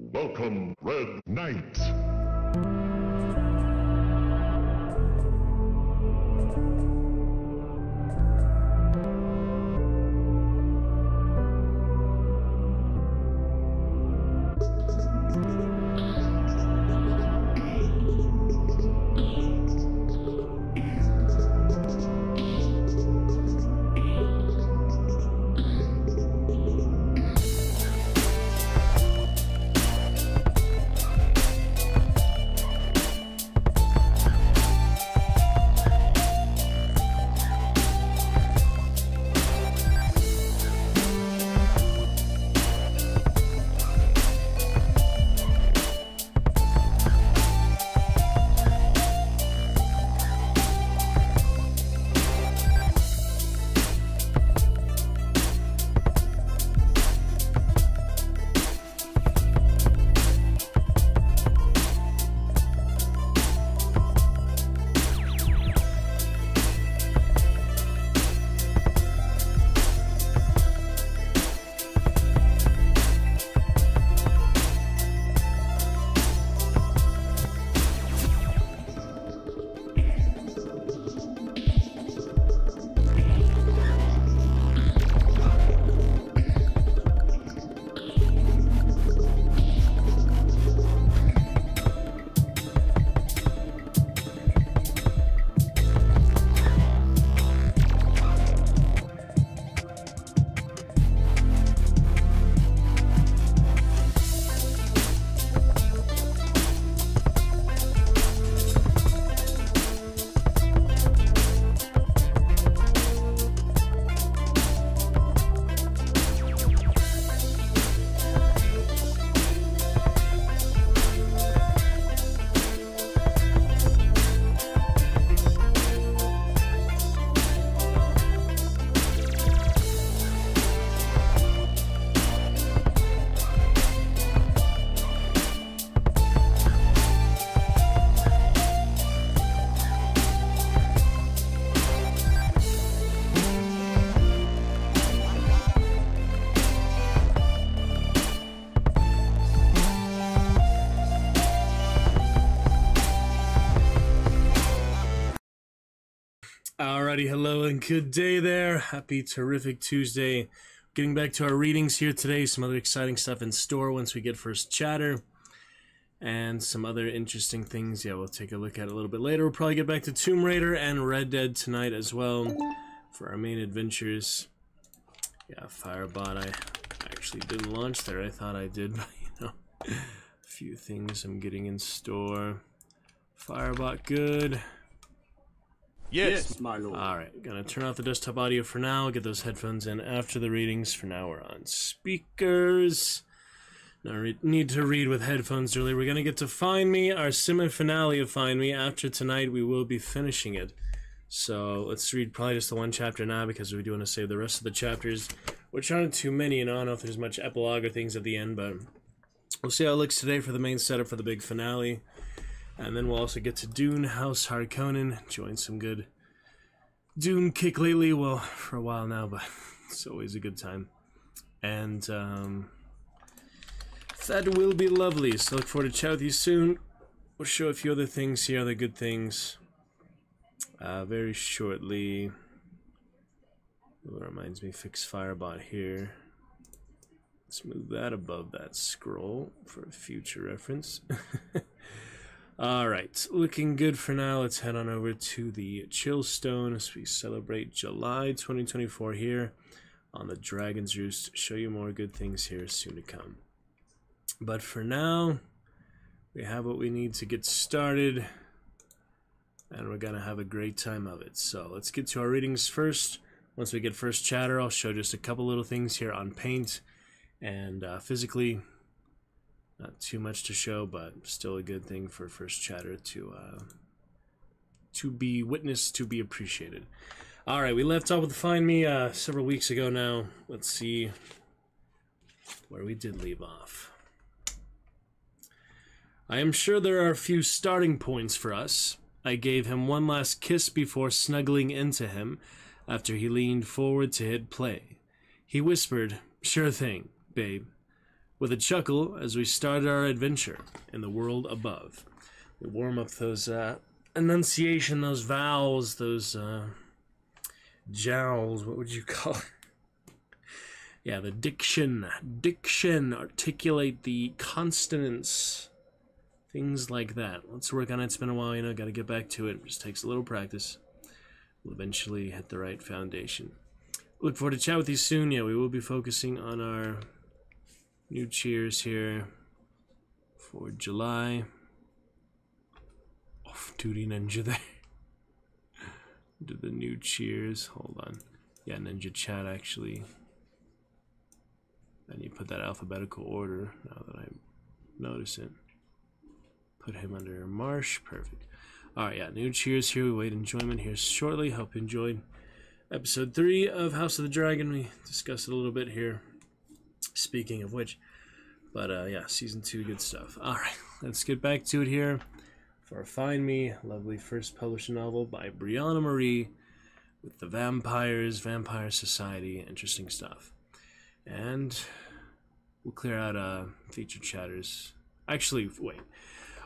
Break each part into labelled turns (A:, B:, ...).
A: Welcome, Red Knight.
B: Hello and good day there. Happy terrific Tuesday. Getting back to our readings here today. Some other exciting stuff in store once we get first chatter. And some other interesting things. Yeah, we'll take a look at a little bit later. We'll probably get back to Tomb Raider and Red Dead tonight as well for our main adventures. Yeah, Firebot, I actually didn't launch there. I thought I did, but you know, a few things I'm getting in store. Firebot, good.
C: Yes, my lord.
B: Alright, gonna turn off the desktop audio for now, get those headphones in after the readings. For now, we're on speakers. No re- need to read with headphones early. We're gonna get to Find Me, our semi finale of Find Me. After tonight, we will be finishing it. So let's read probably just the one chapter now because we do want to save the rest of the chapters, which aren't too many, and I don't know if there's much epilogue or things at the end, but we'll see how it looks today for the main setup for the big finale. And then we'll also get to Dune House Harkonnen. Join some good Dune kick lately. Well, for a while now, but it's always a good time. And um, that will be lovely. So look forward to chat with you soon. We'll show a few other things here, other good things. Uh, very shortly. Reminds me, fix Firebot here. Let's move that above that scroll for future reference. Alright, looking good for now. Let's head on over to the Chillstone as we celebrate July 2024 here on the Dragon's Roost. Show you more good things here soon to come. But for now, we have what we need to get started, and we're gonna have a great time of it. So let's get to our readings first. Once we get first chatter, I'll show just a couple little things here on paint and uh, physically not too much to show, but still a good thing for first chatter to uh, to be witnessed, to be appreciated. All right, we left off with Find Me uh, several weeks ago now. Let's see where we did leave off. I am sure there are a few starting points for us. I gave him one last kiss before snuggling into him after he leaned forward to hit play. He whispered, Sure thing, babe. With a chuckle as we started our adventure in the world above. We warm up those uh, enunciation, those vowels, those uh, jowls. What would you call it? Yeah, the diction. Diction. Articulate the consonants. Things like that. Let's work on it. It's been a while, you know, gotta get back to it. it just takes a little practice. We'll eventually hit the right foundation. Look forward to chat with you soon. Yeah, we will be focusing on our new cheers here for July. Off duty ninja there. Do the new cheers. Hold on. Yeah, ninja chat actually. Then you put that alphabetical order now that I notice it. Put him under Marsh. Perfect. Alright, yeah, new cheers here. We wait enjoyment here shortly. Hope you enjoyed episode 3 of House of the Dragon. We discussed it a little bit here. Speaking of which. But uh, yeah, season 2, good stuff. Alright, let's get back to it here. For Find Me, lovely first published novel by Brianna Marie with the Vampires, Vampire Society. Interesting stuff. And we'll clear out uh, featured chatters. Actually, wait.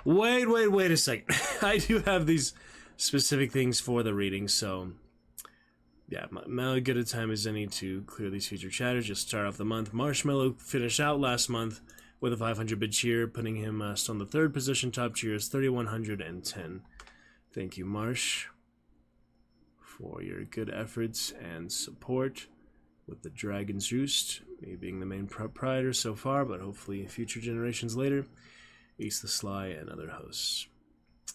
B: Wait, wait, wait a second. I do have these specific things for the reading, so yeah, my good a time as any to clear these featured chatters. Just start off the month. Marshmallow finished out last month with a 500 bid cheer, putting him uh, still in the third position. Top cheer is 3110. Thank you, Marsh, for your good efforts and support with the Dragon's Roost. Me being the main proprietor so far, but hopefully future generations later. Ace the Sly, and other hosts.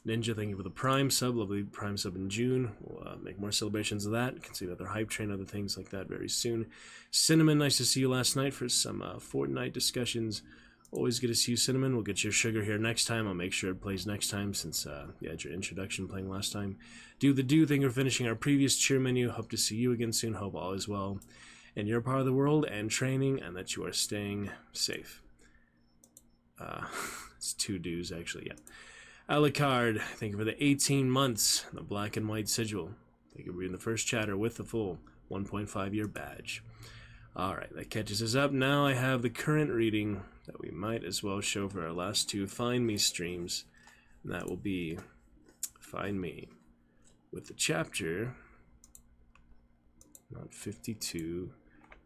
B: Ninja, thank you for the Prime sub. Lovely Prime sub in June. We'll uh, make more celebrations of that. Can see another hype train, other things like that very soon. Cinnamon, nice to see you last night for some uh, Fortnite discussions. Always good to see you, Cinnamon. We'll get your sugar here next time. I'll make sure it plays next time since uh, you had your introduction playing last time. Do the do. You for finishing our previous cheer menu. Hope to see you again soon. Hope all is well in your part of the world and training and that you are staying safe. Uh, it's two dues, actually, yeah. Alucard, thank you for the 18 months, the black and white sigil. Thank you for reading the first chatter with the full 1.5 year badge. Alright, that catches us up. Now I have the current reading that we might as well show for our last two Find Me streams. And that will be Find Me with the chapter, not 52.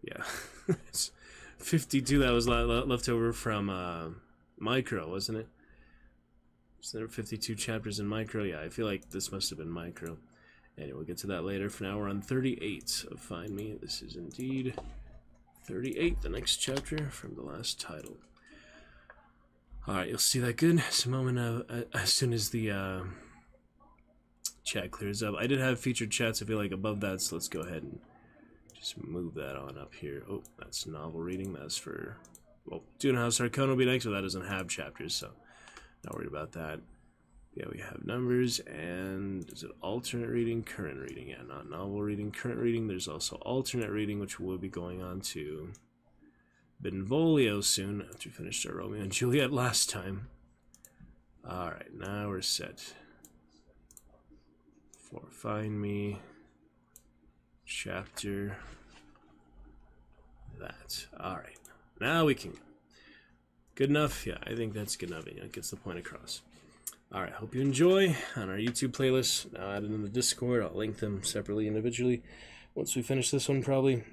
B: Yeah, 52 that was left over from. Uh, Micro, wasn't it? Was there 52 chapters in Micro? Yeah, I feel like this must have been Micro. Anyway, we'll get to that later. For now, we're on 38 of Find Me. This is indeed 38, the next chapter from the last title. Alright, you'll see that good. It's a moment of, uh, as soon as the uh, chat clears up. I did have featured chats, I feel like, above that, so let's go ahead and just move that on up here. Oh, that's novel reading. That's for well, Dune House Harkonnen will be next, but that doesn't have chapters, so not worried about that. Yeah, we have numbers and is it alternate reading, current reading? Yeah, not novel reading, current reading. There's also alternate reading, which we'll be going on to Benvolio soon after we finished our Romeo and Juliet last time. Alright, now we're set. For Find Me, chapter that. Alright. Now we can go. Good enough? Yeah, I think that's good enough. Know, it gets the point across. Alright, hope you enjoy on our YouTube playlist. Now added in the Discord. I'll link them separately, individually, once we finish this one, probably.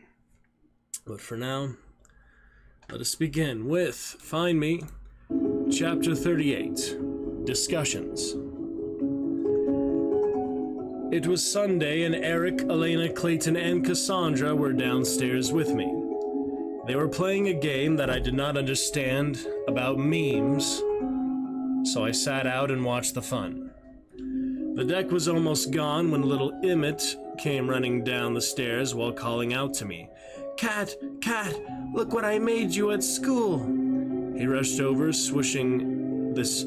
B: But for now, let us begin with Find Me, Chapter 38 Discussions. It was Sunday, and Eric, Elena, Clayton, and Cassandra were downstairs with me. They were playing a game that I did not understand about memes, so I sat out and watched the fun. The deck was almost gone when little Emmett came running down the stairs while calling out to me. Cat, cat, look what I made you at school. He rushed over, swishing this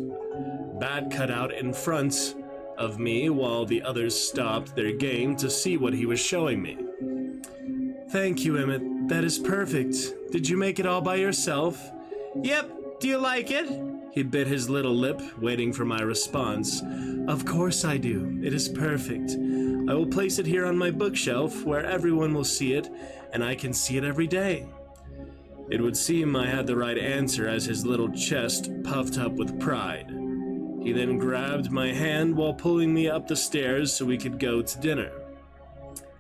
B: bat cutout in front of me while the others stopped their game to see what he was showing me. Thank you, Emmett. That is perfect. Did you make it all by yourself? Yep. Do you like it? He bit his little lip, waiting for my response. Of course I do. It is perfect. I will place it here on my bookshelf where everyone will see it, and I can see it every day. It would seem I had the right answer as his little chest puffed up with pride. He then grabbed my hand while pulling me up the stairs so we could go to dinner,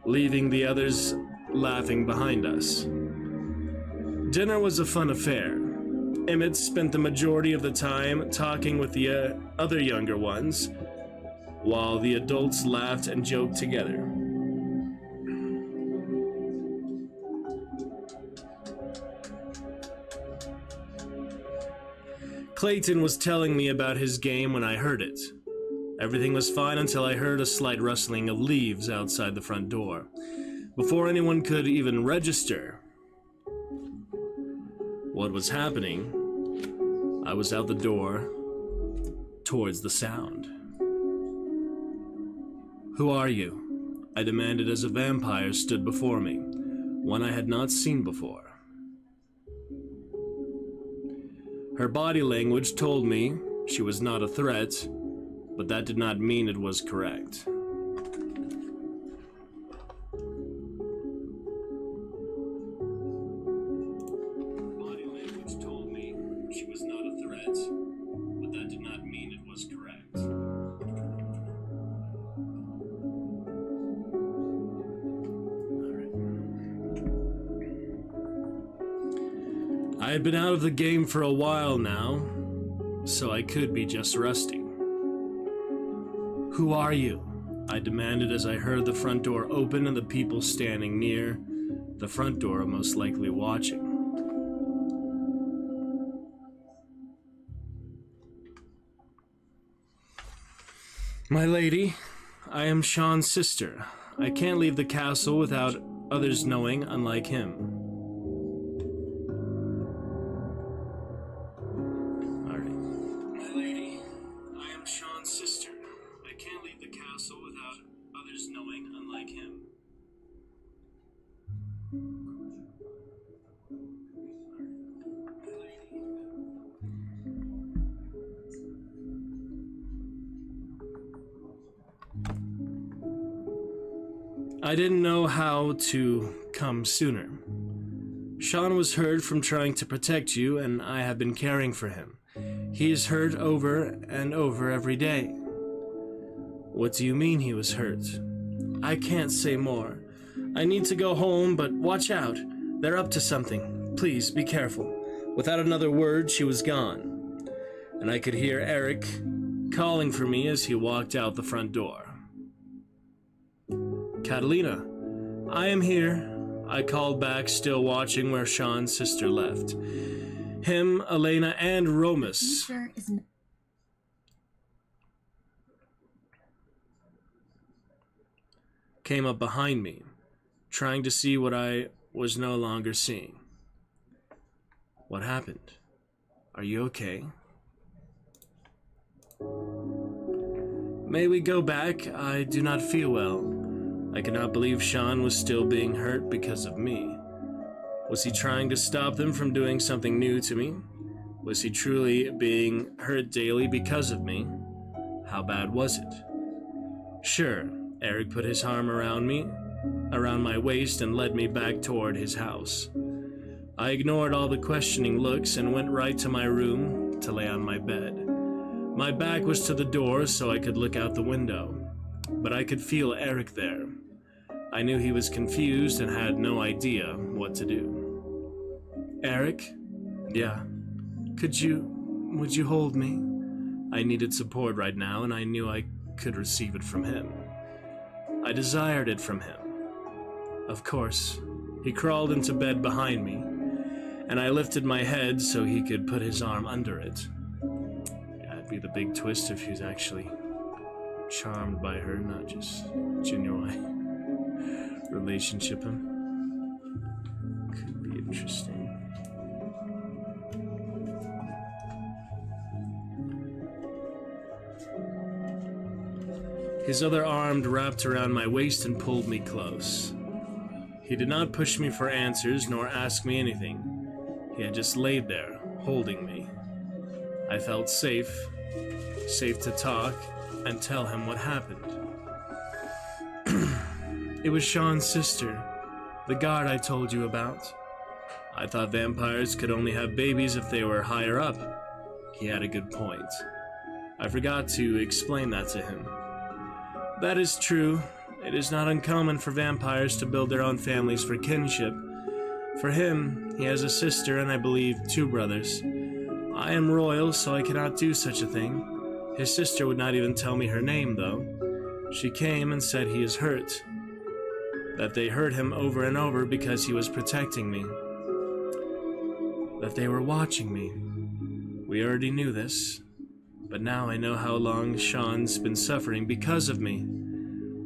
B: leaving the others laughing behind us. Dinner was a fun affair. Emmett spent the majority of the time talking with the uh, other younger ones, while the adults laughed and joked together. Clayton was telling me about his game when I heard it. Everything was fine until I heard a slight rustling of leaves outside the front door. Before anyone could even register what was happening, I was out the door towards the sound. Who are you? I demanded as a vampire stood before me, one I had not seen before. Her body language told me she was not a threat, but that did not mean it was correct. I had been out of the game for a while now, so I could be just resting. Who are you? I demanded as I heard the front door open and the people standing near the front door most likely watching. My lady, I am Sean's sister. I can't leave the castle without others knowing, unlike him. I didn't know how to come sooner. Sean was hurt from trying to protect you, and I have been caring for him. He is hurt over and over every day. What do you mean he was hurt? I can't say more. I need to go home, but watch out. They're up to something. Please be careful. Without another word, she was gone. And I could hear Eric calling for me as he walked out the front door. Catalina, I am here. I called back, still watching where Sean's sister left. Him, Elena, and Romus.
D: Sure isn't
B: came up behind me, trying to see what I was no longer seeing. What happened? Are you okay? May we go back? I do not feel well. I cannot believe Sean was still being hurt because of me. Was he trying to stop them from doing something new to me? Was he truly being hurt daily because of me? How bad was it? Sure, Eric put his arm around me, around my waist, and led me back toward his house. I ignored all the questioning looks and went right to my room to lay on my bed. My back was to the door so I could look out the window, but I could feel Eric there. I knew he was confused and had no idea what to do. Eric? Yeah. Could you. would you hold me? I needed support right now, and I knew I could receive it from him. I desired it from him. Of course, he crawled into bed behind me, and I lifted my head so he could put his arm under it. It'd be the big twist if he's actually charmed by her, not just genuine relationship. Could be interesting. His other arm wrapped around my waist and pulled me close. He did not push me for answers nor ask me anything. He had just laid there, holding me. I felt safe, safe to talk and tell him what happened. it was Sean's sister, the guard I told you about. I thought vampires could only have babies if they were higher up. He had a good point. I forgot to explain that to him. That is true. It is not uncommon for vampires to build their own families for kinship. For him, he has a sister and I believe two brothers. I am royal, so I cannot do such a thing. His sister would not even tell me her name, though. She came and said he is hurt. That they hurt him over and over because he was protecting me. That they were watching me. We already knew this, but now I know how long Sean's been suffering because of me.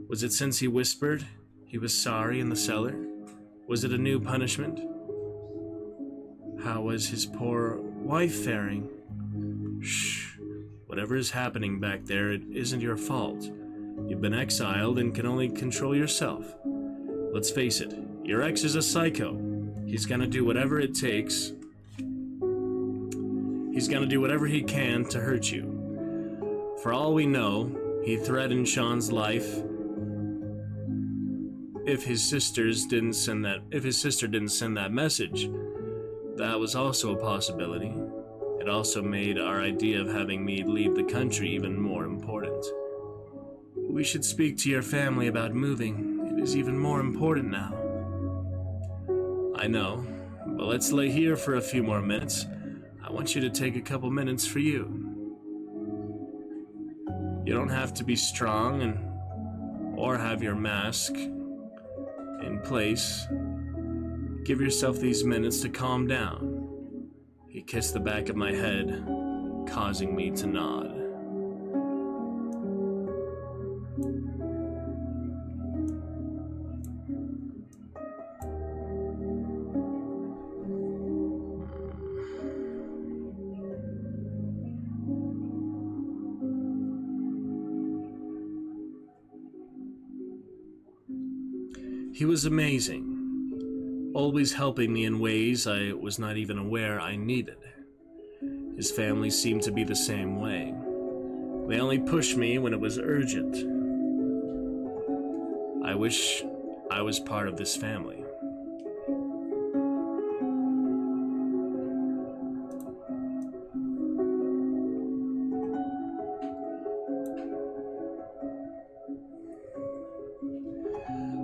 B: Was it since he whispered he was sorry in the cellar? Was it a new punishment? How was his poor wife faring? Shh. Whatever is happening back there, it isn't your fault. You've been exiled and can only control yourself. Let's face it, your ex is a psycho. He's gonna do whatever it takes. He's gonna do whatever he can to hurt you. For all we know, he threatened Sean's life if his sisters didn't send that if his sister didn't send that message. That was also a possibility. It also made our idea of having me leave the country even more important. We should speak to your family about moving. It is even more important now. I know, but let's lay here for a few more minutes. I want you to take a couple minutes for you. You don't have to be strong and or have your mask in place. Give yourself these minutes to calm down. He kissed the back of my head, causing me to nod. He was amazing, always helping me in ways I was not even aware I needed. His family seemed to be the same way. They only pushed me when it was urgent. I wish I was part of this family.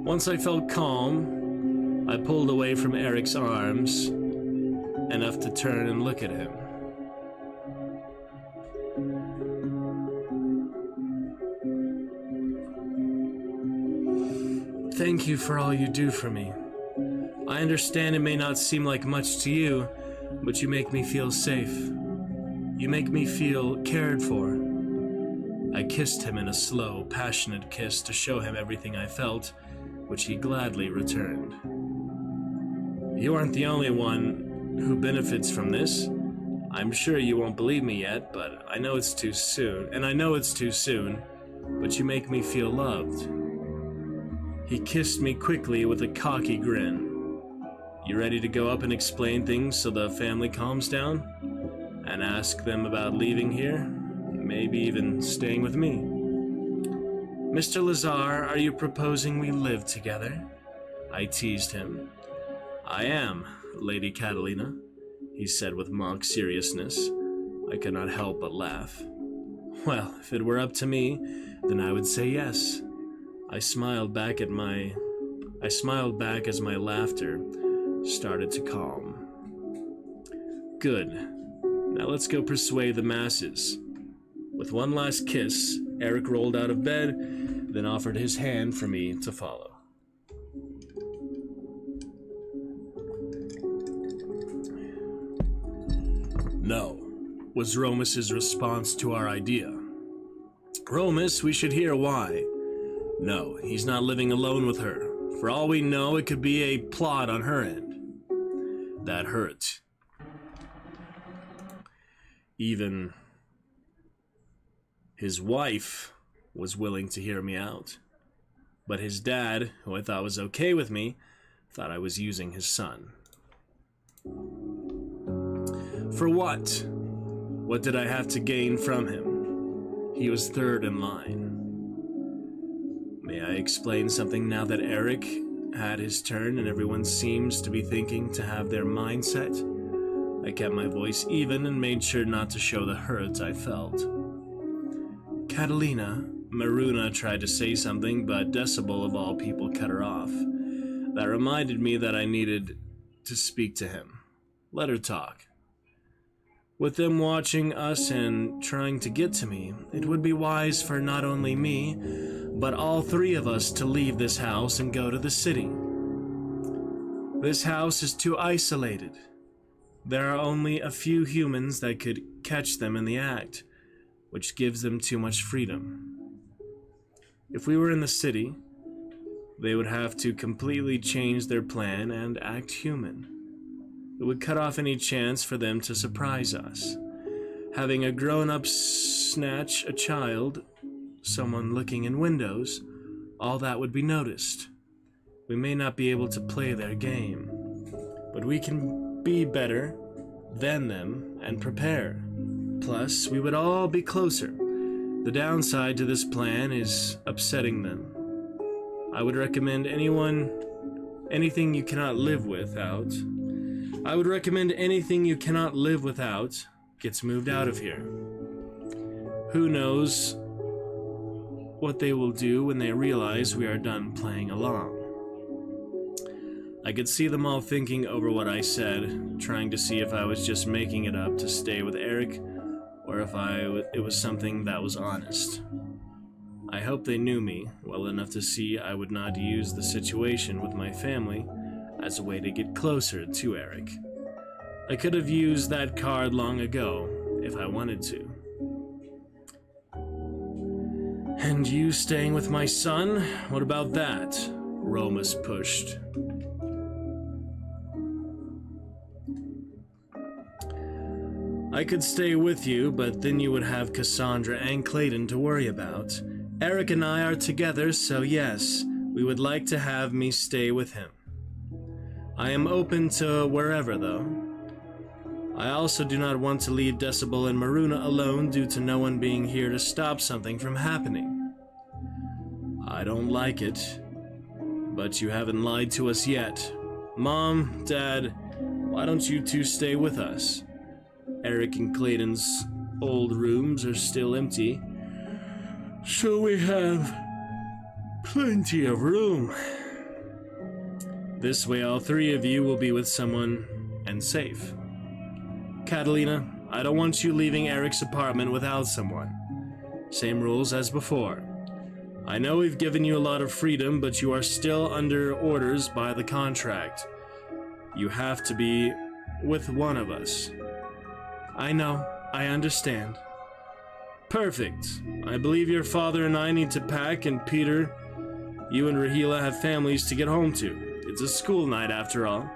B: Once I felt calm, I pulled away from Eric's arms enough to turn and look at him. Thank you for all you do for me. I understand it may not seem like much to you, but you make me feel safe. You make me feel cared for. I kissed him in a slow, passionate kiss to show him everything I felt, which he gladly returned. You aren't the only one who benefits from this. I'm sure you won't believe me yet, but I know it's too soon, and I know it's too soon, but you make me feel loved. He kissed me quickly with a cocky grin. You ready to go up and explain things so the family calms down? And ask them about leaving here? Maybe even staying with me? Mr. Lazar, are you proposing we live together? I teased him. I am, Lady Catalina, he said with mock seriousness. I could not help but laugh. Well, if it were up to me, then I would say yes. I smiled back at my I smiled back as my laughter started to calm. Good. Now let's go persuade the masses. With one last kiss, Eric rolled out of bed, then offered his hand for me to follow. Was Romus's response to our idea. Romus, we should hear why. No, he's not living alone with her. For all we know, it could be a plot on her end. That hurt. Even his wife was willing to hear me out. But his dad, who I thought was okay with me, thought I was using his son. For what? What did I have to gain from him? He was third in line. May I explain something now that Eric had his turn and everyone seems to be thinking to have their mindset, I kept my voice even and made sure not to show the hurt I felt. Catalina, Maruna tried to say something, but Decibel of all people cut her off. That reminded me that I needed to speak to him. Let her talk. With them watching us and trying to get to me, it would be wise for not only me, but all three of us to leave this house and go to the city. This house is too isolated. There are only a few humans that could catch them in the act, which gives them too much freedom. If we were in the city, they would have to completely change their plan and act human. It would cut off any chance for them to surprise us. Having a grown up snatch a child, someone looking in windows, all that would be noticed. We may not be able to play their game, but we can be better than them and prepare. Plus, we would all be closer. The downside to this plan is upsetting them. I would recommend anyone anything you cannot live without I would recommend anything you cannot live without gets moved out of here. Who knows what they will do when they realize we are done playing along. I could see them all thinking over what I said, trying to see if I was just making it up to stay with Eric or if I it was something that was honest. I hope they knew me well enough to see I would not use the situation with my family as a way to get closer to Eric. I could have used that card long ago if I wanted to. And you staying with my son? What about that? Romus pushed. I could stay with you, but then you would have Cassandra and Clayton to worry about. Eric and I are together, so yes, we would like to have me stay with him. I am open to wherever, though. I also do not want to leave Decibel and Maruna alone due to no one being here to stop something from happening. I don't like it, but you haven't lied to us yet. Mom, Dad, why don't you two stay with us? Eric and Clayton's old rooms are still empty, so we have plenty of room. This way, all three of you will be with someone and safe. Catalina, I don't want you leaving Eric's apartment without someone. Same rules as before. I know we've given you a lot of freedom, but you are still under orders by the contract. You have to be with one of us. I know, I understand. Perfect. I believe your father and I need to pack, and Peter, you and Rahila have families to get home to. It's a school night after all.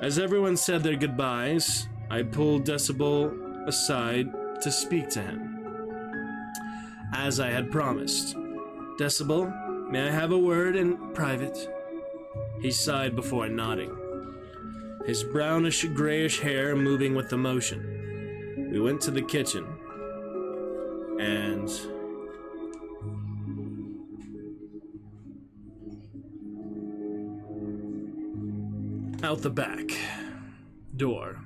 B: As everyone said their goodbyes, I pulled Decibel aside to speak to him. As I had promised. Decibel, may I have a word in private? He sighed before nodding, his brownish grayish hair moving with the motion. We went to the kitchen, and out the back door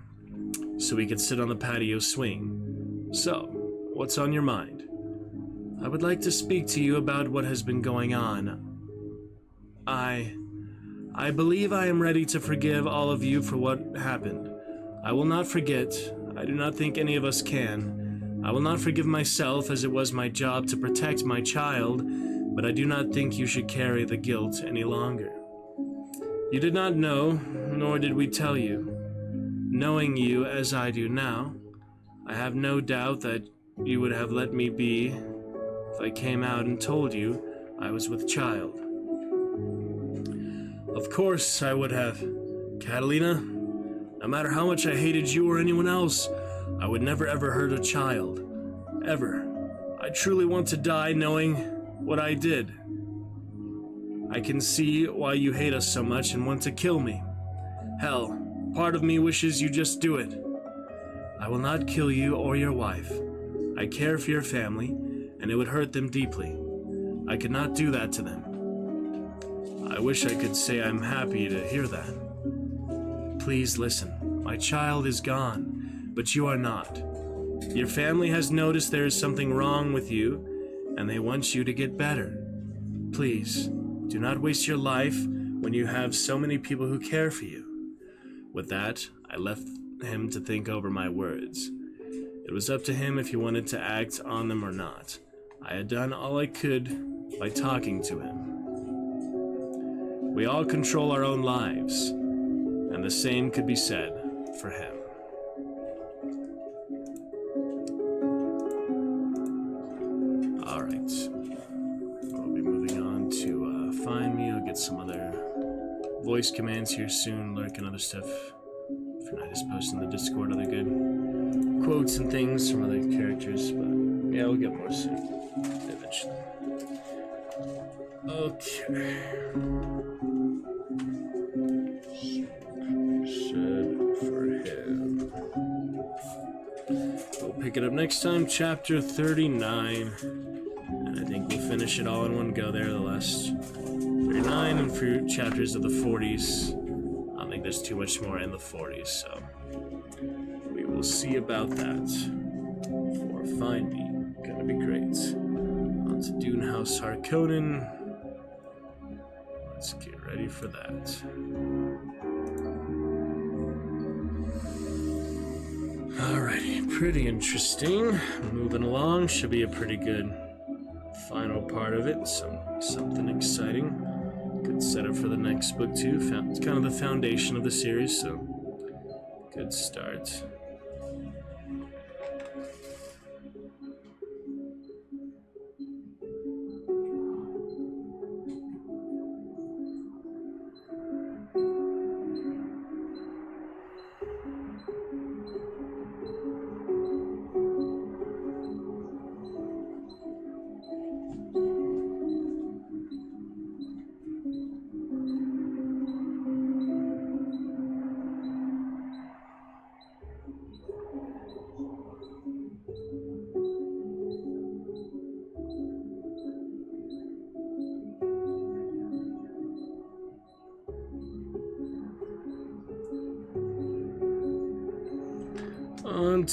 B: so we could sit on the patio swing. So, what's on your mind? I would like to speak to you about what has been going on. I. I believe I am ready to forgive all of you for what happened. I will not forget. I do not think any of us can. I will not forgive myself as it was my job to protect my child, but I do not think you should carry the guilt any longer. You did not know, nor did we tell you. Knowing you as I do now, I have no doubt that you would have let me be if I came out and told you I was with child. Of course I would have. Catalina, no matter how much I hated you or anyone else, I would never ever hurt a child. Ever. I truly want to die knowing what I did. I can see why you hate us so much and want to kill me. Hell, part of me wishes you just do it. I will not kill you or your wife. I care for your family, and it would hurt them deeply. I could not do that to them. I wish I could say I'm happy to hear that. Please listen. My child is gone, but you are not. Your family has noticed there is something wrong with you, and they want you to get better. Please, do not waste your life when you have so many people who care for you. With that, I left him to think over my words. It was up to him if he wanted to act on them or not. I had done all I could by talking to him. We all control our own lives, and the same could be said for him. Get some other voice commands here soon, lurk and other stuff. For not just posting the Discord, other good quotes and things from other characters, but yeah, we'll get more soon. Eventually. Okay. We'll pick it up next time, chapter 39. And I think we'll finish it all in one go there, the last 39 and for chapters of the 40s. I don't think there's too much more in the 40s, so we will see about that. For Find Me, gonna be great. On to Dune House Harkonnen. Let's get ready for that. Alrighty, pretty interesting. Moving along, should be a pretty good final part of it. Some something exciting. Good setup for the next book too. It's kind of the foundation of the series, so good start.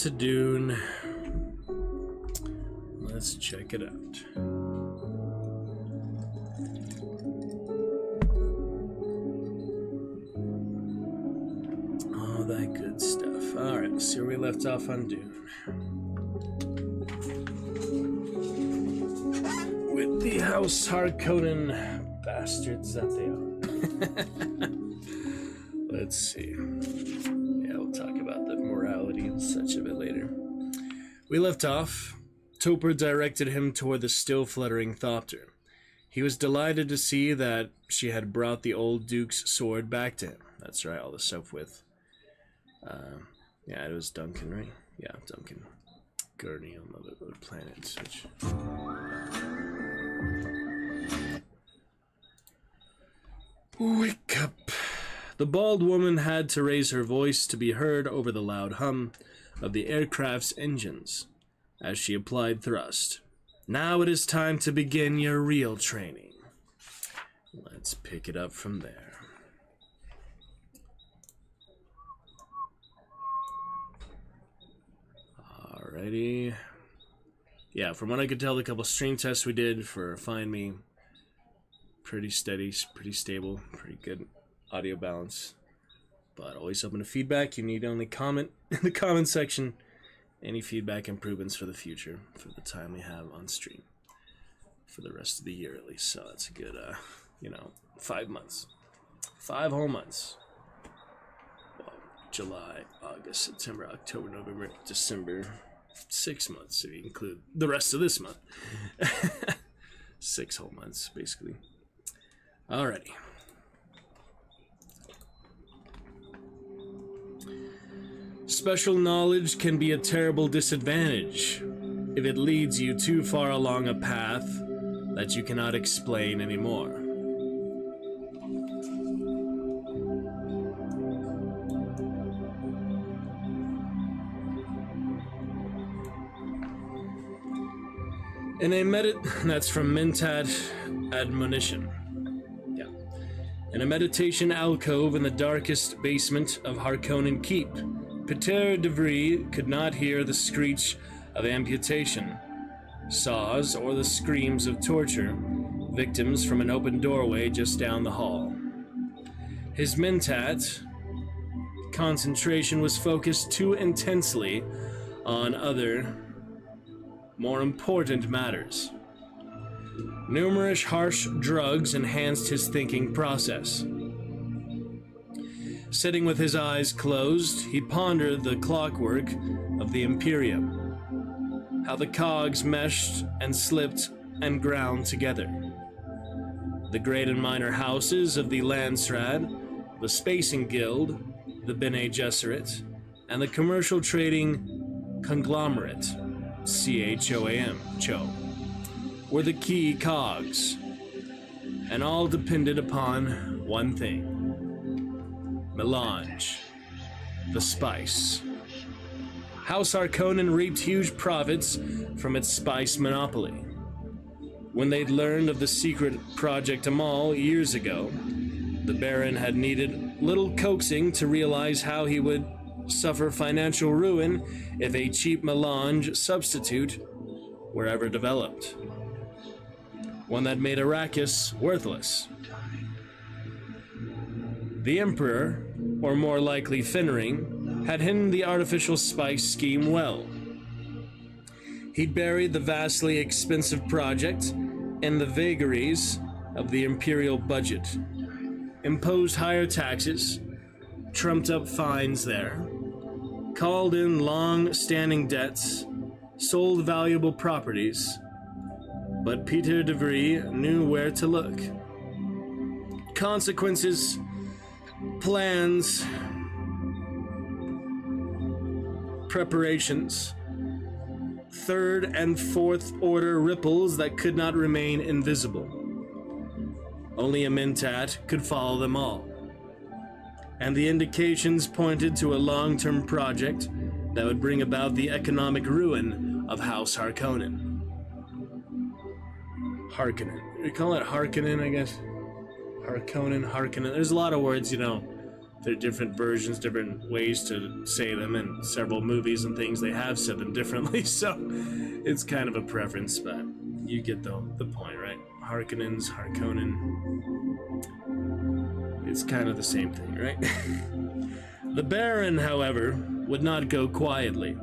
B: On to Dune. Let's check it out. All that good stuff. Alright, where we left off on Dune. With the House Harkonnen bastards that they are. Let's see. We left off. Topper directed him toward the still fluttering Thopter. He was delighted to see that she had brought the old Duke's sword back to him. That's right, all the stuff with. Uh, yeah, it was Duncan, right? Yeah, Duncan. Gurney on the. Which... Wake up. The bald woman had to raise her voice to be heard over the loud hum of the aircraft's engines as she applied thrust. Now it is time to begin your real training. Let's pick it up from there. Alrighty. Yeah, from what I could tell, the couple stream tests we did for Find Me, pretty steady, pretty stable, pretty good audio balance. But always open to feedback. You need only comment in the comment section any feedback improvements for the future for the time we have on stream for the rest of the year at least. So that's a good, uh, you know, five months, five whole months. Well, July, August, September, October, November, December, six months if you include the rest of this month. six whole months, basically. Alrighty. Special knowledge can be a terrible disadvantage if it leads you too far along a path that you cannot explain anymore. In a medit that's from Mentat Admonition. Yeah. In a meditation alcove in the darkest basement of Harkonnen Keep, Piter de Vries could not hear the screech of amputation, saws, or the screams of torture, victims from an open doorway just down the hall. His mentat concentration was focused too intensely on other, more important matters. Numerous harsh drugs enhanced his thinking process. Sitting with his eyes closed, he pondered the clockwork of the Imperium, how the cogs meshed and slipped and ground together. The great and minor houses of the Landsraad, the Spacing Guild, the Bene Gesserit, and the commercial trading conglomerate, CHOAM, CHO, were the key cogs, and all depended upon one thing melange, the spice. House Harkonnen reaped huge profits from its spice monopoly. When they'd learned of the secret Project Amal years ago, the Baron had needed little coaxing to realize how he would suffer financial ruin if a cheap melange substitute were ever developed. One that made Arrakis worthless. The Emperor, or more likely Fenring, had hidden the artificial spice scheme well. He'd buried the vastly expensive project in the vagaries of the Imperial budget, imposed higher taxes, trumped up fines there, called in long standing debts, sold valuable properties, but Piter de Vries knew where to look. Consequences plans, preparations, third and fourth order ripples that could not remain invisible. Only a Mentat could follow them all. And the indications pointed to a long term project that would bring about the economic ruin of House Harkonnen. Harkonnen. We call it Harkonnen, I guess. Harkonnen, Harkonnen. There's a lot of words, you know. There are different versions, different ways to say them, and several movies and things they have said them differently. So it's kind of a preference, but you get the the point, right? Harkonnens, Harkonnen. It's kind of the same thing, right? the Baron, however, would not go quietly.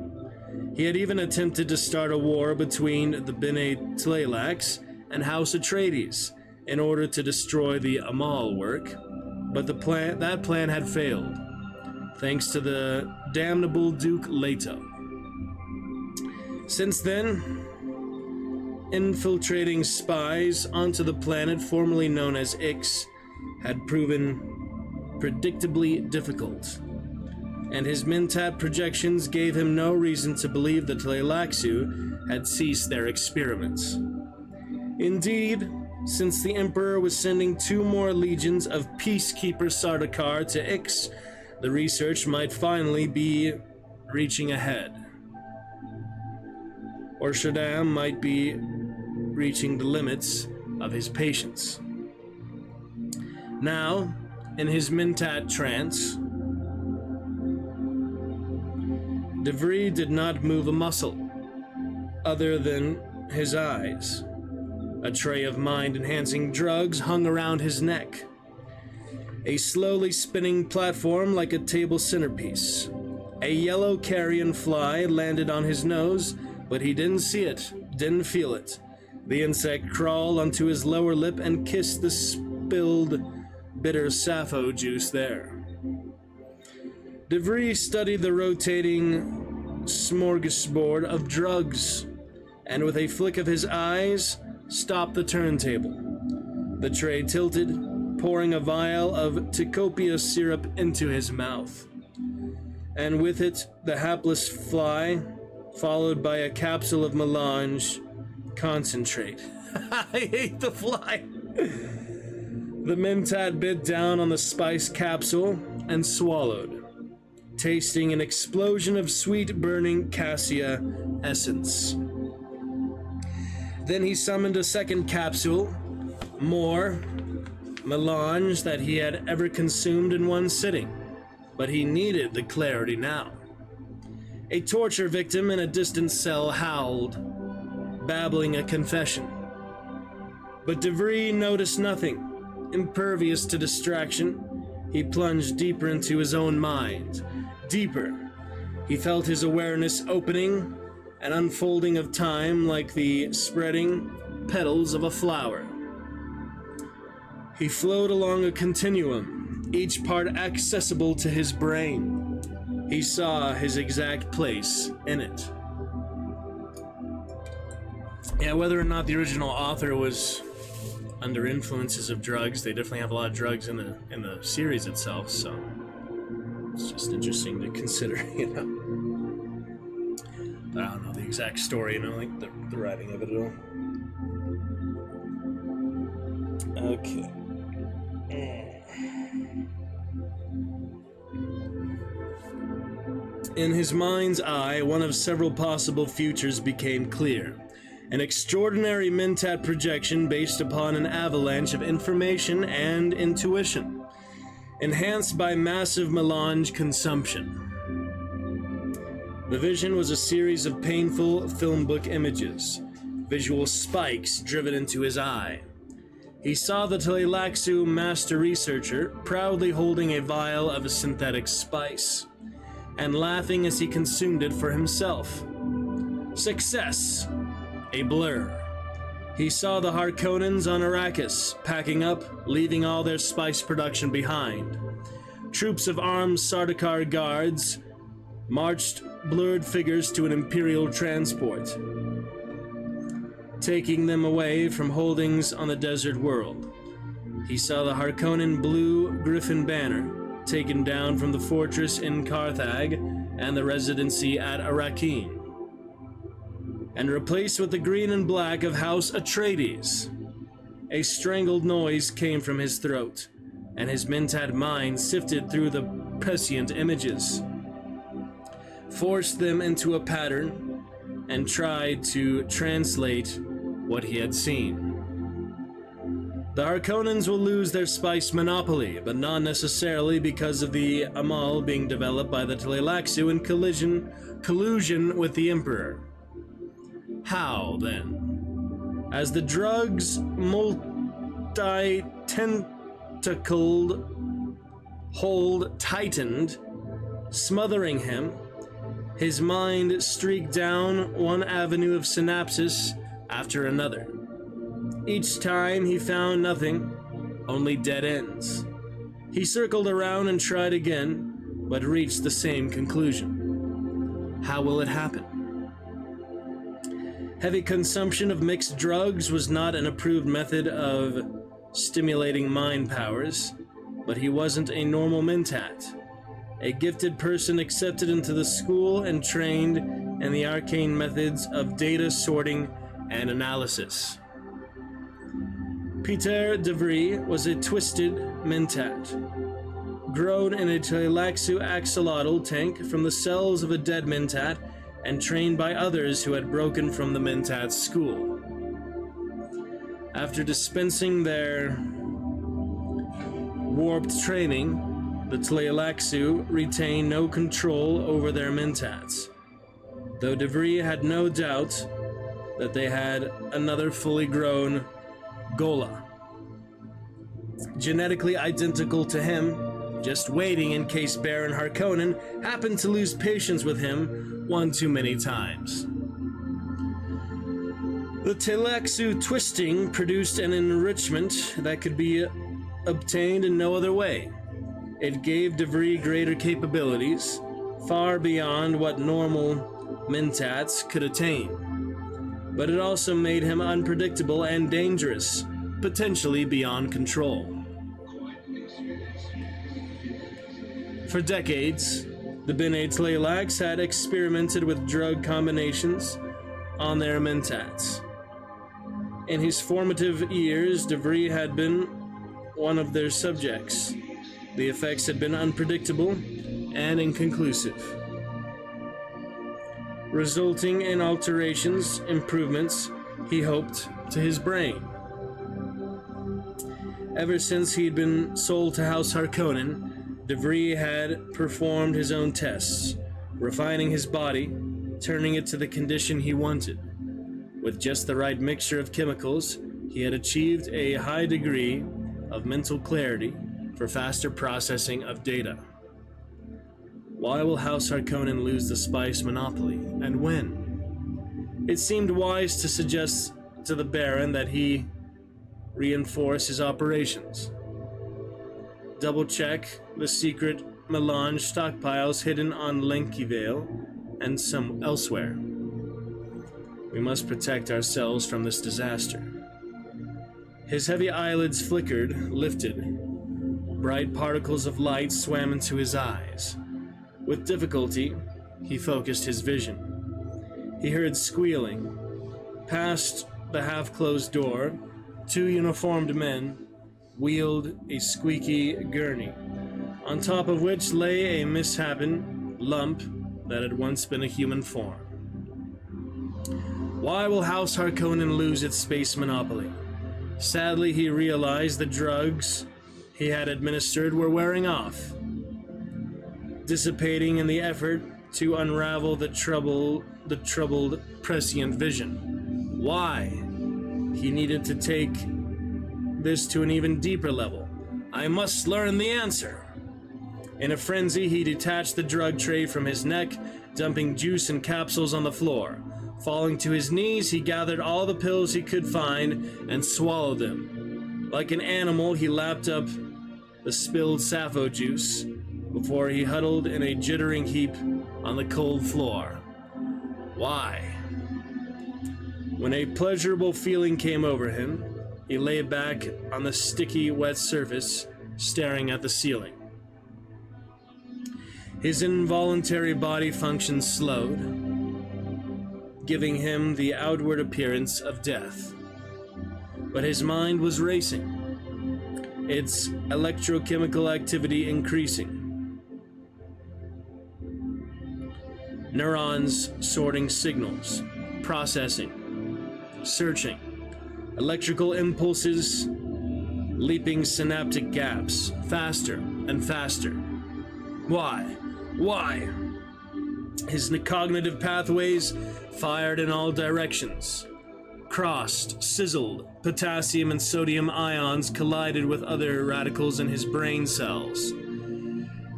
B: He had even attempted to start a war between the Bene Tleilax and House Atreides in order to destroy the Amal work, but the plan that plan had failed, thanks to the damnable Duke Leto. Since then, infiltrating spies onto the planet formerly known as Ix had proven predictably difficult, and his Mentat projections gave him no reason to believe that Tleilaxu had ceased their experiments. Indeed, since the Emperor was sending two more legions of peacekeeper Sardaukar to Ix, the research might finally be reaching ahead. Or Shaddam might be reaching the limits of his patience. Now, in his Mentat trance, De Vries did not move a muscle, other than his eyes. A tray of mind enhancing drugs hung around his neck. A slowly spinning platform like a table centerpiece. A yellow carrion fly landed on his nose, but he didn't see it, didn't feel it. The insect crawled onto his lower lip and kissed the spilled, bitter sapho juice there. De Vries studied the rotating smorgasbord of drugs, and with a flick of his eyes, stopped the turntable. The tray tilted, pouring a vial of Ticopia syrup into his mouth. And with it, the hapless fly, followed by a capsule of melange concentrate. I hate the fly. The Mentat bit down on the spice capsule and swallowed, tasting an explosion of sweet burning cassia essence. Then he summoned a second capsule, more, melange that he had ever consumed in one sitting, but he needed the clarity now. A torture victim in a distant cell howled, babbling a confession. But DeVry noticed nothing. Impervious to distraction, he plunged deeper into his own mind. Deeper. He felt his awareness opening, an unfolding of time like the spreading petals of a flower. He flowed along a continuum, each part accessible to his brain. He saw his exact place in it. Yeah, whether or not the original author was under influences of drugs, they definitely have a lot of drugs in the in the series itself, so it's just interesting to consider, you know. But I don't know exact story, you know, like the, the writing of it at all. Okay. In his mind's eye, one of several possible futures became clear. An extraordinary Mentat projection based upon an avalanche of information and intuition, enhanced by massive melange consumption. The vision was a series of painful film book images, visual spikes driven into his eye. He saw the Tleilaxu master researcher proudly holding a vial of a synthetic spice and laughing as he consumed it for himself. Success! A blur. He saw the Harkonnens on Arrakis packing up, leaving all their spice production behind. Troops of armed Sardaukar guards marched blurred figures to an Imperial transport, taking them away from holdings on the desert world. He saw the Harkonnen blue Griffin banner taken down from the fortress in Carthag and the residency at Arrakeen, and replaced with the green and black of House Atreides. A strangled noise came from his throat, and his Mentat mind sifted through the prescient images, forced them into a pattern, and tried to translate what he had seen. The Harkonnens will lose their spice monopoly, but not necessarily because of the Amal being developed by the Tleilaxu in collision, collusion with the Emperor. How, then? As the drug's multi-tentacled hold tightened, smothering him, his mind streaked down one avenue of synapses after another. Each time he found nothing, only dead ends. He circled around and tried again, but reached the same conclusion. How will it happen? Heavy consumption of mixed drugs was not an approved method of stimulating mind powers, but he wasn't a normal mentat. A gifted person accepted into the school and trained in the arcane methods of data sorting and analysis. Piter DeVry was a twisted mentat, grown in a Tleilaxu axolotl tank from the cells of a dead mentat and trained by others who had broken from the mentat school. After dispensing their warped training, the Tleilaxu retained no control over their mentats, though DeVry had no doubt that they had another fully grown ghola, Genetically identical to him, just waiting in case Baron Harkonnen happened to lose patience with him one too many times. The Tleilaxu twisting produced an enrichment that could be obtained in no other way. It gave DeVry greater capabilities, far beyond what normal Mentats could attain but it also made him unpredictable and dangerous, potentially beyond control. For decades, the Bene Tleilax had experimented with drug combinations on their mentats. In his formative years, DeVry had been one of their subjects. The effects had been unpredictable and inconclusive resulting in alterations, improvements, he hoped, to his brain. Ever since he'd been sold to House Harkonnen, DeVries had performed his own tests, refining his body, turning it to the condition he wanted. With just the right mixture of chemicals, he had achieved a high degree of mental clarity for faster processing of data. Why will House Harkonnen lose the spice monopoly, and when? It seemed wise to suggest to the Baron that he reinforce his operations. Double check the secret melange stockpiles hidden on Lankiveil and some elsewhere. We must protect ourselves from this disaster. His heavy eyelids flickered, lifted. Bright particles of light swam into his eyes. With difficulty, he focused his vision. He heard squealing. Past the half closed door, two uniformed men wheeled a squeaky gurney, on top of which lay a misshapen lump that had once been a human form. Why will House Harkonnen lose its space monopoly? Sadly, he realized the drugs he had administered were wearing off, dissipating in the effort to unravel the trouble the troubled prescient vision. Why? He needed to take this to an even deeper level. I must learn the answer. In a frenzy, he detached the drug tray from his neck, dumping juice and capsules on the floor. Falling to his knees, he gathered all the pills he could find and swallowed them. Like an animal, he lapped up the spilled sapho juice before he huddled in a jittering heap on the cold floor. Why? When a pleasurable feeling came over him, he lay back on the sticky, wet surface, staring at the ceiling. His involuntary body functions slowed, giving him the outward appearance of death. But his mind was racing, its electrochemical activity increasing. Neurons sorting signals, processing, searching, electrical impulses leaping synaptic gaps, faster and faster. Why? Why? His cognitive pathways fired in all directions. Crossed, sizzled, potassium and sodium ions collided with other radicals in his brain cells.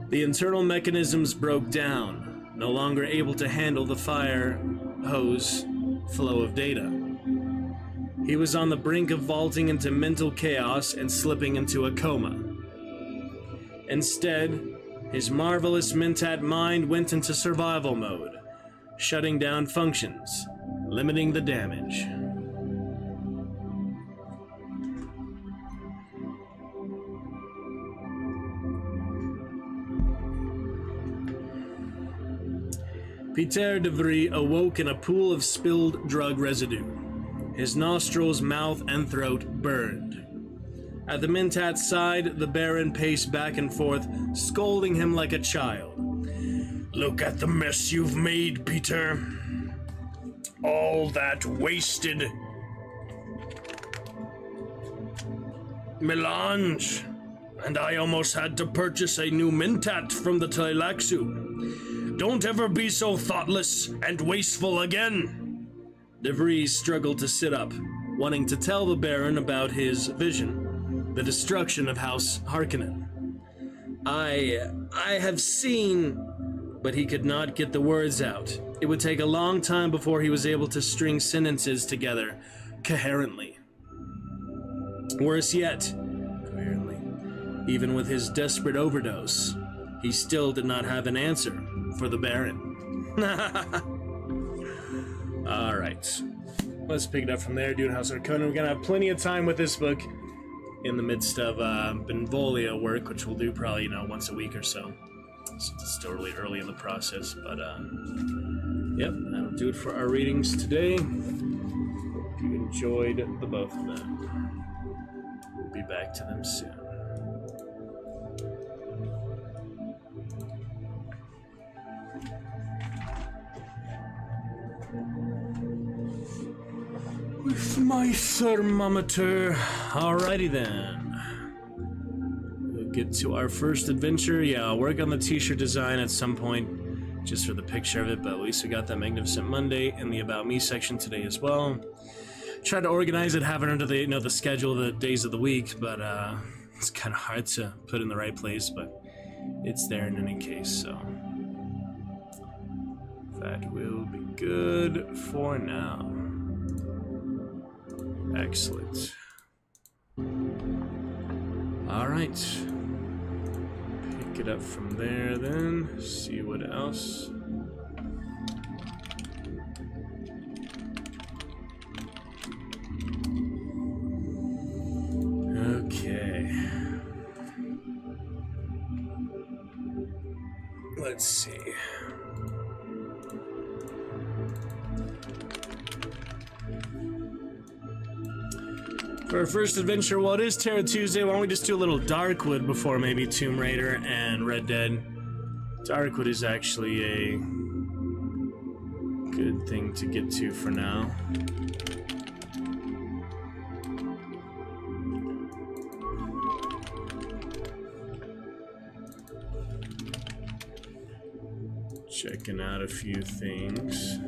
B: The internal mechanisms broke down, no longer able to handle the fire hose flow of data. He was on the brink of vaulting into mental chaos and slipping into a coma. Instead, his marvelous Mentat mind went into survival mode, shutting down functions, limiting the damage. Piter de Vries awoke in a pool of spilled drug residue. His nostrils, mouth, and throat burned. At the Mentat's side, the Baron paced back and forth, scolding him like a child. Look at the mess you've made, Piter. All that wasted melange. And I almost had to purchase a new Mentat from the Tleilaxu. Don't ever be so thoughtless and wasteful again. De Vries struggled to sit up, wanting to tell the Baron about his vision, the destruction of House Harkonnen. I. I have seen. But he could not get the words out. It would take a long time before he was able to string sentences together coherently. Worse yet, coherently, even with his desperate overdose, he still did not have an answer for the Baron. All right. Let's pick it up from there, Dune House Harkonnen. We're going to have plenty of time with this book in the midst of uh, Benvolio work, which we'll do probably, you know, once a week or so. Since it's still really early in the process. But, uh, yep, that'll do it for our readings today. Hope you enjoyed the both of them. We'll be back to them soon. With my thermometer. Alrighty then. get to our first adventure. Yeah, I'll work on the t-shirt design at some point, just for the picture of it, but at least we got that Magnificent Monday in the About Me section today as well. Tried to organize it, have it under the, you know, the schedule, of the days of the week, but uh, it's kind of hard to put in the right place, but it's there in any case, so... That will be good for now. Excellent. Alright. Pick it up from there then. See what else. Okay. Let's see. For our first adventure, well, it is Terror Tuesday. Why don't we just do a little Darkwood before maybe Tomb Raider and Red Dead? Darkwood is actually a good thing to get to for now. Checking out a few things.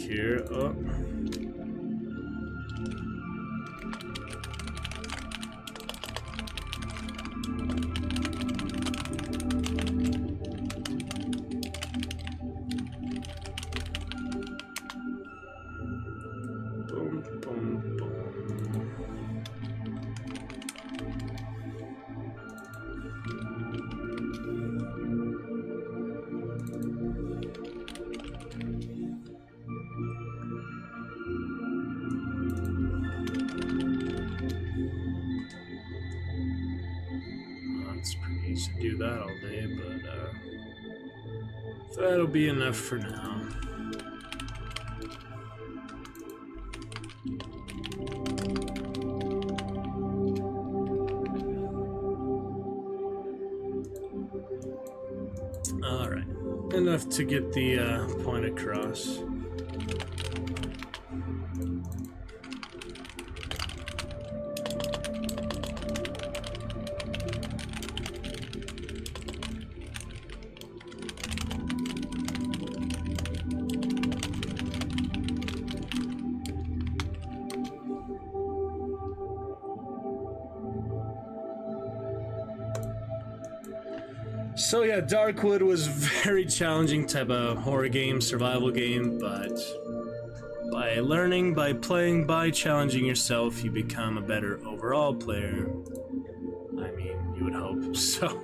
B: Taking a that'll be enough for now. Alright, enough to get the uh, point across. Darkwood was very challenging type of horror game, survival game, but by learning, by playing, by challenging yourself, you become a better overall player. I mean, you would hope. So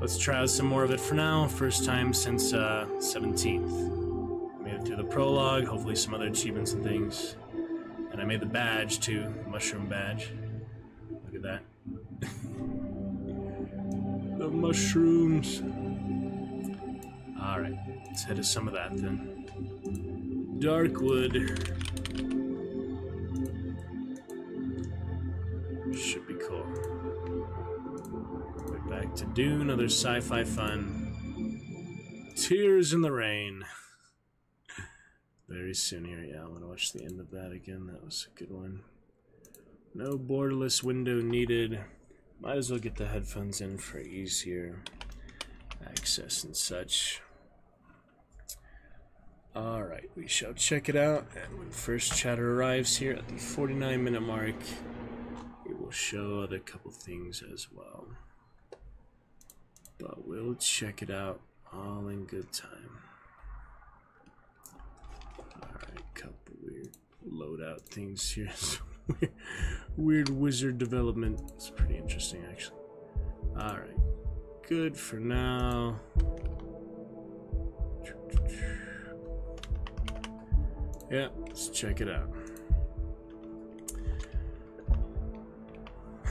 B: let's try out some more of it for now. First time since uh, 17th. Made it through the prologue, hopefully some other achievements and things. And I made the badge too, mushroom badge. Look at that. the mushrooms. Alright, let's head to some of that then. Darkwood. Should be cool. Right back to Dune, another sci fi fun. Tears in the Rain. Very soon here, yeah. I want to watch the end of that again. That was a good one. No borderless window needed. Might as well get the headphones in for easier access and such. Alright, we shall check it out, and when first chatter arrives here at the 49 minute mark, it will show other couple things as well. But we'll check it out all in good time. Alright, couple weird loadout things here. weird wizard development. It's pretty interesting, actually. Alright. Good for now. Yeah, let's check it out.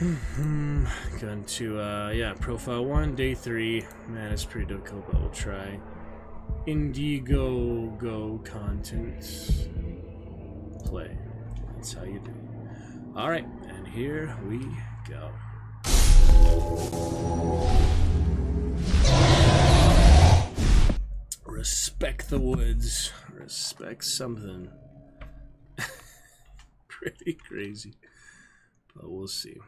B: Going to, uh, yeah, profile one, day three. Man, it's pretty difficult, but we'll try. Indiegogo content. Play. That's how you do. Alright, and here we go. Respect the woods. Respect something. Pretty crazy. But we'll see.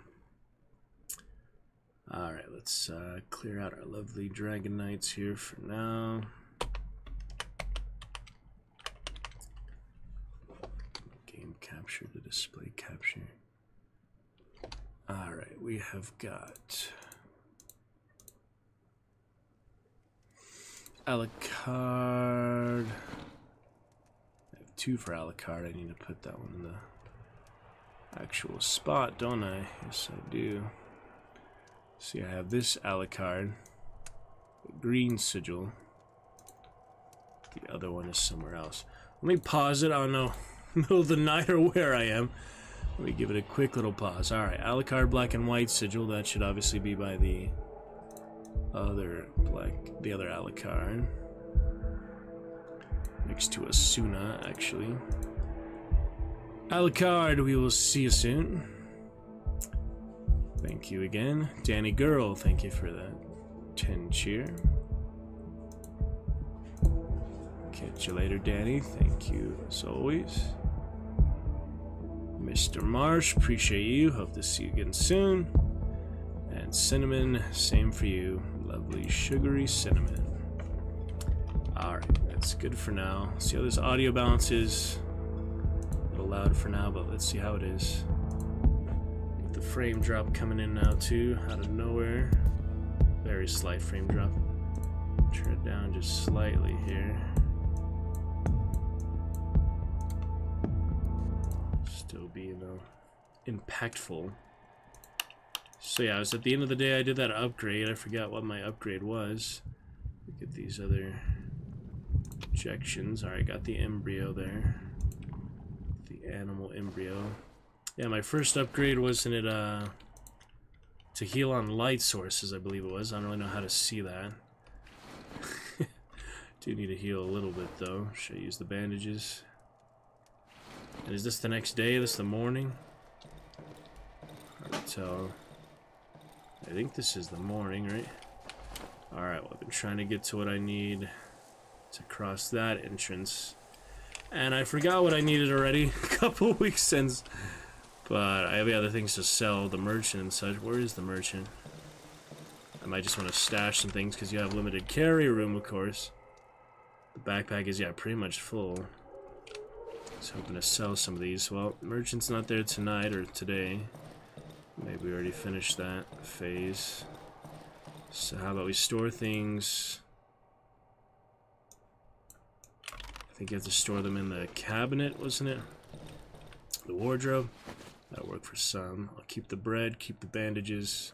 B: Alright, let's uh, clear out our lovely Dragon Knights here for now. Game capture to display capture. Alright, we have got Alucard. I have two for Alucard. I need to put that one in the actual spot, don't I? Yes, I do. See, I have this Alucard, green sigil. The other one is somewhere else. Let me pause it. I don't know, middle of the night or where I am. Let me give it a quick little pause. All right, Alucard black and white sigil. That should obviously be by the other black, the other Alucard. Next to Asuna, actually. Alucard, we will see you soon. Thank you again. Danny Girl, thank you for that 10 cheer. Catch you later, Danny. Thank you as always. Mr. Marsh, appreciate you. Hope to see you again soon. And Cinnamon, same for you. Lovely sugary cinnamon. Alright, that's good for now. See how this audio balance is. A little loud for now, but let's see how it is. Get the frame drop coming in now too, out of nowhere. Very slight frame drop. Turn it down just slightly here. Impactful. So yeah, I was at the end of the day, I did that upgrade. I forgot what my upgrade was. Look at these other injections. Alright, got the embryo there. The animal embryo. Yeah, my first upgrade wasn't it, uh... To heal on light sources, I believe it was. I don't really know how to see that. Do need to heal a little bit, though. Should I use the bandages? And is this the next day? This the morning? Tell. I think this is the morning, right? Alright, well, I've been trying to get to what I need to cross that entrance. And I forgot what I needed already a couple weeks since. But I have the other things to sell, the merchant and such. Where is the merchant? I might just want to stash some things because you have limited carry room, of course. The backpack is, yeah, pretty much full. Was hoping to sell some of these. Well, merchant's not there tonight or today. Maybe we already finished that phase. So how about we store things... I think you have to store them in the cabinet, wasn't it? The wardrobe. That'll work for some. I'll keep the bread, keep the bandages.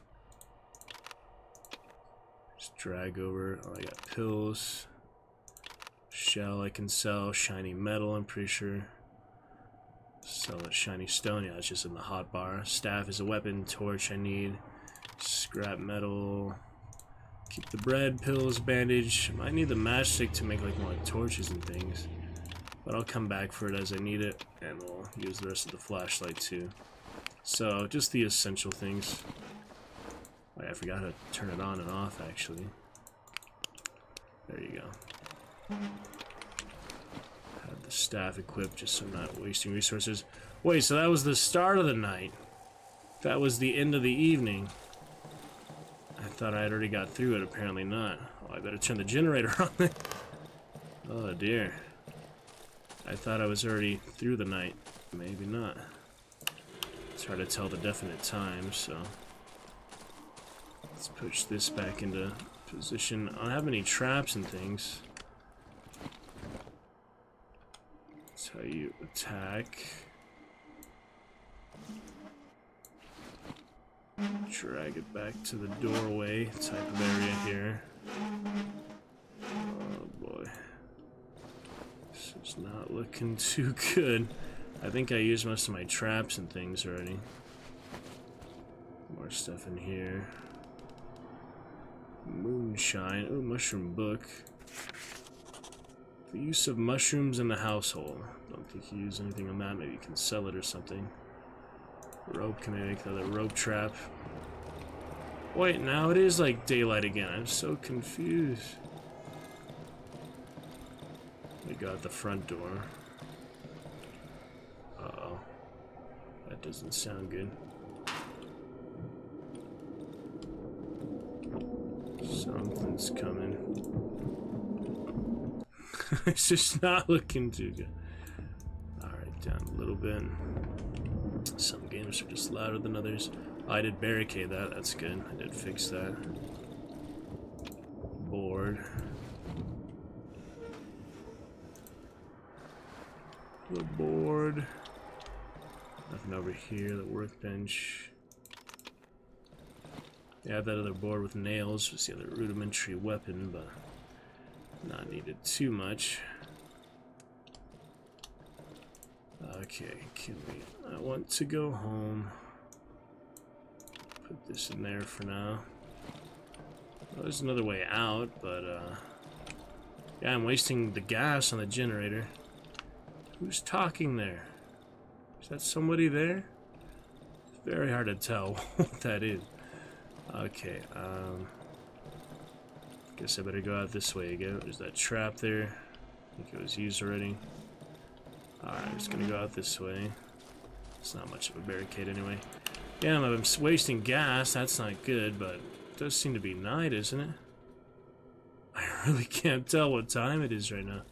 B: Just drag over. Oh, I got pills. Shell I can sell. Shiny metal, I'm pretty sure. Sell that shiny stone. Yeah, it's just in the hot bar. Staff is a weapon. Torch I need. Scrap metal. Keep the bread, pills, bandage. Might need the matchstick to make like more torches and things. But I'll come back for it as I need it. And we'll use the rest of the flashlight too. So, just the essential things. Oh, Wait, I forgot to turn it on and off actually. There you go. Have the staff equipped just so I'm not wasting resources. Wait, so that was the start of the night. That was the end of the evening. I thought I had already got through it, apparently not. Oh, I better turn the generator on oh dear. I thought I was already through the night. Maybe not. It's hard to tell the definite time, so... Let's push this back into position. I don't have any traps and things. That's how you attack. Drag it back to the doorway type of area here. Oh boy. This is not looking too good. I think I used most of my traps and things already. More stuff in here. Moonshine. Oh, mushroom book. The use of mushrooms in the household. Don't think you use anything on that. Maybe you can sell it or something. Rope, can I make another rope trap? Wait, now it is like daylight again. I'm so confused. We got the front door. Uh-oh. That doesn't sound good. Something's coming. it's just not looking too good. Alright, down a little bit. Some games are just louder than others. Oh, I did barricade that, that's good. I did fix that. Board. The board. Nothing over here, the workbench. Yeah, that other board with nails was the other rudimentary weapon, but not needed too much. Okay, can we... I want to go home. Put this in there for now. Well, there's another way out, but, uh... Yeah, I'm wasting the gas on the generator. Who's talking there? Is that somebody there? It's very hard to tell what that is. Okay, um... Guess I better go out this way again. There's that trap there. I think it was used already. Alright, I'm just gonna go out this way. It's not much of a barricade anyway. Damn, I'm wasting gas. That's not good, but it does seem to be night, isn't it? I really can't tell what time it is right now.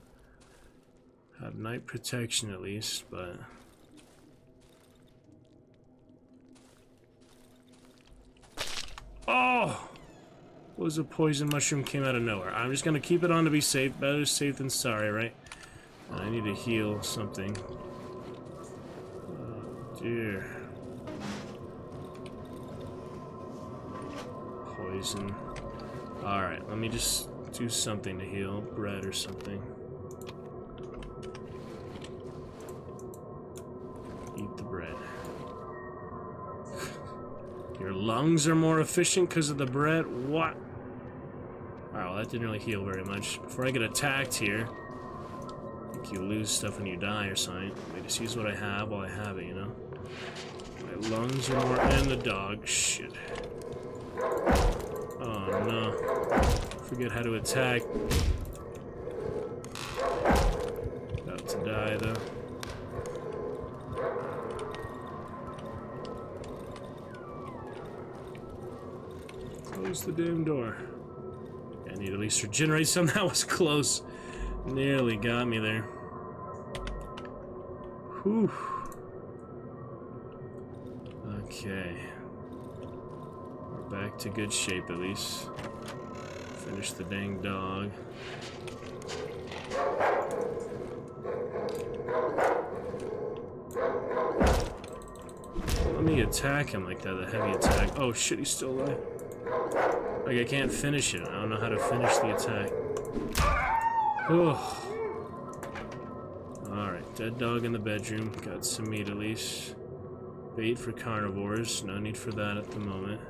B: Have night protection at least, but... Oh! Was a poison mushroom came out of nowhere. I'm just gonna keep it on to be safe. Better safe than sorry, right? I need to heal something. Oh, dear. Poison. Alright, let me just do something to heal. Bread or something. Eat the bread. Your lungs are more efficient because of the bread? What? Wow, that didn't really heal very much. Before I get attacked here, I think you lose stuff when you die or something. I just use what I have while I have it, you know? My lungs are more... And the dog. Shit. Oh, no. Forget how to attack. About to die, though. Close the damn door. I need at least regenerate some. That was close. Nearly got me there. Whew. Okay. We're back to good shape at least. Finish the dang dog. Let me attack him like that, the heavy attack. Oh shit, he's still alive. Like, I can't finish it. I don't know how to finish the attack. Alright, dead dog in the bedroom. Got some meat at least. Bait for carnivores. No need for that at the moment.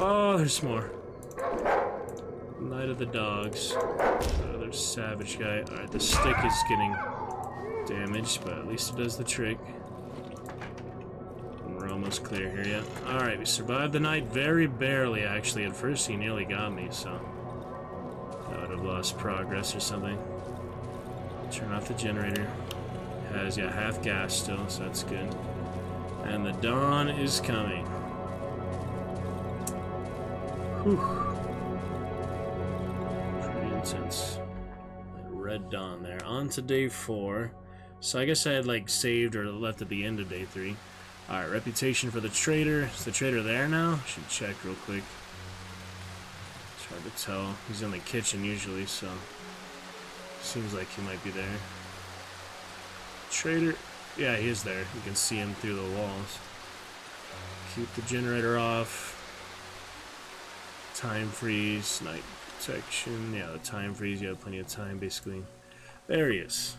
B: Oh, there's more. Night of the dogs. Another savage guy. Alright, the stick is getting damaged, but at least it does the trick almost clear here yet. Alright, we survived the night very barely, actually. At first, he nearly got me, so... I would have lost progress or something. Turn off the generator. Has, yeah, half gas still, so that's good. And the dawn is coming. Whew. Pretty intense. Red dawn there. On to day four. So I guess I had, like, saved or left at the end of day three. Alright, reputation for the trader. Is the trader there now? Should check real quick. It's hard to tell. He's in the kitchen usually, so... Seems like he might be there. Trader... Yeah, he is there. You can see him through the walls. Keep the generator off. Time freeze, night protection. Yeah, the time freeze. You have plenty of time, basically. There he is.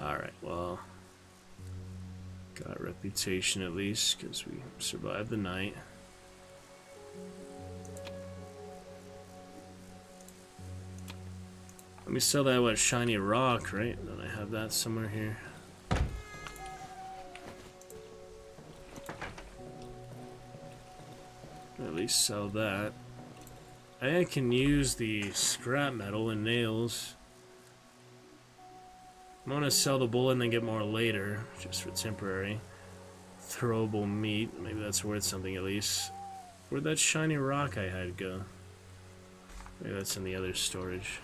B: Alright, well, got reputation at least because we survived the night. Let me sell that what shiny rock, right? Then I have that somewhere here. At least sell that. I can use the scrap metal and nails. I'm gonna sell the bullet and then get more later, just for temporary. Throwable meat, maybe that's worth something at least. Where'd that shiny rock I had go? Maybe that's in the other storage.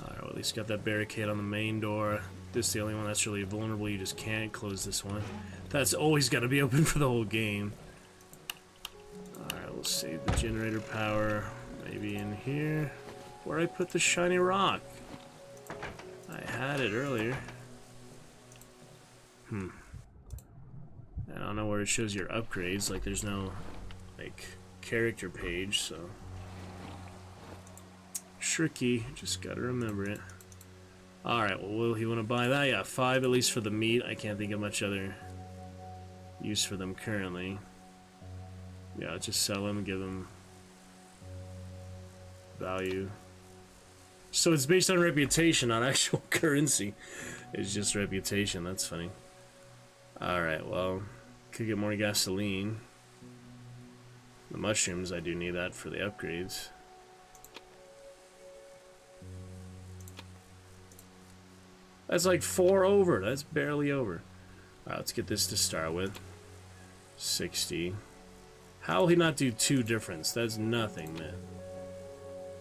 B: Alright, well, at least got that barricade on the main door. This is the only one that's really vulnerable, you just can't close this one. That's always got to be open for the whole game. Alright, we'll save the generator power. Maybe in here. Where I put the shiny rock? I had it earlier. Hmm. I don't know where it shows your upgrades. Like, there's no, like, character page, so... Tricky. Just gotta remember it. Alright, well, will he want to buy that? Yeah, five at least for the meat. I can't think of much other use for them currently. Yeah, just sell them, give them value. So it's based on reputation, not actual currency. It's just reputation, that's funny. Alright, well, could get more gasoline. The mushrooms, I do need that for the upgrades. That's like four over. That's barely over. Alright, let's get this to start with. 60. How will he not do two difference? That's nothing, man.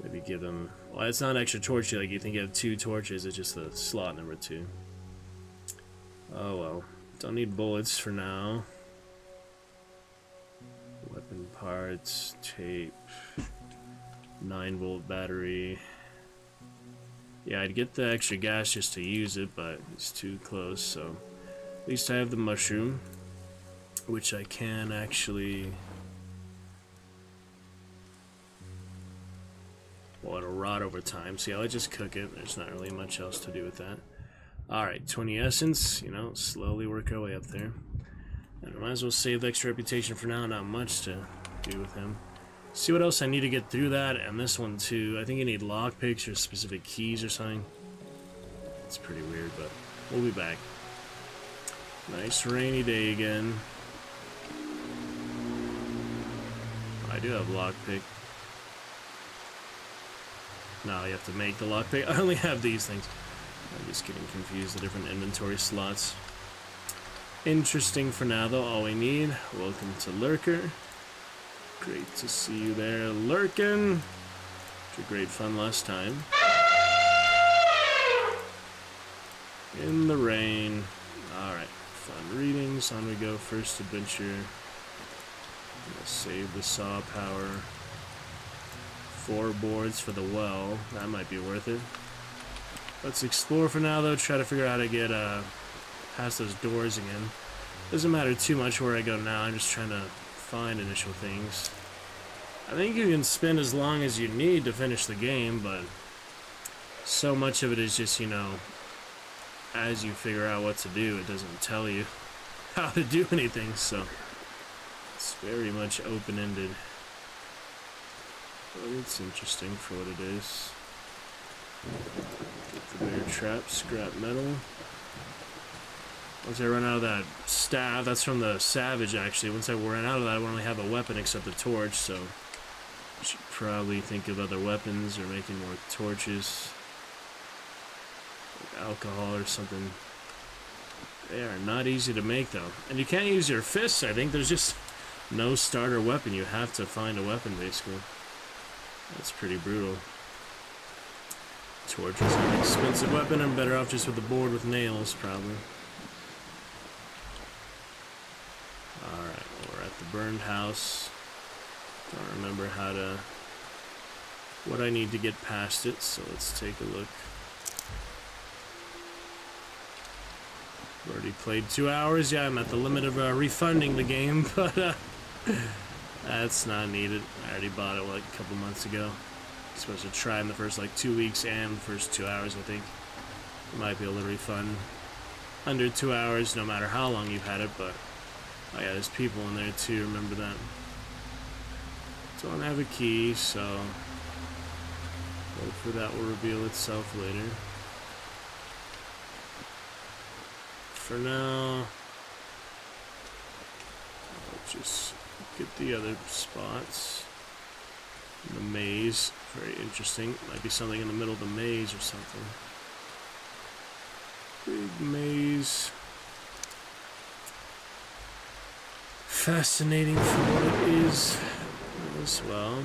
B: Maybe give him... Well, it's not an extra torch. Like, you think you have two torches. It's just the slot number two. Oh, well. Don't need bullets for now. Weapon parts, tape, 9 volt battery. Yeah, I'd get the extra gas just to use it, but it's too close, so... At least I have the mushroom, which I can actually... Well, it'll rot over time, so yeah, let's just cook it. There's not really much else to do with that. Alright, 20 essence, you know, slowly work our way up there. And I might as well save the extra reputation for now, not much to do with him. See what else I need to get through that, and this one too. I think you need lockpicks or specific keys or something. It's pretty weird, but we'll be back. Nice rainy day again. I do have lockpick. No, you have to make the lockpick. I only have these things. I'm just getting confused, the different inventory slots. Interesting for now, though. All we need. Welcome to Lurker. Great to see you there, Lurkin. Which great fun last time. In the rain. Alright, fun readings. On we go. First adventure. save the saw power. Four boards for the well. That might be worth it. Let's explore for now, though. Try to figure out how to get uh, past those doors again. Doesn't matter too much where I go now. I'm just trying to find initial things. I think you can spend as long as you need to finish the game, but so much of it is just, you know, as you figure out what to do, it doesn't tell you how to do anything, so it's very much open-ended. It's interesting for what it is. Bear trap, scrap metal. Once I run out of that staff, that's from the Savage actually. Once I run out of that, I won't have a weapon except the torch, so I should probably think of other weapons or making more torches. Like alcohol or something. They are not easy to make though. And you can't use your fists, I think. There's just no starter weapon. You have to find a weapon basically. That's pretty brutal. Torch is an expensive weapon. I'm better off just with a board with nails, probably. Alright, well, we're at the burned house. Don't remember how to... what I need to get past it, so let's take a look. Already played two hours. Yeah, I'm at the limit of uh, refunding the game, but uh, that's not needed. I already bought it like a couple months ago. supposed to try in the first like two weeks and the first two hours, I think. Might be a little refund under two hours, no matter how long you've had it, but Oh yeah, there's people in there too, remember that. Don't have a key, so Hopefully that will reveal itself later. For now, I'll just get the other spots. The maze, very interesting. Might be something in the middle of the maze or something. Big maze. Fascinating for what it is as well.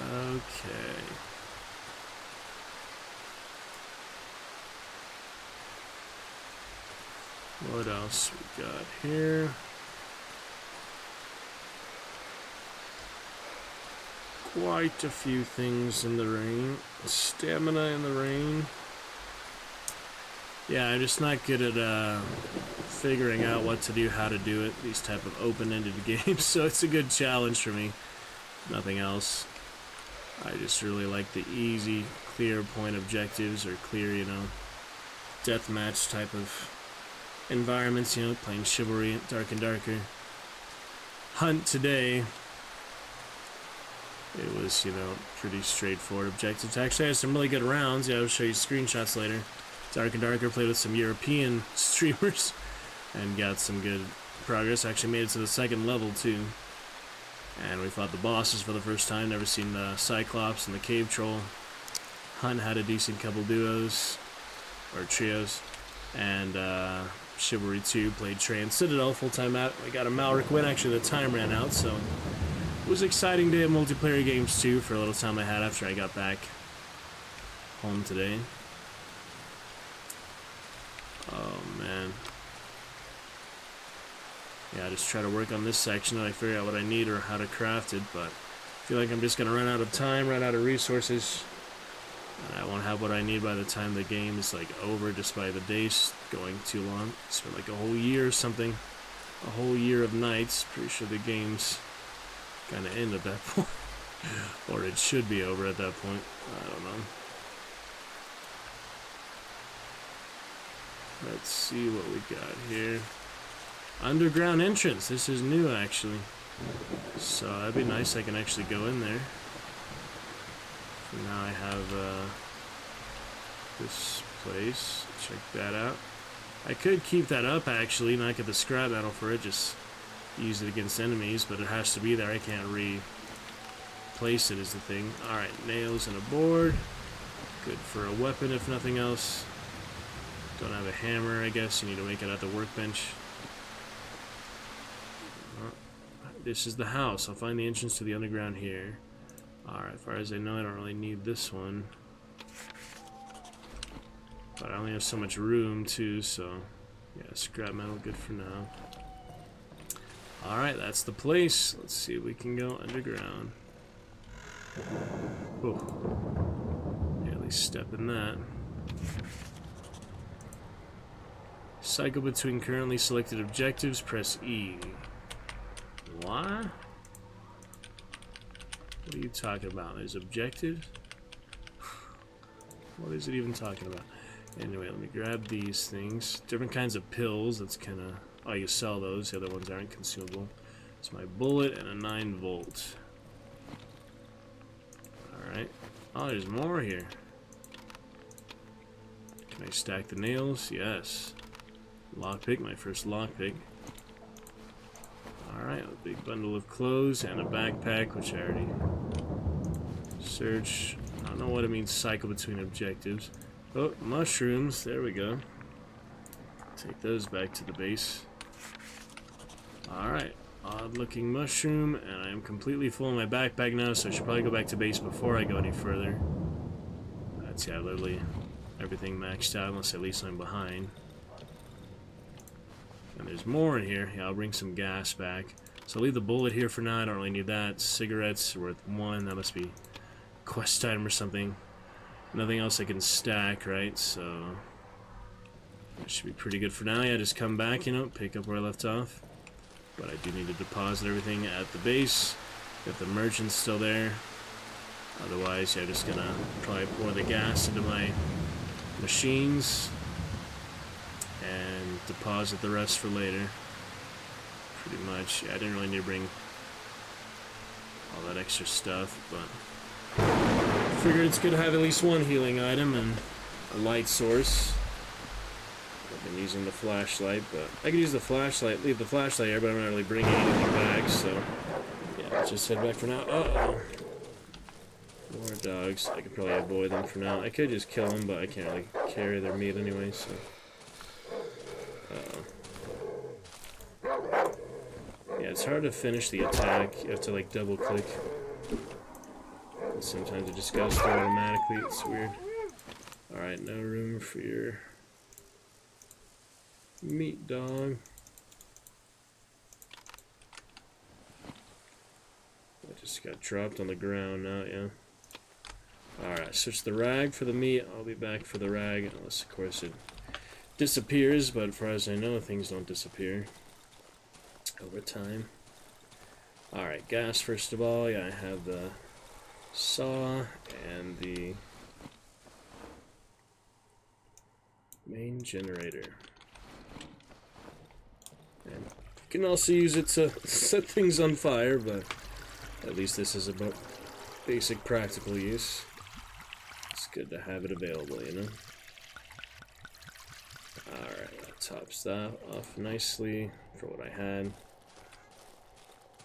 B: Okay. What else we got here? Quite a few things in the rain. Stamina in the rain. Yeah, I'm just not good at uh, figuring out what to do, how to do it. These type of open-ended games, so it's a good challenge for me. Nothing else. I just really like the easy, clear point objectives or clear, you know, deathmatch type of environments, you know, playing Chivalry, Dark and Darker. Hunt today, it was, you know, pretty straightforward objectives. Actually, I had some really good rounds. Yeah, I'll show you screenshots later. Dark and Darker played with some European streamers and got some good progress. Actually made it to the second level, too. And we fought the bosses for the first time. Never seen the Cyclops and the Cave Troll. Hunt had a decent couple duos, or trios. And uh, Chivalry 2 played Trayan Citadel full time out. We got a Malric win. Actually, the time ran out, so it was an exciting day of multiplayer games too for a little time I had after I got back home today. Oh man. Yeah, I just try to work on this section and I figure out what I need or how to craft it, but I feel like I'm just gonna run out of time, run out of resources. I won't have what I need by the time the game is like over just by the days going too long. It's been like a whole year or something. A whole year of nights. Pretty sure the game's gonna end at that point. or it should be over at that point. I don't know. Let's see what we got here. Underground entrance. This is new, actually. So that'd be nice. I can actually go in there. So now I have uh, this place. Check that out. I could keep that up, actually, not get the scrap metal for it. Just use it against enemies, but it has to be there. I can't replace it is the thing. Alright, nails and a board. Good for a weapon, if nothing else. Don't have a hammer, I guess. You need to make it at the workbench. This is the house. I'll find the entrance to the underground here. Alright, as far as I know, I don't really need this one. But I only have so much room, too, so... Yeah, scrap metal, good for now. Alright, that's the place. Let's see if we can go underground. Oh. Least step in that. Cycle between currently selected objectives, press E. What? What are you talking about? There's objectives? what is it even talking about? Anyway, let me grab these things. Different kinds of pills. That's kind of... Oh, you sell those. The other ones aren't consumable. It's my bullet and a 9 volt. Alright. Oh, there's more here. Can I stack the nails? Yes. Lockpick, my first lockpick. Alright, a big bundle of clothes and a backpack, which I already search. I don't know what it means cycle between objectives. Oh, mushrooms, there we go. Take those back to the base. Alright, odd looking mushroom, and I am completely full in my backpack now, so I should probably go back to base before I go any further. That's yeah, literally everything maxed out, unless at least I'm behind. And there's more in here. Yeah, I'll bring some gas back. So I'll leave the bullet here for now. I don't really need that. Cigarettes worth one. That must be quest item or something. Nothing else I can stack, right? So that should be pretty good for now. Yeah, just come back, you know, pick up where I left off. But I do need to deposit everything at the base. If the merchant's still there. Otherwise, yeah, I'm just gonna probably pour the gas into my machines and deposit the rest for later. Pretty much. I didn't really need to bring all that extra stuff, but figured it's good to have at least one healing item and a light source. I've been using the flashlight, but I could use the flashlight, leave the flashlight here, but I'm not really bringing anything back, so yeah, just head back for now. Uh-oh. More dogs. I could probably avoid them for now. I could just kill them, but I can't really carry their meat anyway, so... Uh-oh. Yeah, it's hard to finish the attack. You have to, like, double-click. Sometimes it just goes through automatically. It's weird. Alright, no room for your... meat dog. I just got dropped on the ground now, yeah. Alright, switch the rag for the meat. I'll be back for the rag, unless, of course, it disappears, but as far as I know, things don't disappear over time. Alright, gas, first of all. Yeah, I have the saw and the main generator. And you can also use it to set things on fire, but at least this is about basic practical use It's good to have it available, you know? Alright, that tops that off nicely for what I had.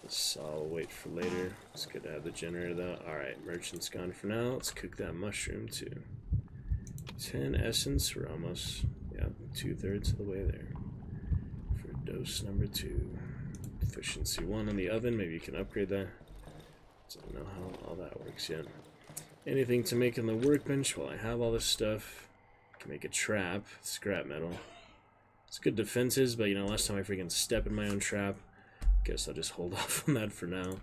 B: This I'll wait for later. It's good to have the generator though. Alright, merchant's gone for now. Let's cook that mushroom too. 10 essence, we're almost, yeah, two-thirds of the way there. For dose number two. Efficiency one on the oven, maybe you can upgrade that. Don't know how all that works yet anything to make in the workbench while I have all this stuff. Can make a trap, scrap metal. It's good defenses, but you know, last time I freaking step in my own trap. Guess I'll just hold off on that for now.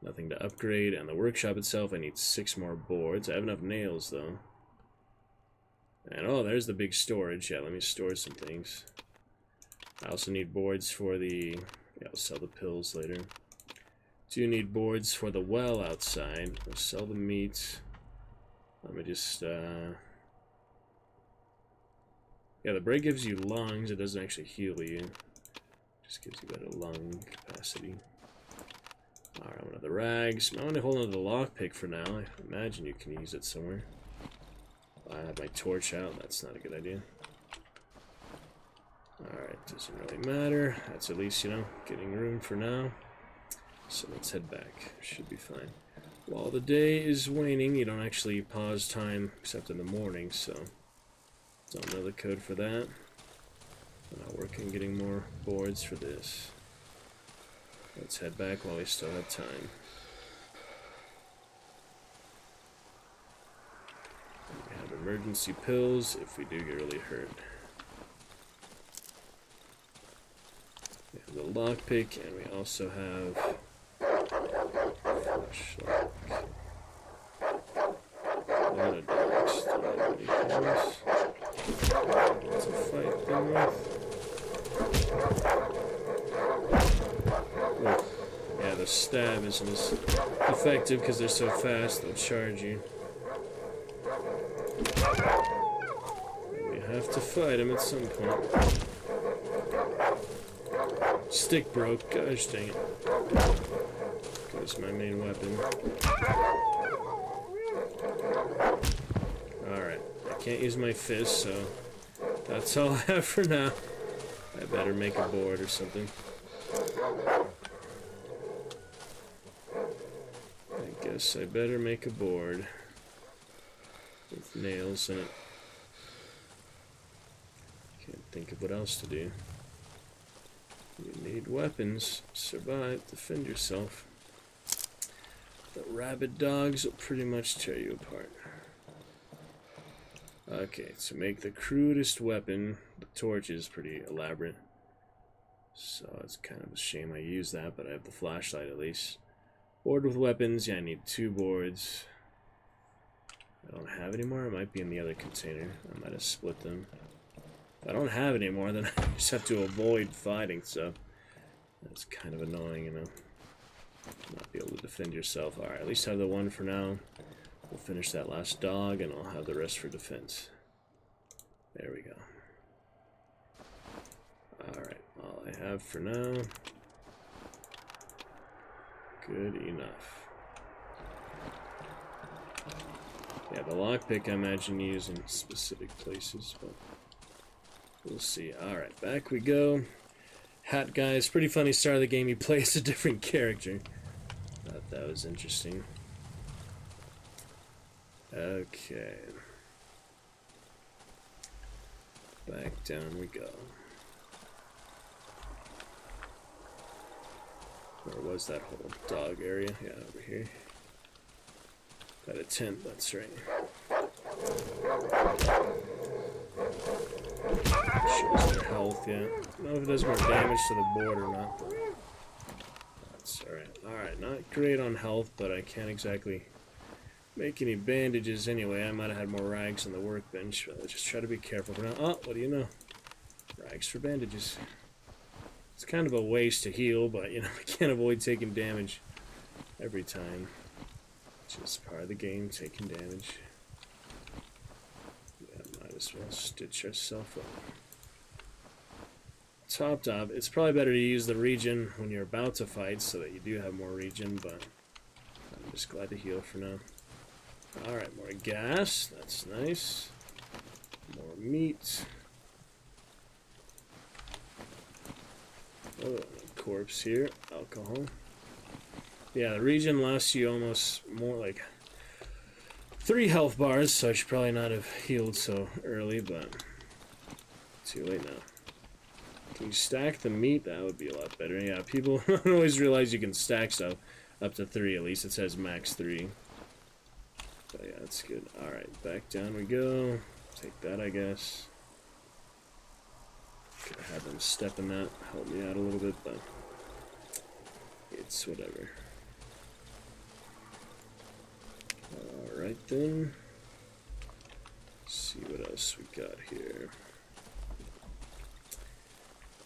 B: Nothing to upgrade, and the workshop itself, I need six more boards. I have enough nails, though. And oh, there's the big storage. Yeah, let me store some things. I also need boards for the... Yeah, I'll sell the pills later. Do you need boards for the well outside. We'll sell the meat. Let me just, uh... Yeah, the break gives you lungs. It doesn't actually heal you. Just gives you better lung capacity. Alright, one of the rags. I want to hold on to the lockpick for now. I imagine you can use it somewhere. I have my torch out. That's not a good idea. Alright, doesn't really matter. That's at least, you know, getting room for now. So let's head back. Should be fine. While the day is waning, you don't actually pause time except in the morning, so don't know the code for that. I'm not working getting more boards for this. Let's head back while we still have time. We have emergency pills if we do get really hurt. We have the lockpick, and we also have Flashlight. To fight them with. Yeah, the stab isn't as effective because they're so fast, they'll charge you. We have to fight them at some point. Stick broke, gosh dang it. That's my main weapon. Alright, can't use my fist, so that's all I have for now. I better make a board or something. I guess I better make a board with nails in it. Can't think of what else to do. You need weapons. Survive. Defend yourself. The rabid dogs will pretty much tear you apart. Okay, to make the crudest weapon, the torch is pretty elaborate. So it's kind of a shame I use that, but I have the flashlight at least. Board with weapons, yeah, I need two boards. I don't have any more, it might be in the other container. I might have split them. If I don't have any more, then I just have to avoid fighting, so that's kind of annoying, you know not be able to defend yourself. Alright, at least have the one for now. We'll finish that last dog, and I'll have the rest for defense. There we go. Alright, all I have for now. Good enough. Yeah, the lockpick I imagine you use in specific places, but we'll see. Alright, back we go. Hat guy is pretty funny start of the game. He plays a different character. Thought that was interesting. Okay. Back down we go. Where was that whole dog area? Yeah, over here. Got a tent, that's right. Shows their health, yeah. I don't know if it does more damage to the board or not. That's alright. Alright, not great on health, but I can't exactly make any bandages anyway. I might have had more rags on the workbench, let's just try to be careful for now. Oh, what do you know? Rags for bandages. It's kind of a waste to heal, but you know, we can't avoid taking damage every time. Just part of the game, taking damage. Yeah, might as well stitch ourselves up. Top top, it's probably better to use the regen when you're about to fight so that you do have more regen, but I'm just glad to heal for now. Alright, more gas, that's nice. More meat. Oh, corpse here. Alcohol. Yeah, the regen lasts you almost more like three health bars, so I should probably not have healed so early, but too late now. Can you stack the meat? That would be a lot better. Yeah, people don't always realize you can stack stuff up to three at least. It says max three. But yeah, that's good. Alright, back down we go. Take that, I guess. Could have had them step in that, help me out a little bit, but it's whatever. Alright then. Let's see what else we got here.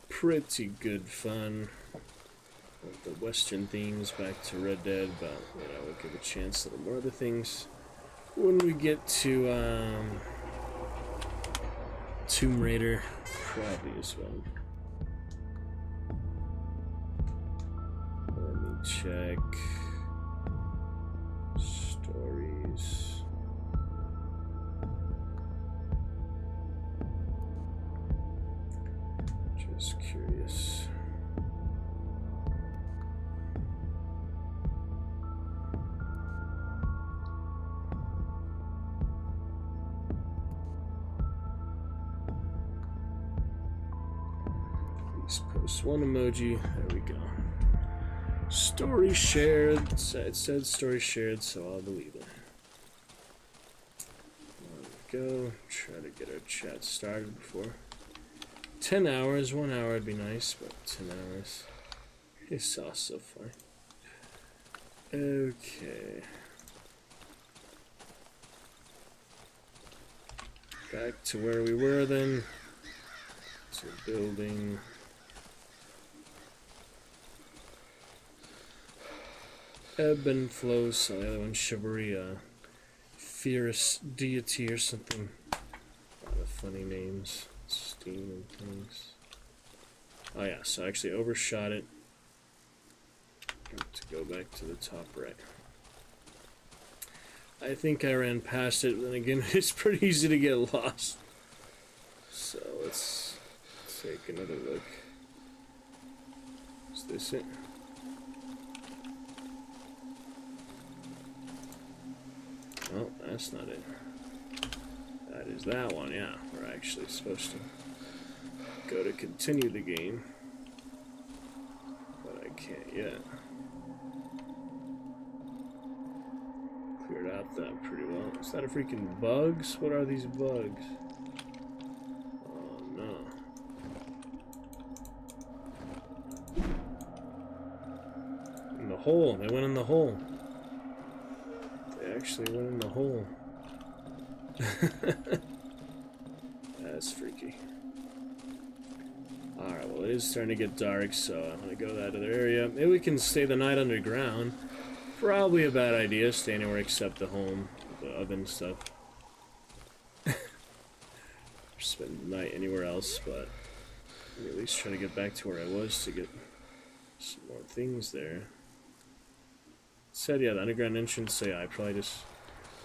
B: Pretty good fun. With the western themes back to Red Dead, but you know, we'll give a chance to the more other things when we get to um, Tomb Raider, probably as well. Let me check stories. One emoji. There we go. Story shared. It said story shared, so I'll believe it. There we go. Try to get our chat started before. 10 hours, 1 hour would be nice, but 10 hours It's is also fine. Okay. Back to where we were then. To building. Ebb and flow, so the other one, Shibuya. Fierce deity or something. A lot of funny names. Steam and things. Oh yeah, so I actually overshot it. To go back to the top right. I think I ran past it, then again, it's pretty easy to get lost. So let's take another look. Is this it? Oh, that's not it. That is that one, yeah. We're actually supposed to go to continue the game. But I can't yet. Cleared out that pretty well. Is that a freaking bugs? What are these bugs? Oh no. In the hole. They went in the hole. Actually went in the hole. That's freaky. Alright, well it is starting to get dark, so I'm gonna go to that other area. Maybe we can stay the night underground. Probably a bad idea, stay anywhere except the home, the oven stuff. Spend the night anywhere else, but at least try to get back to where I was to get some more things there. Said, yeah, the underground entrance, so yeah, I probably just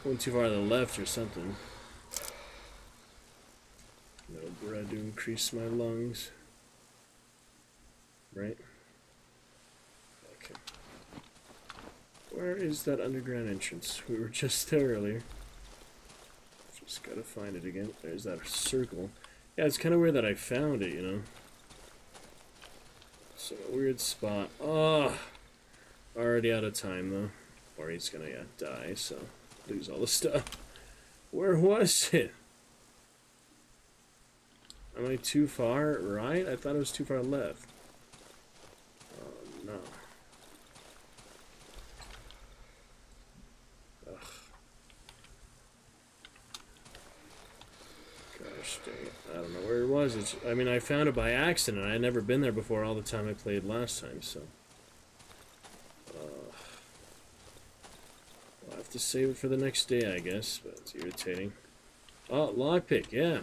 B: went too far to the left or something. No bread to increase my lungs. Right? Okay. Where is that underground entrance? We were just there earlier. Just gotta find it again. There's that circle. Yeah, it's kind of weird that I found it, you know? It's a weird spot. Oh! Already out of time, though. Or he's gonna, yeah, die, so lose all the stuff. Where was it? Am I too far right? I thought it was too far left. Oh, no. Ugh. Gosh dang it. I don't know where it was. It's, I mean, I found it by accident. I had never been there before all the time I played last time, so... Uh, I'll have to save it for the next day, I guess, but it's irritating. Oh, lockpick, yeah.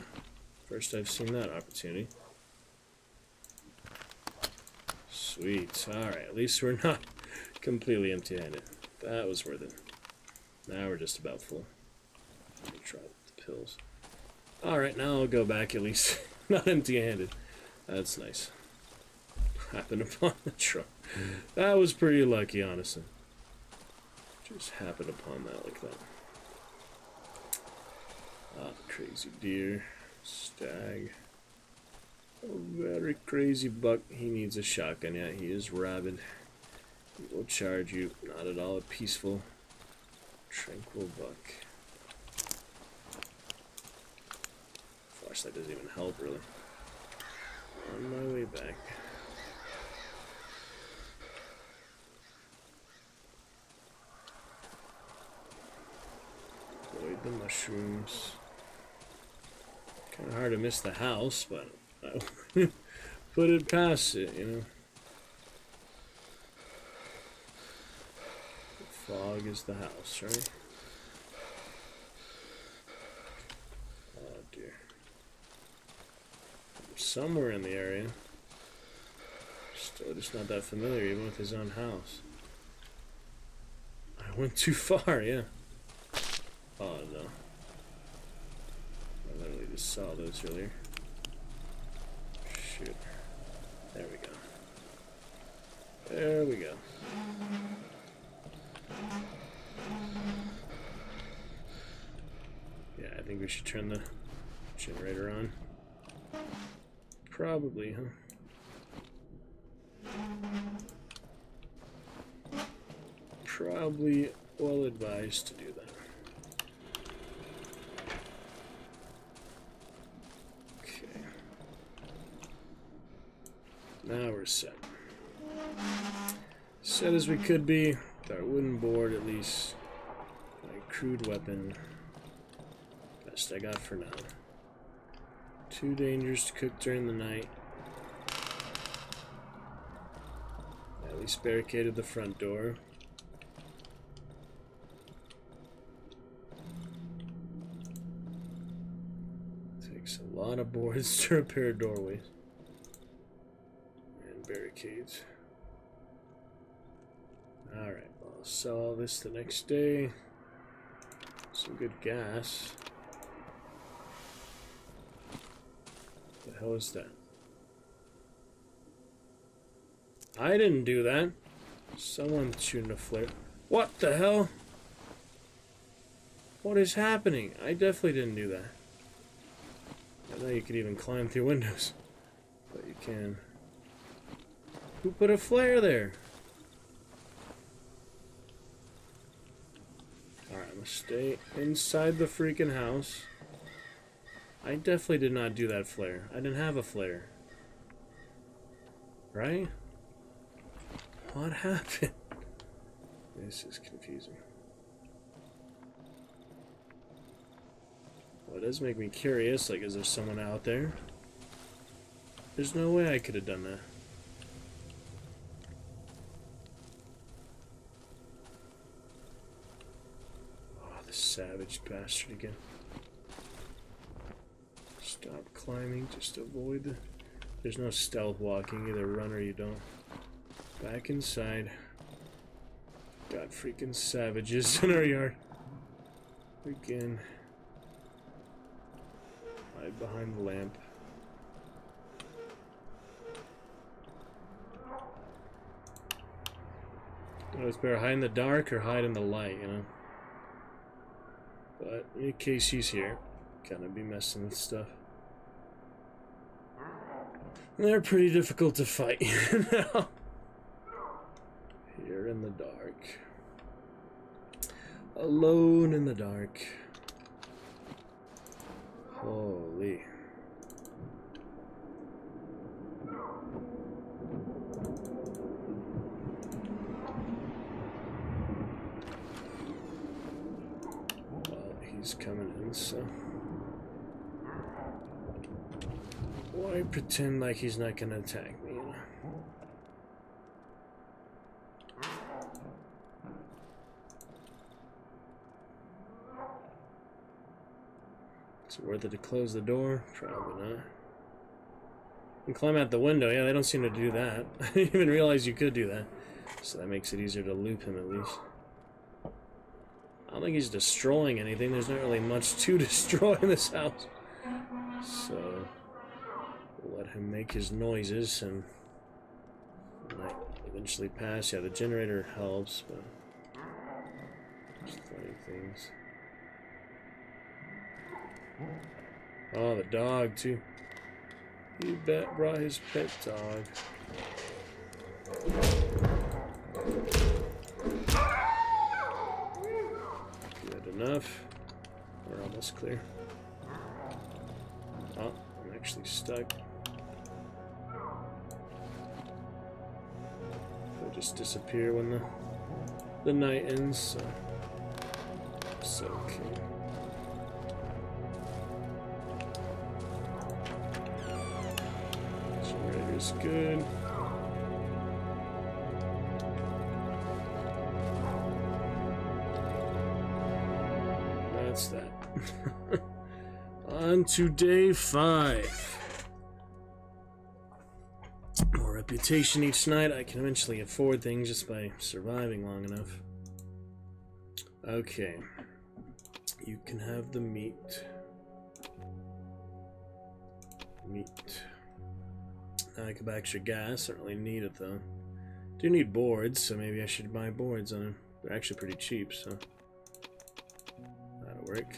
B: First I've seen that opportunity. Sweet. Alright, at least we're not completely empty-handed. That was worth it. Now we're just about full. Let me try the pills. Alright, now I'll go back at least not empty-handed. That's nice. Happened upon the truck. That was pretty lucky, honestly. Just happened upon that like that. Ah, crazy deer. Stag. A very crazy buck. He needs a shotgun. Yeah, he is rabid. He will charge you. Not at all a peaceful, tranquil buck. Flashlight doesn't even help, really. On my way back. Avoid the mushrooms. Kind of hard to miss the house, but I put it past it, you know. The fog is the house, right? Oh dear. Somewhere in the area. Still just not that familiar, even with his own house. I went too far, yeah. Oh no. I literally just saw those earlier. Shoot. There we go. There we go. Yeah, I think we should turn the generator on. Probably, huh? Probably well advised to do that. Okay. Now we're set. Set as we could be, our wooden board at least. My crude weapon. Best I got for now. Too dangerous to cook during the night. At least barricaded the front door. Takes a lot of boards to repair doorways. Barricades. Alright, well, I'll sell all this the next day. Some good gas. The hell is that? I didn't do that. Someone shooting a flare. What the hell? What is happening? I definitely didn't do that. I know you could even climb through windows. But you can. Who put a flare there? Alright, I'm gonna stay inside the freaking house. I definitely did not do that flare. I didn't have a flare. Right? What happened? This is confusing. Well, it does make me curious. Like, is there someone out there? There's no way I could have done that. Oh, the savage bastard again. Stop climbing, just avoid the... There's no stealth walking, either run or you don't. Back inside. Got freaking savages in our yard. Freaking. Hide behind the lamp. It's better hide in the dark or hide in the light, you know? But in case he's here, of be messing with stuff. They're pretty difficult to fight. Here in the dark. Alone in the dark. Holy. Well, he's coming in, so. Why pretend like he's not gonna attack me? Is it worth it to close the door? Probably not. And climb out the window. Yeah, they don't seem to do that. I didn't even realize you could do that. So that makes it easier to loop him at least. I don't think he's destroying anything. There's not really much to destroy in this house. So, let him make his noises and might eventually pass. Yeah, the generator helps, but just things. Oh, the dog, too. He bet brought his pet dog. Good enough. We're almost clear. Oh, I'm actually stuck. They'll just disappear when the the night ends, so it's okay. Generator's good. To day five. More reputation each night. I can eventually afford things just by surviving long enough. Okay. You can have the meat. Meat. Now I can buy extra gas. I don't really need it though. Do need boards, so maybe I should buy boards on them. They're actually pretty cheap, so that'll work.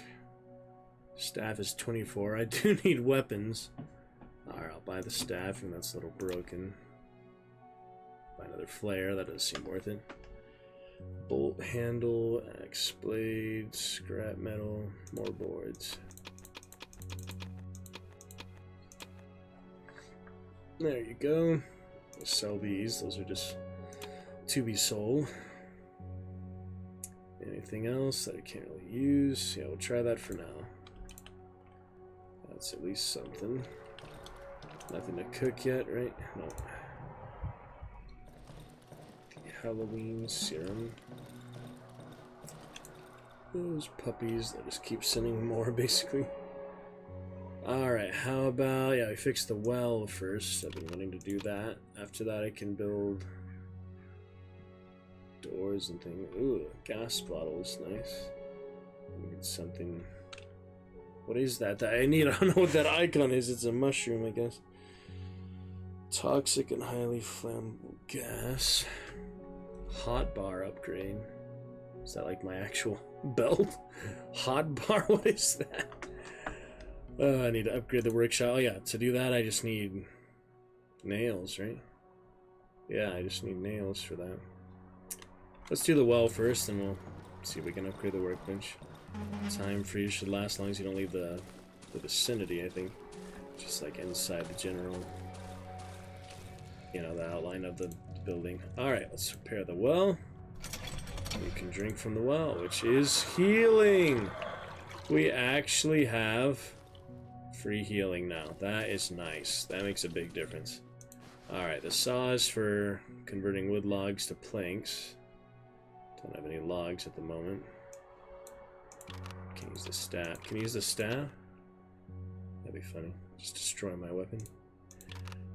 B: Staff is 24. I do need weapons. Alright, I'll buy the staff, and that's a little broken. Buy another flare, that doesn't seem worth it. Bolt handle, axe blade, scrap metal, more boards. There you go. Sell these, those are just to be sold. Anything else that I can't really use? Yeah, we'll try that for now. That's at least something. Nothing to cook yet, right? No. Halloween serum. Those puppies that just keep sending more, basically. Alright, how about... Yeah, we fixed the well first. I've been wanting to do that. After that, I can build doors and things. Ooh, gas bottle is nice. Get something. What is that? I need. I don't know what that icon is. It's a mushroom, I guess. Toxic and highly flammable gas. Hot bar upgrade. Is that like my actual belt? Hot bar? What is that? Uh, I need to upgrade the workshop. Oh yeah, to do that I just need nails, right? Yeah, I just need nails for that. Let's do the well first, and we'll see if we can upgrade the workbench. Time freeze should last as long as you don't leave the, the vicinity, I think. Just like inside the general, you know, the outline of the building. Alright, let's repair the well. We can drink from the well, which is healing! We actually have free healing now. That is nice. That makes a big difference. Alright, the saw is for converting wood logs to planks. Don't have any logs at the moment. Can use the staff. Can use the staff? That'd be funny. Just destroy my weapon.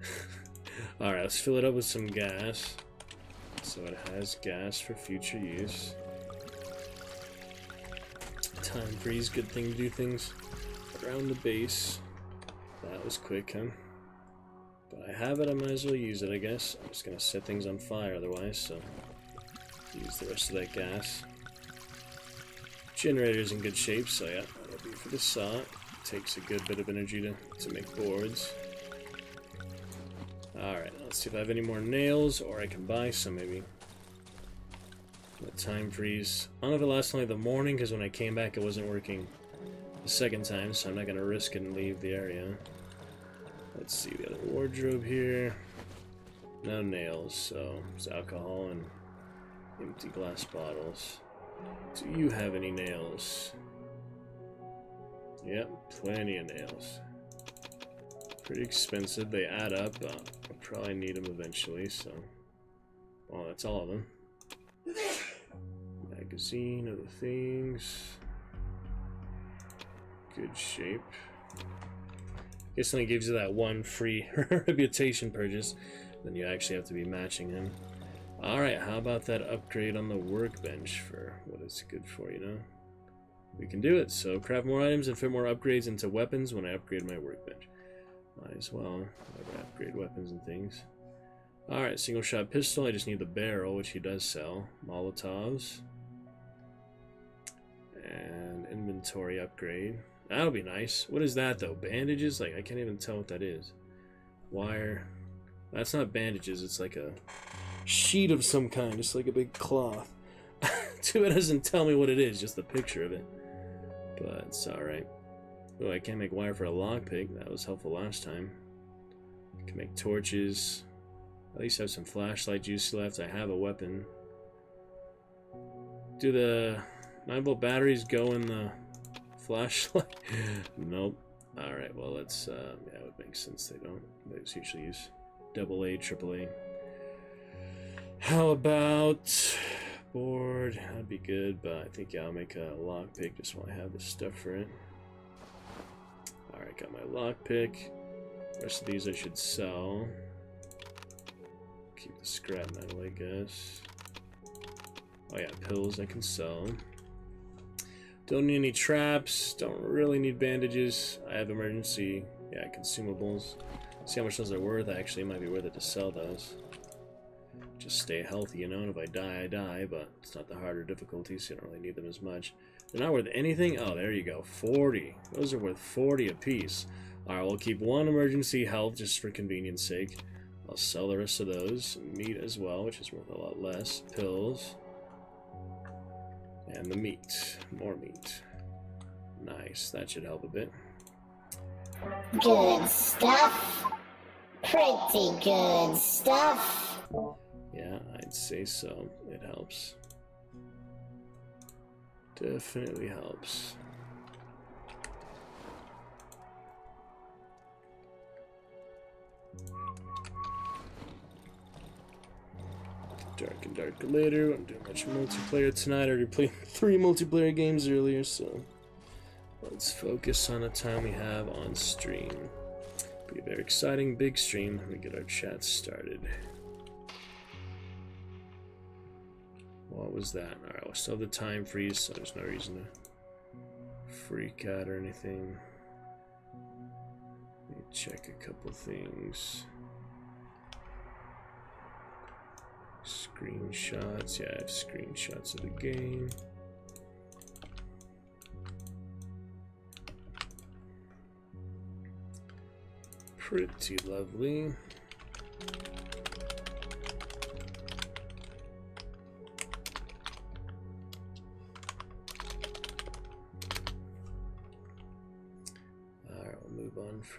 B: Alright, let's fill it up with some gas. So it has gas for future use. Time freeze, good thing to do things around the base. That was quick, huh? But I have it, I might as well use it, I guess. I'm just gonna set things on fire otherwise, so use the rest of that gas. Generator's in good shape, so yeah, that'll be for the saw. It takes a good bit of energy to, to make boards. Alright, let's see if I have any more nails, or I can buy some maybe. The time freeze. I don't know if it lasts only the morning, because when I came back it wasn't working the second time, so I'm not going to risk it and leave the area. Let's see, we got a wardrobe here. No nails, so it's alcohol and empty glass bottles. Do you have any nails? Yep, plenty of nails. Pretty expensive, they add up. I'll probably need them eventually, so... Well, that's all of them. Magazine, other things. Good shape. Guess only gives you that one free reputation purchase. Then you actually have to be matching him. Alright, how about that upgrade on the workbench for what it's good for, you know? We can do it, so craft more items and fit more upgrades into weapons when I upgrade my workbench. Might as well. upgrade weapons and things. Alright, single shot pistol. I just need the barrel, which he does sell. Molotovs. And inventory upgrade. That'll be nice. What is that, though? Bandages? Like, I can't even tell what that is. Wire. That's not bandages. It's like a sheet of some kind. Just like a big cloth. Too bad it doesn't tell me what it is. Just the picture of it. But it's alright. Oh, I can't make wire for a lockpick. That was helpful last time. I can make torches. At least I have some flashlight juice left. I have a weapon. Do the 9 volt batteries go in the flashlight? nope. Alright, well, let's, uh, yeah, it would make sense they don't. They usually use double A, triple A. How about board? That'd be good, but I think, I'll make a lockpick just while I have the stuff for it. Alright, got my lockpick. Rest of these I should sell. Keep the scrap metal, I guess. Oh yeah, pills I can sell. Don't need any traps. Don't really need bandages. I have emergency, yeah, consumables. See how much those are worth. Actually, might be worth it to sell those. Just stay healthy, you know, and if I die, I die, but it's not the harder difficulties, so you don't really need them as much. They're not worth anything? Oh, there you go. 40. Those are worth 40 apiece. Alright, we'll keep one emergency health just for convenience sake. I'll sell the rest of those. Meat as well, which is worth a lot less. Pills. And the meat. More meat. Nice. That should help a bit.
D: Good stuff. Pretty good stuff.
B: I'd say so. It helps. Definitely helps. Dark and Dark later. I'm doing much multiplayer tonight. I already played three multiplayer games earlier, so let's focus on the time we have on stream. Be a very exciting big stream. Let me get our chat started. What was that? Alright, we'll still have the time freeze, so there's no reason to freak out or anything. Let me check a couple things. Screenshots, yeah, I have screenshots of the game. Pretty lovely.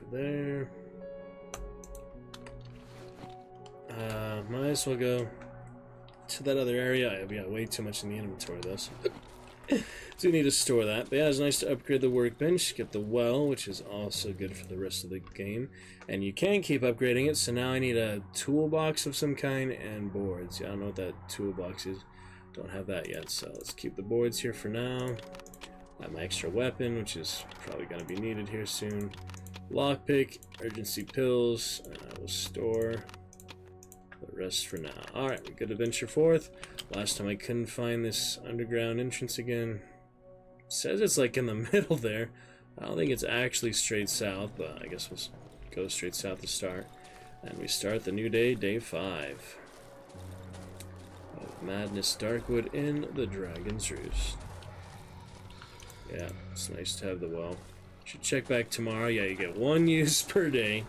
B: We'll move on for there. Uh, might as well go to that other area. Have got way too much in the inventory though, so do need to store that. But yeah, it's nice to upgrade the workbench, get the well, which is also good for the rest of the game. And you can keep upgrading it, so now I need a toolbox of some kind and boards. Yeah, I don't know what that toolbox is. Don't have that yet, so let's keep the boards here for now. Got my extra weapon, which is probably going to be needed here soon. Lockpick, urgency pills, uh, and I will store the rest for now. Alright, we gotta venture forth. Last time I couldn't find this underground entrance again. says it's like in the middle there. I don't think it's actually straight south, but I guess we'll go straight south to start. And we start the new day, day five. Of Madness Darkwood in the Dragon's Roost. Yeah, it's nice to have the well. Should check back tomorrow. Yeah, you get one use per day.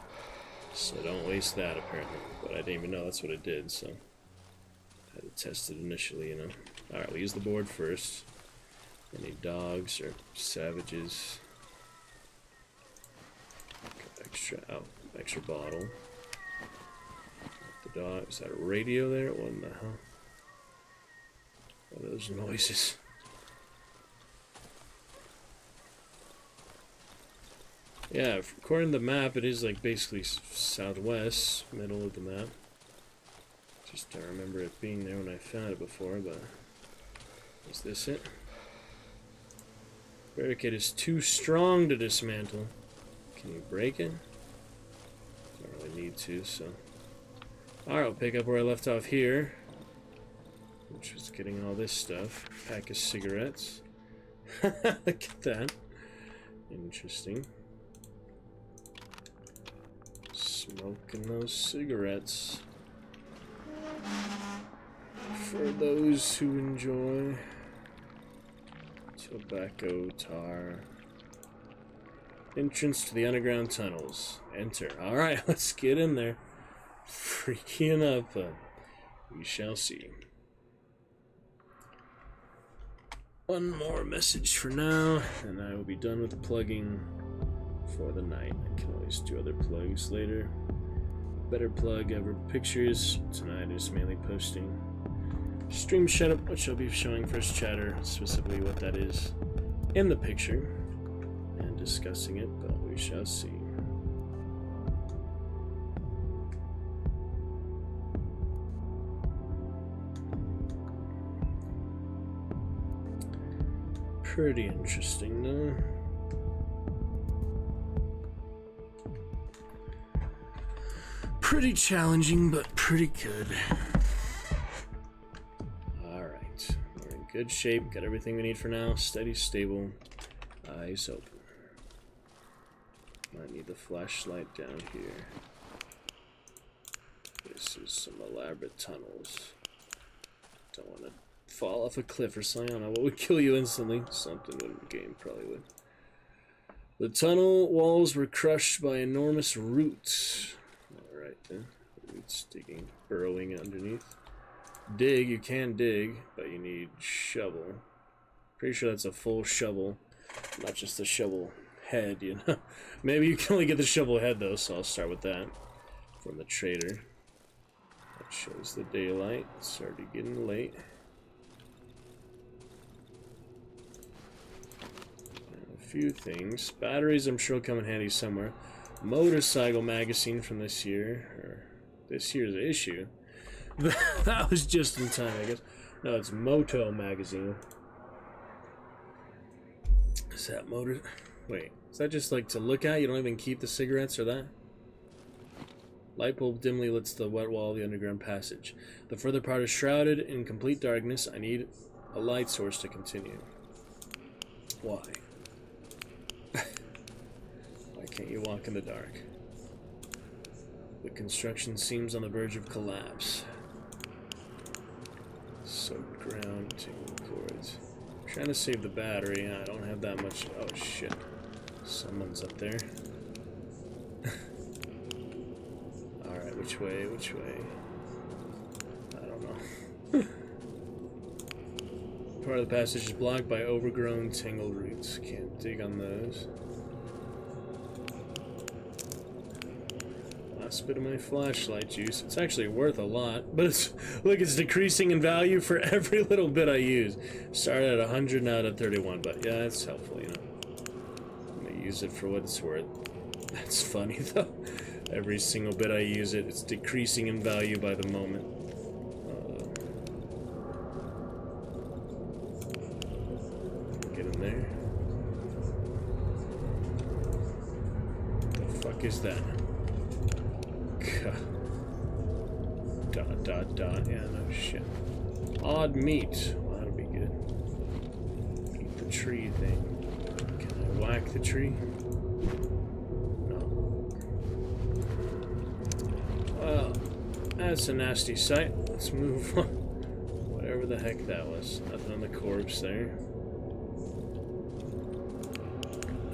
B: So don't waste that, apparently. But I didn't even know that's what it did, so... I had to test it initially, you know. Alright, we'll use the board first. Any dogs or savages. Extra, oh, extra bottle. The dog, is that a radio there? What in the hell? What are those noises? Yeah, according to the map, it is like basically southwest, middle of the map. Just don't remember it being there when I found it before, but is this it? Barricade is too strong to dismantle. Can you break it? Don't really need to, so. Alright, I'll pick up where I left off here. Which was getting all this stuff. Pack of cigarettes. Look at that. Interesting. Smoking those cigarettes. For those who enjoy tobacco tar. Entrance to the underground tunnels. Enter. Alright, let's get in there. Freaking up. but we shall see. One more message for now, and I will be done with plugging for the night. I can always do other plugs later. Better plug ever pictures. Tonight is mainly posting stream setup, which I'll be showing first chatter, specifically what that is in the picture, and discussing it, but we shall see. Pretty interesting, though. Pretty challenging, but pretty good. Alright, we're in good shape, got everything we need for now. Steady, stable, eyes open. Might need the flashlight down here. This is some elaborate tunnels. Don't want to fall off a cliff or something. I don't know what would kill you instantly. Something in the game probably would. The tunnel walls were crushed by enormous roots. Alright then. It's digging, burrowing underneath. Dig, you can dig, but you need shovel. Pretty sure that's a full shovel, not just a shovel head, you know. Maybe you can only get the shovel head though, so I'll start with that. From the trader. That shows the daylight. It's already getting late. A few things. Batteries I'm sure will come in handy somewhere. Motorcycle magazine from this year, or this year's issue. that was just in time, I guess. No, it's Moto magazine. Is that motor? Wait, is that just like to look at? You don't even keep the cigarettes or that? Light bulb dimly lights the wet wall of the underground passage. The further part is shrouded in complete darkness. I need a light source to continue. Why? Why can't you walk in the dark? The construction seems on the verge of collapse. Soaked ground, cords. trying to save the battery. I don't have that much. Oh shit. Someone's up there. Alright, which way? Which way? I don't know. Part of the passage is blocked by overgrown tangled roots. Can't dig on those. Last bit of my flashlight juice. It's actually worth a lot, but it's look, it's decreasing in value for every little bit I use. Started at 100, now at 31, but yeah, it's helpful, you know. I'm gonna use it for what it's worth. That's funny though. Every single bit I use it, it's decreasing in value by the moment. Uh, get in there. What the fuck is that? Meat. Well, that'll be good. Eat the tree thing. Can I whack the tree? No. Well, that's a nasty sight. Let's move on. Whatever the heck that was. Nothing on the corpse there.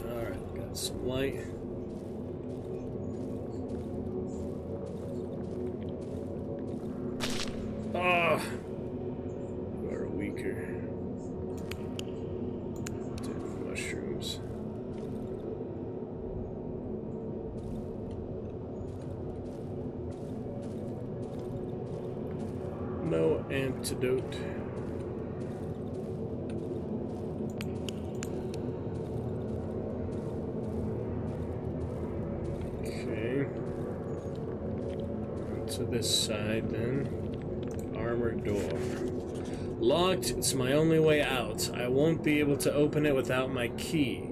B: Alright, got some light. Ah! You are weaker. Dead mushrooms. No antidote. Okay. To this side then. Armor door. Locked, it's my only way out. I won't be able to open it without my key.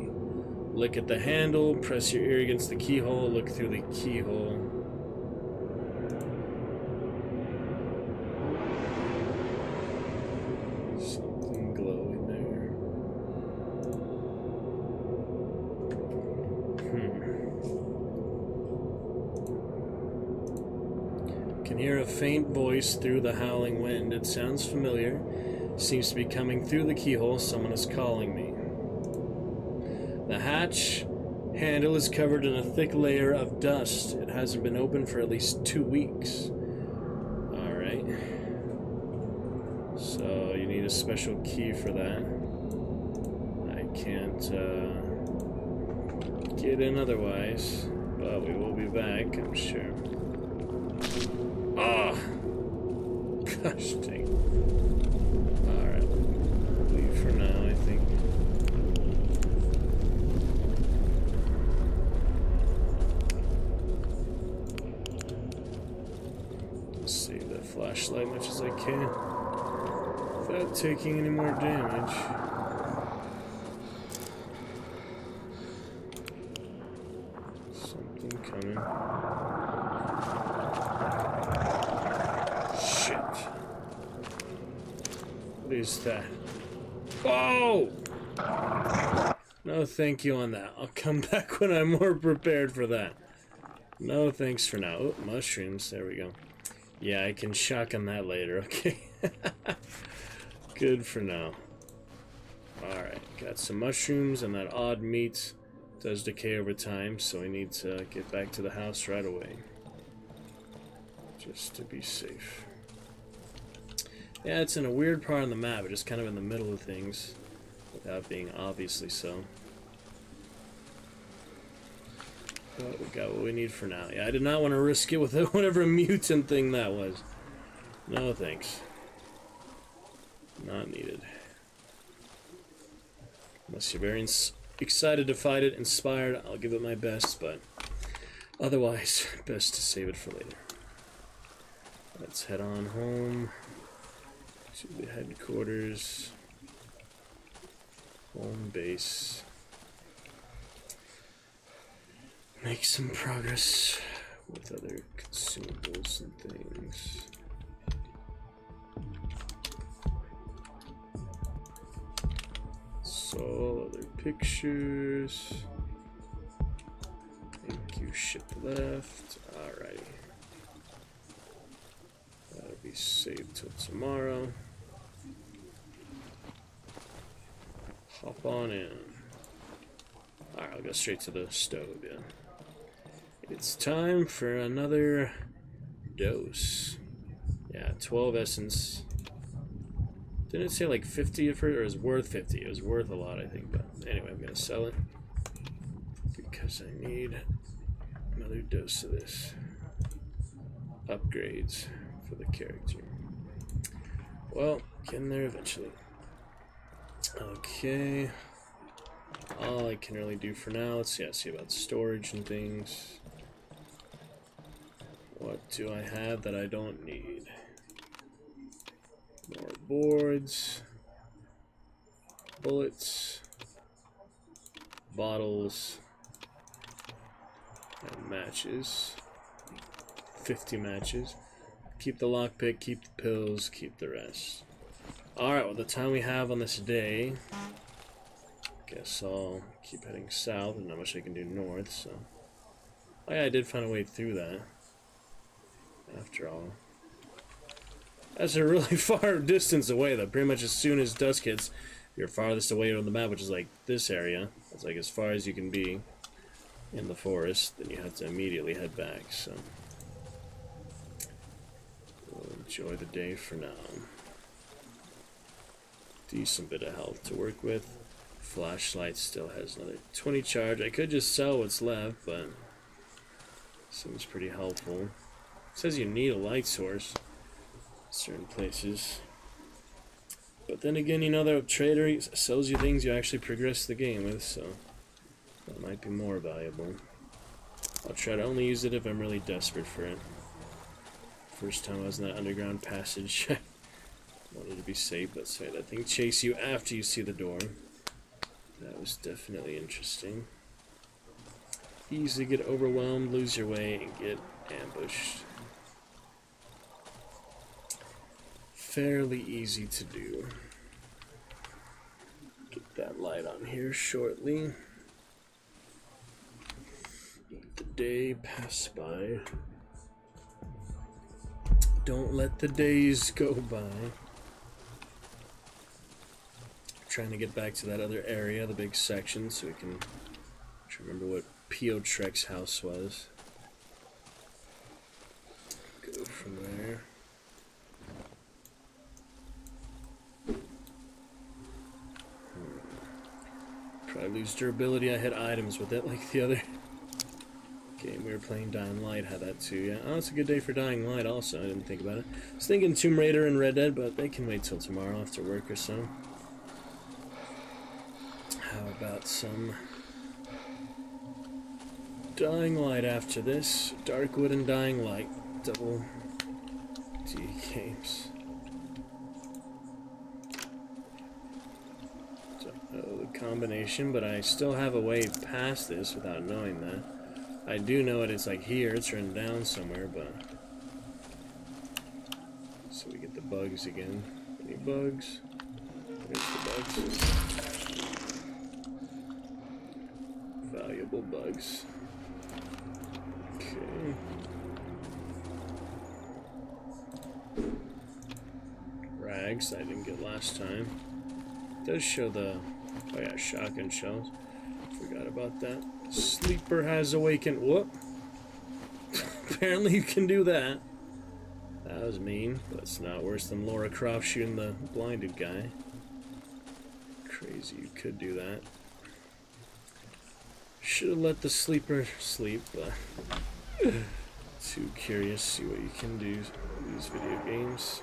B: Look at the handle, press your ear against the keyhole, look through the keyhole. Something glowing there. Hmm. Can hear a faint voice through the howling wind. It sounds familiar. Seems to be coming through the keyhole. Someone is calling me. The hatch handle is covered in a thick layer of dust. It hasn't been opened for at least two weeks. Alright. So you need a special key for that. I can't uh, get in otherwise, but we will be back, I'm sure. Ah! Dang. Alright. Leave for now, I think. Save that flashlight much as I can without taking any more damage. Something coming. Shit. What is that? Oh! No thank you on that. I'll come back when I'm more prepared for that. No thanks for now. Oh, mushrooms. There we go. Yeah, I can shotgun that later, okay? Good for now. Alright, got some mushrooms and that odd meat does decay over time, so we need to get back to the house right away. Just to be safe. Yeah, it's in a weird part of the map, just kind of in the middle of things, without being obviously so. But we got what we need for now. Yeah, I did not want to risk it with whatever mutant thing that was. No thanks. Not needed. Unless you're very excited to fight it, inspired, I'll give it my best, but otherwise, best to save it for later. Let's head on home to the headquarters, home base. Make some progress with other consumables and things. So, other pictures. Thank you, ship left. Alrighty. That'll be saved till tomorrow. Hop on in. Alright, I'll go straight to the stove, yeah. It's time for another dose. Yeah, 12 essence. Didn't it say like 50 at first, or it was worth 50? It was worth a lot, I think, but anyway, I'm gonna sell it. Because I need another dose of this. Upgrades for the character. Well, getting there eventually. Okay. All I can really do for now, let's I see about storage and things. What do I have that I don't need? More boards, bullets, bottles, and matches. 50 matches. keep the lockpick, keep the pills, keep the rest. Alright, well the time we have on this day, guess I'll keep heading south, and not much I can do north, so... Oh yeah, I did find a way through that. After all. That's a really far distance away, though. Pretty much as soon as dusk hits, you're farthest away on the map, which is like this area. It's like as far as you can be in the forest, then you have to immediately head back, so... We'll enjoy the day for now. Decent bit of health to work with. Flashlight still has another 20 charge. I could just sell what's left, but seems pretty helpful. Says you need a light source in certain places. But then again, you know, the trader sells you things you actually progress the game with, so that might be more valuable. I'll try to only use it if I'm really desperate for it. First time I was in that underground passage, I wanted to be safe, but so that thing chase you after you see the door. That was definitely interesting. Easily get overwhelmed, lose your way, and get ambushed. Fairly easy to do. Get that light on here shortly. Let the day pass by. Don't let the days go by trying to get back to that other area, the big section, so we can remember what Piotrek's house was. Go from there. Hmm. Probably lose durability. I hit items with it, like the other game we were playing. Dying Light had that too. Yeah, oh, it's a good day for Dying Light. Also, I didn't think about it. I was thinking Tomb Raider and Red Dead, but they can wait till tomorrow after work or so. How about some Dying Light after this? Darkwood and Dying Light. Double D games. Don't know the combination, but I still have a way past this without knowing that. I do know it, it's like here, it's written down somewhere, but... So we get the bugs again. Any bugs? There's the bugs. valuable bugs. Okay. Rags I didn't get last time. It does show the oh yeah, shotgun shells. Forgot about that. Sleeper has awakened. Whoop. Apparently you can do that. That was mean, but it's not worse than Laura Croft shooting the blinded guy. Crazy you could do that. Should have let the sleeper sleep, but too curious see what you can do in these video games.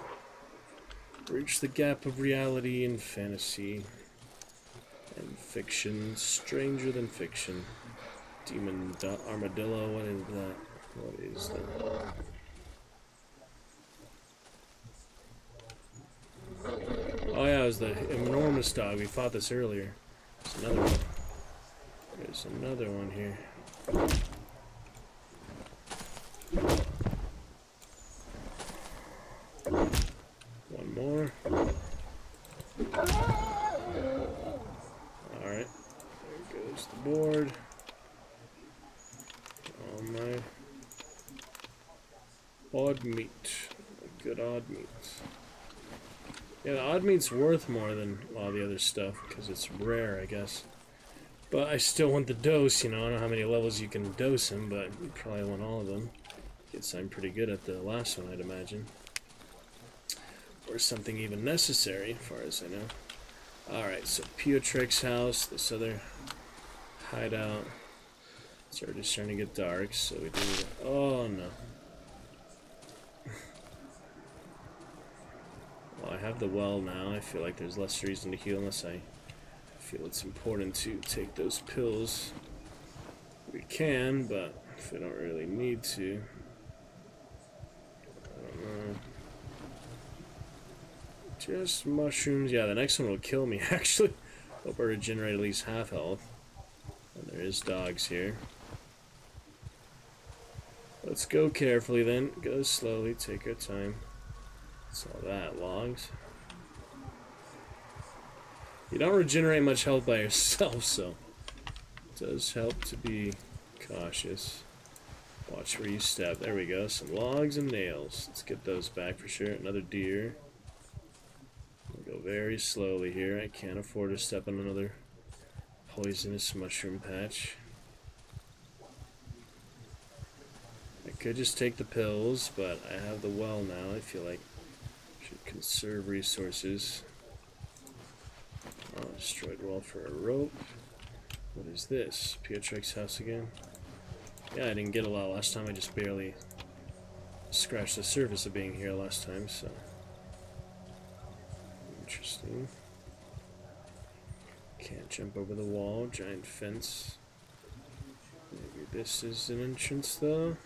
B: Bridge the gap of reality and fantasy and fiction. Stranger than fiction. Demon armadillo. What is that? What is that? Oh yeah, it was the enormous dog. We fought this earlier. It's another one. There's another one here. One more. Alright. There goes the board. All my odd meat. Good odd meat. Yeah, the odd meat's worth more than all the other stuff because it's rare, I guess. But I still want the dose, you know, I don't know how many levels you can dose him, but you probably want all of them. Guess I'm pretty good at the last one, I'd imagine. Or something even necessary, as far as I know. Alright, so Piotrek's house, this other hideout. It's already starting to get dark, so we do Oh, no. well, I have the well now. I feel like there's less reason to heal unless I feel it's important to take those pills. We can, but if we don't really need to. I don't know. Just mushrooms. Yeah, the next one will kill me, actually. Hope I regenerate at least half health. And there is dogs here. Let's go carefully then. Go slowly. Take our time. That's all that. Logs. You don't regenerate much health by yourself, so it does help to be cautious. Watch where you step. There we go. Some logs and nails. Let's get those back for sure. Another deer. Go very slowly here. I can't afford to step on another poisonous mushroom patch. I could just take the pills, but I have the well now. I feel like I should conserve resources. Oh, destroyed well for a rope. What is this? Piotrek's house again? Yeah, I didn't get a lot last time. I just barely scratched the surface of being here last time, so... Interesting. Can't jump over the wall. Giant fence. Maybe this is an entrance, though.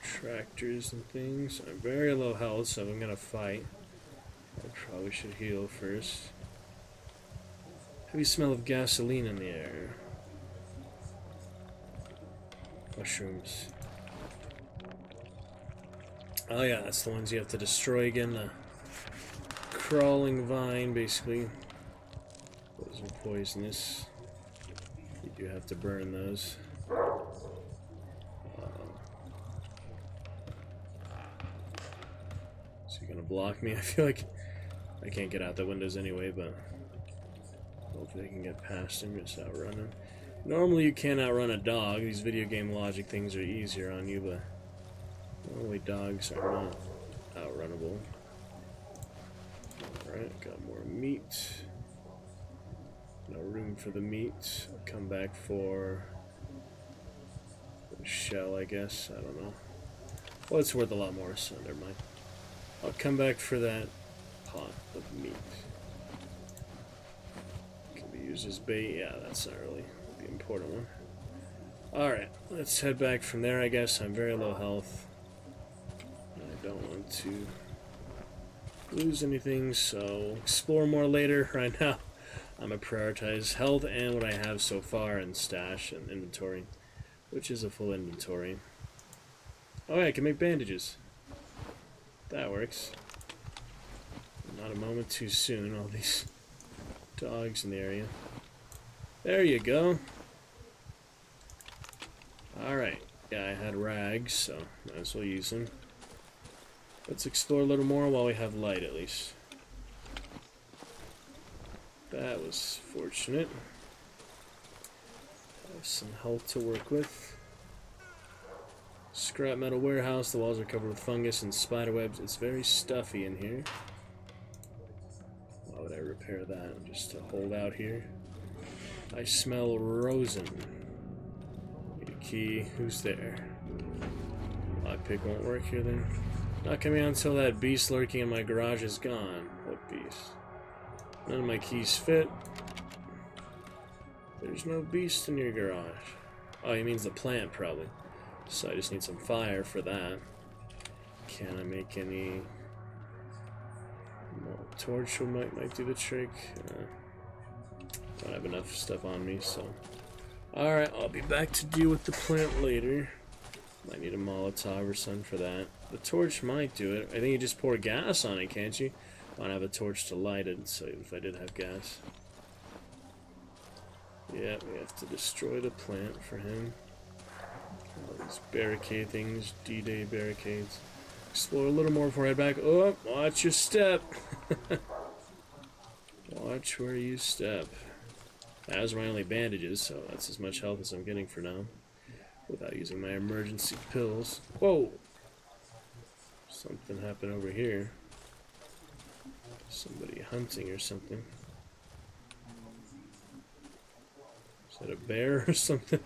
B: Tractors and things. I'm very low health, so I'm gonna fight. I probably should heal first. Heavy smell of gasoline in the air. Mushrooms. Oh yeah, that's the ones you have to destroy again. The crawling vine, basically. Those are poisonous. You do have to burn those. Um, gonna block me? I feel like I can't get out the windows anyway, but hopefully I can get past him, just outrun him. Normally you can't outrun a dog. These video game logic things are easier on you, but normally dogs are not uh, outrunnable. Alright, got more meat. No room for the meat. I'll come back for the shell, I guess. I don't know. Well, it's worth a lot more, so never mind. I'll come back for that pot of meat. Can be used as bait. Yeah, that's not really the important one. Alright, let's head back from there, I guess. I'm very low health. I don't want to lose anything, so explore more later. Right now, I'm gonna prioritize health and what I have so far in stash and inventory, which is a full inventory. Oh yeah, I can make bandages. That works. Not a moment too soon, all these dogs in the area. There you go. Alright. Yeah, I had rags, so might as well use them. Let's explore a little more while we have light, at least. That was fortunate. Have some health to work with. Scrap metal warehouse. The walls are covered with fungus and spider webs. It's very stuffy in here. Why would I repair that? Just to hold out here. I smell rosin. Need a key. Who's there? Lockpick won't work here then. Not coming out until that beast lurking in my garage is gone. What beast? None of my keys fit. There's no beast in your garage. Oh, he means the plant, probably. So I just need some fire for that. Can I make any... Well, torch might, might do the trick. Uh, don't have enough stuff on me, so... Alright, I'll be back to deal with the plant later. Might need a Molotov or something for that. The torch might do it. I think you just pour gas on it, can't you? I don't have a torch to light it, so if I did have gas. Yeah, we have to destroy the plant for him. All these barricade things, D-Day barricades. Explore a little more before I head back. Oh, watch your step. watch where you step. That was my only bandages, so that's as much health as I'm getting for now. Without using my emergency pills. Whoa! Something happened over here. Somebody hunting or something. Is that a bear or something?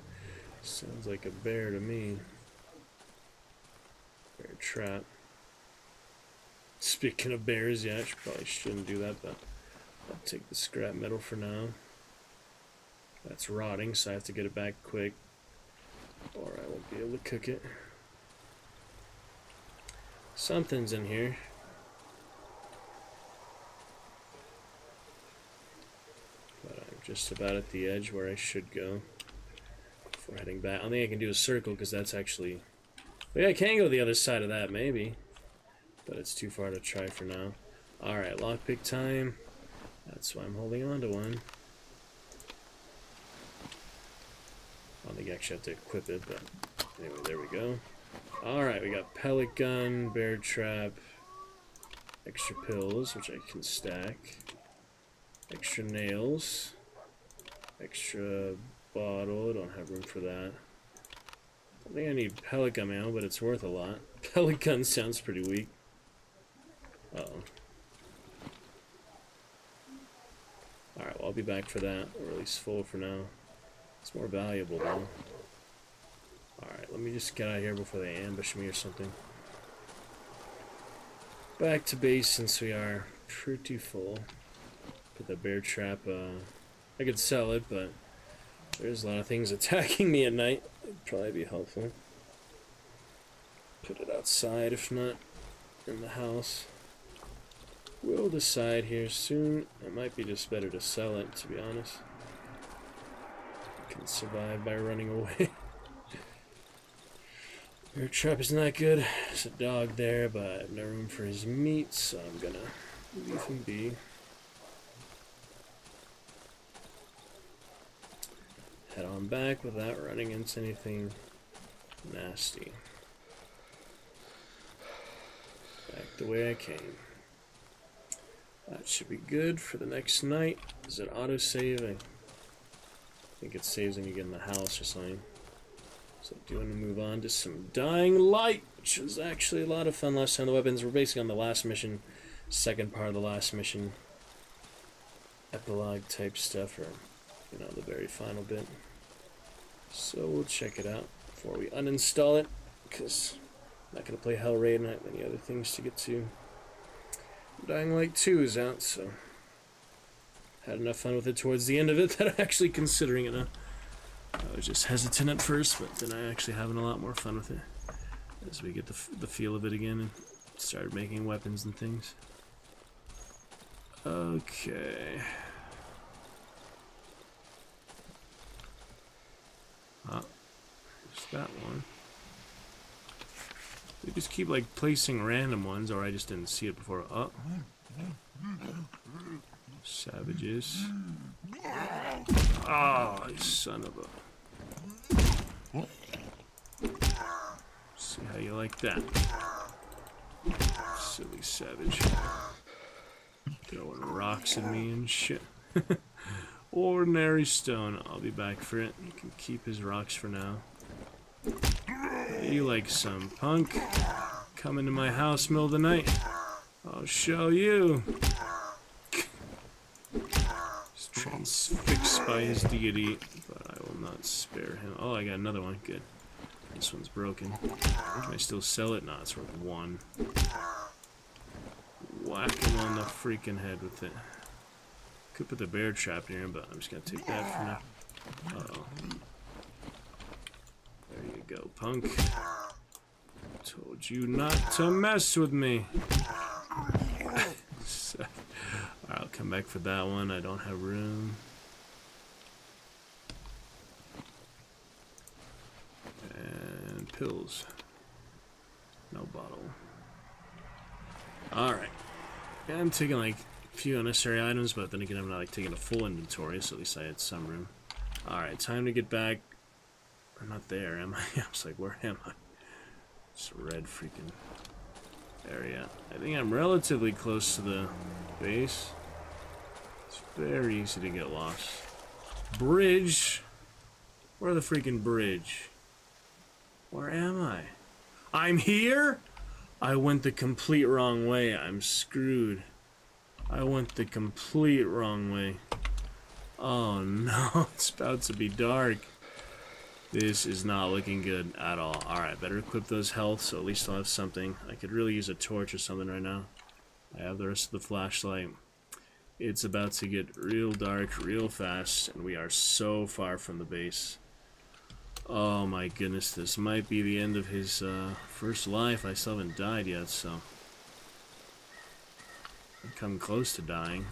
B: Sounds like a bear to me. Bear trap. Speaking of bears, yeah, I should, probably shouldn't do that, but I'll take the scrap metal for now. That's rotting, so I have to get it back quick, or I won't be able to cook it. Something's in here. But I'm just about at the edge where I should go. before heading back. I think I can do a circle because that's actually. Maybe I can go the other side of that, maybe. But it's too far to try for now. Alright, lockpick time. That's why I'm holding on to one. I don't think I actually have to equip it, but anyway, there we go. Alright, we got pellet gun, bear trap, extra pills, which I can stack, extra nails, extra bottle, I don't have room for that. I think I need pellet gun ammo, but it's worth a lot. Pellet gun sounds pretty weak. Uh oh Alright, well I'll be back for that, or at least full for now. It's more valuable though. Alright, let me just get out of here before they ambush me or something. Back to base since we are pretty full. Put the bear trap, uh, I could sell it, but there's a lot of things attacking me at night. It'd probably be helpful. Put it outside if not in the house. We'll decide here soon. It might be just better to sell it, to be honest. Can survive by running away. Bear trap is not that good. There's a dog there, but I have no room for his meat, so I'm gonna leave him be. Head on back without running into anything nasty. Back the way I came. That should be good for the next night. Is it auto-save? I think it saves when you get in the house or something. So do want to move on to some Dying Light, which was actually a lot of fun last time. The weapons were basically on the last mission, second part of the last mission. Epilogue type stuff, or, you know, the very final bit. So we'll check it out before we uninstall it, because I'm not going to play Hellraid and I have many other things to get to. Dying Light 2 is out, so had enough fun with it towards the end of it that I'm actually considering it now. I was just hesitant at first, but then I actually having a lot more fun with it as we get the, the feel of it again and start making weapons and things. Okay. Ah, there's that one. They just keep like placing random ones, or I just didn't see it before. Oh. Savages. Oh, son of a. See how you like that. Silly savage. Throwing rocks at me and shit. Ordinary stone. I'll be back for it. You can keep his rocks for now. You like some punk? Come into my house middle of the night. I'll show you. Transfixed by his deity, but I will not spare him. Oh, I got another one. Good. This one's broken. Can I still sell it? No, it's worth one. Whack him on the freaking head with it. Could put the bear trap near him, but I'm just gonna take that for now. Uh oh. There you go, punk. Told you not to mess with me. I'll come back for that one. I don't have room. And pills. No bottle. Alright. I'm taking like a few unnecessary items, but then again I'm not like taking a full inventory, so at least I had some room. Alright, time to get back. I'm not there, am I? I was like, where am I? It's a red freaking area. I think I'm relatively close to the base. It's very easy to get lost. Bridge? Where the freaking bridge? Where am I? I'm here? I went the complete wrong way. I'm screwed. I went the complete wrong way. Oh no, it's about to be dark. This is not looking good at all. Alright, better equip those health so at least I'll have something. I could really use a torch or something right now. I have the rest of the flashlight. It's about to get real dark real fast and we are so far from the base. Oh my goodness, this might be the end of his uh, first life. I still haven't died yet, so... I've come close to dying.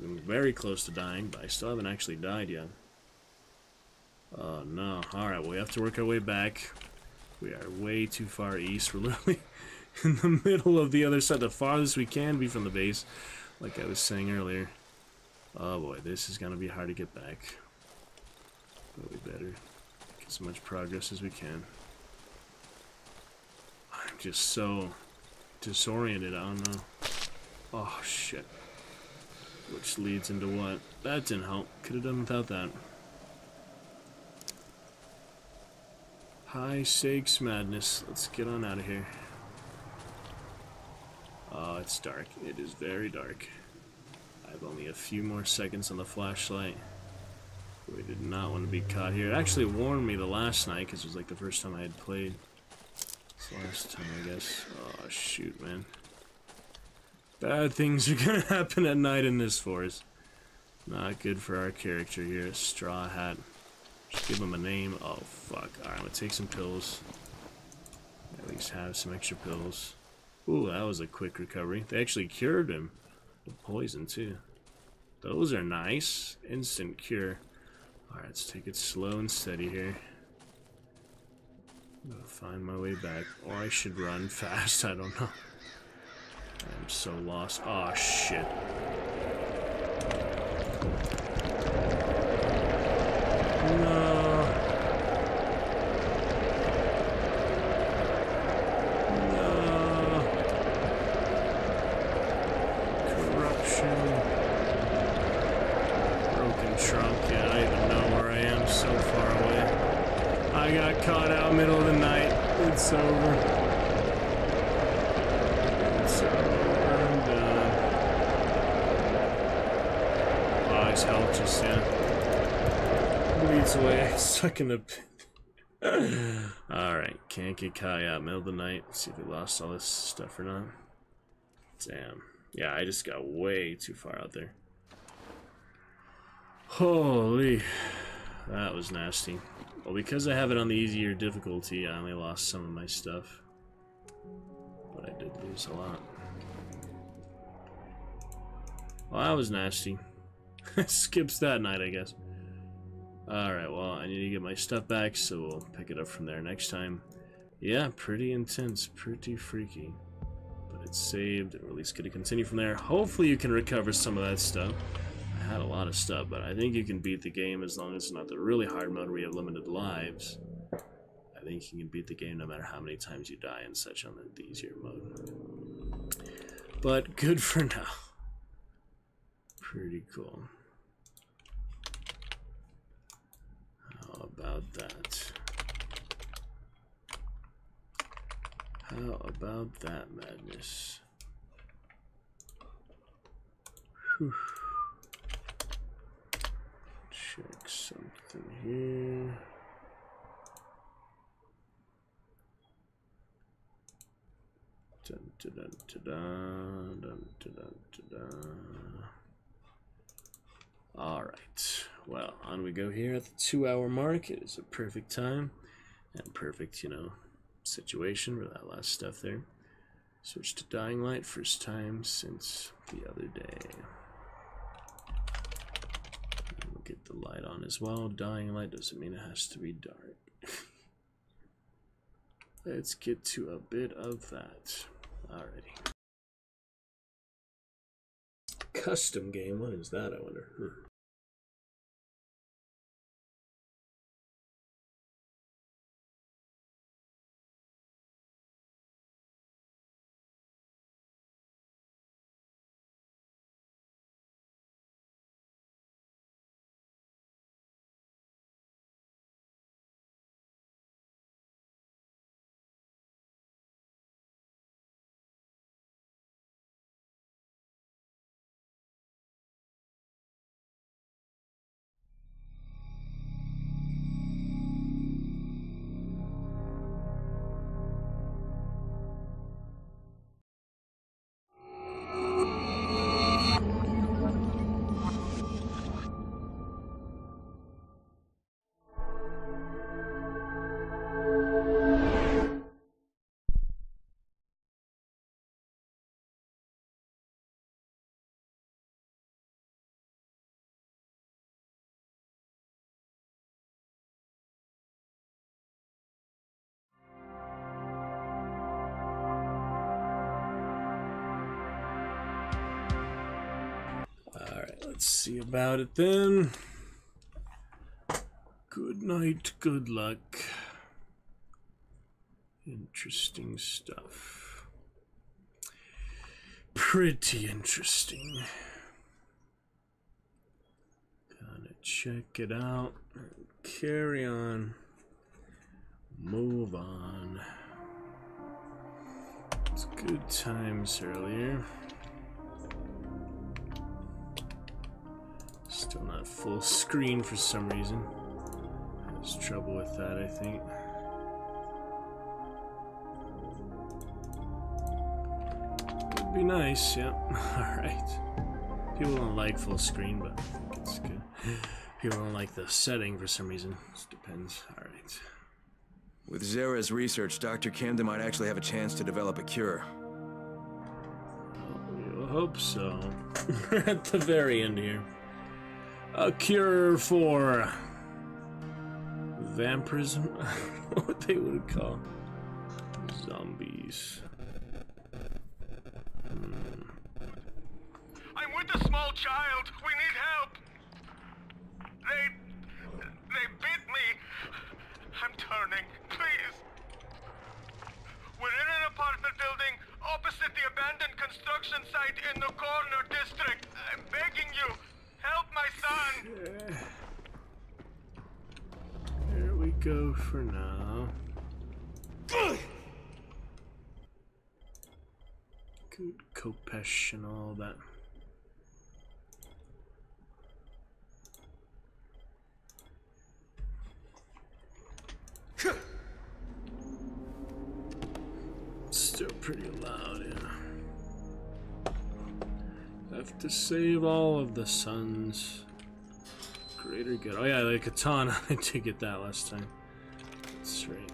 B: I'm very close to dying, but I still haven't actually died yet. Oh no. Alright, well, we have to work our way back. We are way too far east. We're literally in the middle of the other side, the farthest we can be from the base, like I was saying earlier. Oh boy, this is gonna be hard to get back. But we better get as much progress as we can. I'm just so disoriented, I don't know. Oh shit. Which leads into what? That didn't help. Could have done without that. High stakes madness. Let's get on out of here. Oh, it's dark. It is very dark. I have only a few more seconds on the flashlight. We did not want to be caught here. It actually warned me the last night because it was like the first time I had played. It's the last time, I guess. Oh, shoot, man. Bad things are gonna happen at night in this forest. Not good for our character here. Straw Hat. Just give him a name. Oh, fuck. Alright, I'm gonna take some pills. At least have some extra pills. Ooh, that was a quick recovery. They actually cured him. With poison, too. Those are nice. Instant cure. Alright, let's take it slow and steady here. Gonna find my way back. Or I should run fast, I don't know. I'm so lost. Oh shit. No. No. Corruption. Broken trunk. Yeah, I don't even know where I am. So far away. I got caught out middle of the night. It's over. It's over. I'm done. Oh, his health just, yeah. Bleeds in a. Alright, can't get Kai out middle of the night. See if we lost all this stuff or not. Damn. Yeah, I just got way too far out there. Holy. That was nasty. Well, because I have it on the easier difficulty, I only lost some of my stuff. But I did lose a lot. Well, that was nasty. Skips that night, I guess. Alright, well, I need to get my stuff back, so we'll pick it up from there next time. Yeah, pretty intense, pretty freaky. But it's saved, at least to continue from there. Hopefully you can recover some of that stuff. I had a lot of stuff, but I think you can beat the game as long as it's not the really hard mode where you have limited lives. I think you can beat the game no matter how many times you die and such on the easier mode. But good for now. Pretty cool. about that? How about that madness? Whew. Check something here. Dun, dun, dun, All right. Well, on we go here at the two hour mark. It is a perfect time and perfect, you know, situation for that last stuff there. Switch to Dying Light, first time since the other day. We'll get the light on as well. Dying Light doesn't mean it has to be dark. Let's get to a bit of that. Alrighty. Custom game, what is that, I wonder? Hmm. Let's see about it then. Good night, good luck. Interesting stuff. Pretty interesting. Gonna check it out. Carry on. Move on. It's good times earlier. Still not full screen for some reason. Has trouble with that, I think. Would be nice, yep. Alright. People don't like full screen, but I think it's good. People don't like the setting for some reason. Just depends. Alright.
E: With Zere's research, Dr. Camden might actually have a chance to develop a cure.
B: We'll hope so. We're at the very end here. A cure for vampirism? what they would call zombies. Hmm.
F: I'm with a small child. We need help. They. they bit me. I'm turning. Please. We're in an apartment building opposite the abandoned construction site in the corner district. I'm begging you. Help my son.
B: There we go for now. Good Khopesh and all that. Still pretty loud, To save all of the suns. Greater good. Oh yeah, the katana. I did get that last time. That's right.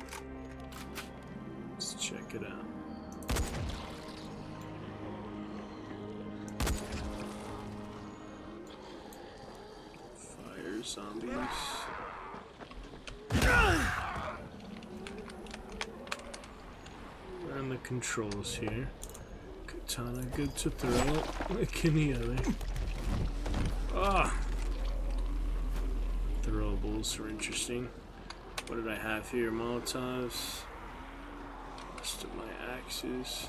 B: Let's check it out. Fire zombies. And the controls here. Katana good to throw, like any other. Ah! Throwables are interesting. What did I have here? Molotovs. Rest of my axes.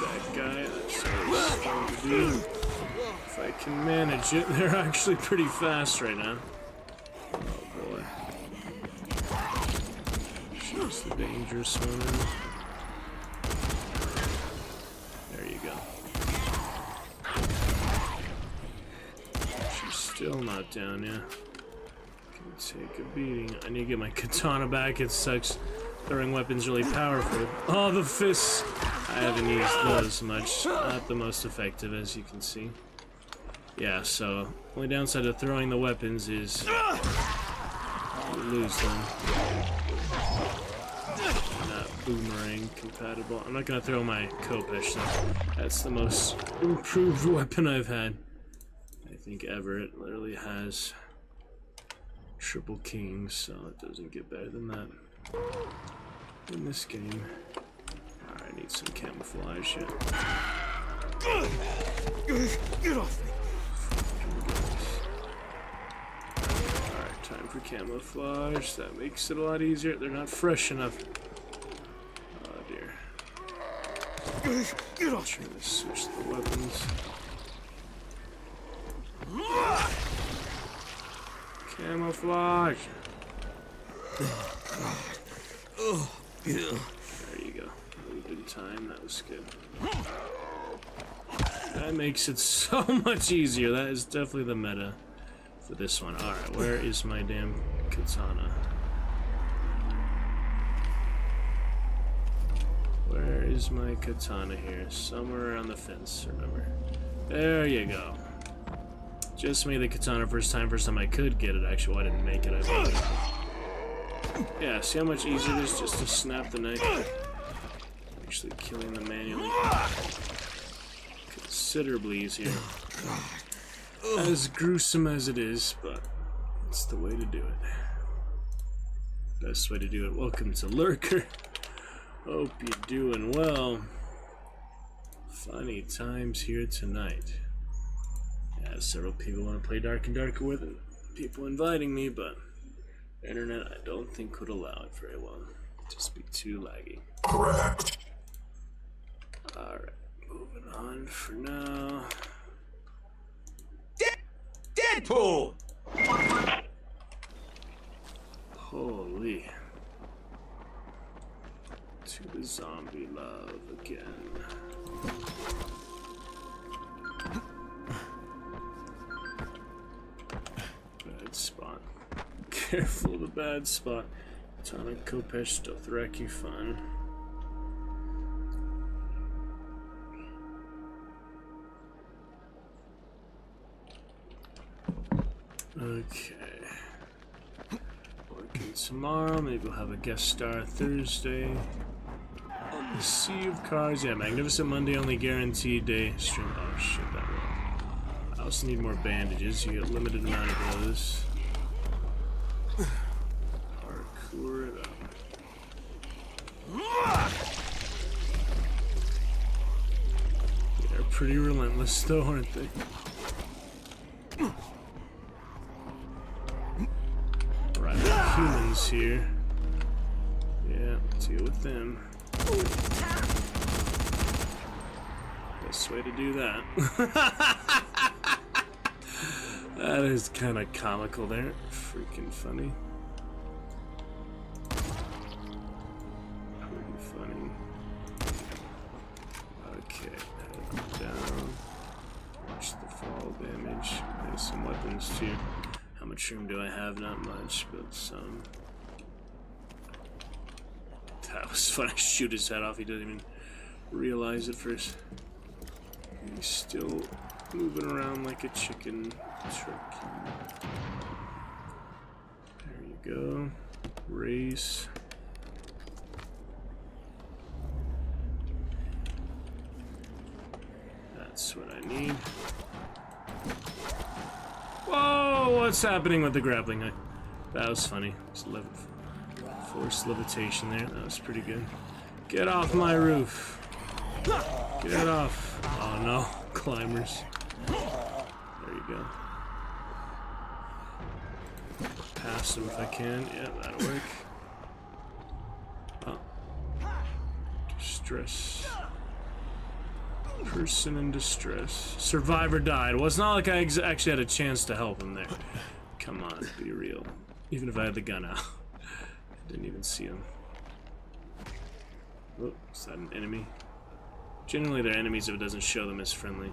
B: That guy, that's to do. If I can manage it, they're actually pretty fast right now. Oh boy. The dangerous one. There you go. She's still not down, yeah. Can take a beating. I need to get my katana back. It sucks. Throwing weapons really powerful. Oh, the fists! I haven't used those much. Not the most effective, as you can see. Yeah, so only downside of throwing the weapons is you lose them. Boomerang compatible. I'm not gonna throw my Khopesh though. That's the most improved weapon I've had. I think ever. It literally has triple kings, so it doesn't get better than that. In this game. Alright, I need some camouflage yet.
E: Get off me!
B: Alright, time for camouflage. That makes it a lot easier. They're not fresh enough. Oh dear.
E: Get off!
B: Trying to switch the weapons. Camouflage. There you go. Moved in time. That was good. That makes it so much easier. That is definitely the meta for this one. Alright, where is my damn katana? Where is my katana here? Somewhere around the fence, remember. There you go. Just made the katana first time, first time I could get it actually. I didn't make it, I it. Yeah, see how much easier it is just to snap the knife? Actually killing them manually. Considerably easier. As gruesome as it is, but it's the way to do it. Best way to do it. Welcome to Lurker. Hope you're doing well. Funny times here tonight. Yeah, several people want to play Dark and Darker with it. People inviting me, but the internet I don't think would allow it very well. Just be too laggy.
A: Correct.
B: Alright, moving on for now.
C: Deadpool!
B: Holy. To the zombie love again. Bad spot. Careful the bad spot. Tonic Khopesh Dothraki fun. Okay. Working tomorrow. Maybe we'll have a guest star Thursday. The Sea of Cards. Yeah, Magnificent Monday only guaranteed day stream. Oh shit, that one. I also need more bandages. You get limited amount of those. Parkour it up. They're pretty relentless though, aren't they? Right, humans here. Yeah, deal with them. Best way to do that. that is kind of comical there. Freaking funny. Pretty funny. Okay, head down. Watch the fall damage. There's some weapons too. How much room do I have? Not much, but some. That was funny. shoot his head off, he doesn't even realize it first. He's still moving around like a chicken turkey. There you go. Race. That's what I need. Whoa, what's happening with the grappling? That was funny. It's 11. Force levitation there. That was pretty good. Get off my roof. Get off. Oh no, climbers. There you go. Pass them if I can. Yeah, that'll work. Oh. Distress. Person in distress. Survivor died. Well, it's not like I actually had a chance to help him there. Come on, be real. Even if I had the gun out. Didn't even see him. Oh, is that an enemy? Generally, they're enemies if it doesn't show them as friendly.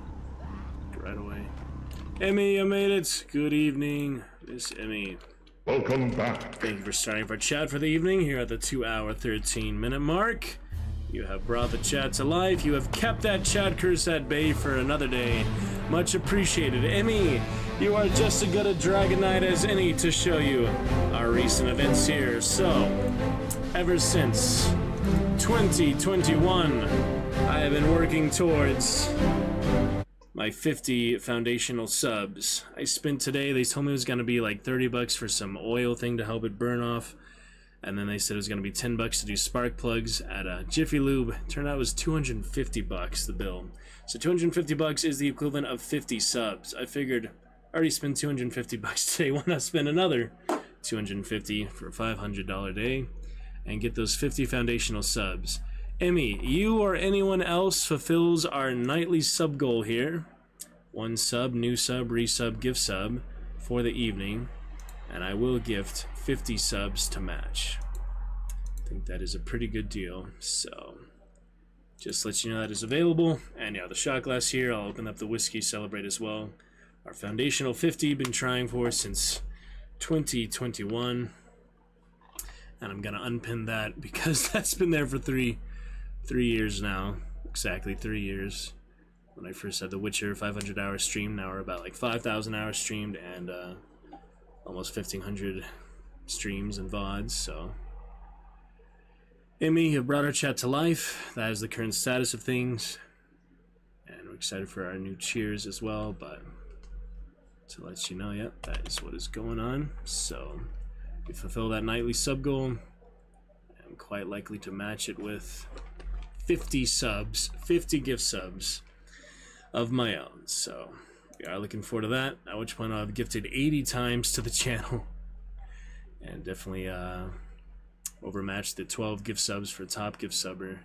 B: Right away. Emmy, you made it. Good evening, Miss Emmy.
A: Welcome back.
B: Thank you for starting our chat for the evening here at the 2 hour 13 minute mark. You have brought the chat to life. You have kept that chat curse at bay for another day. Much appreciated. Emmy, you are just as good a Dragon Knight as any to show you our recent events here. So, ever since 2021, I have been working towards my 50 foundational subs. I spent today, they told me it was going to be like 30 bucks for some oil thing to help it burn off. And then they said it was going to be 10 bucks to do spark plugs at a Jiffy Lube. Turned out it was 250 bucks the bill. So 250 bucks is the equivalent of 50 subs. I figured I already spent 250 bucks today. Why not spend another 250 for a $500 day and get those 50 foundational subs? Emmy, you or anyone else fulfills our nightly sub goal here. One sub, new sub, resub, gift sub for the evening. And I will gift 50 subs to match. I think that is a pretty good deal. So, just let you know that is available. And yeah, the shot glass here, I'll open up the whiskey celebrate as well. Our foundational 50, been trying for since 2021. And I'm gonna unpin that because that's been there for three three years now. Exactly three years. When I first had the Witcher 500 hour stream, now we're about like 5,000 hours streamed and uh, almost 1,500 streams and VODs, so. Emmy, you have brought our chat to life. That is the current status of things. And we're excited for our new cheers as well, but to let you know, yep, that is what is going on. So, We fulfill that nightly sub goal. I'm quite likely to match it with 50 subs, 50 gift subs of my own. So we are looking forward to that. At which point I'll have gifted 80 times to the channel. And definitely uh, overmatch the 12 gift subs for top gift subber.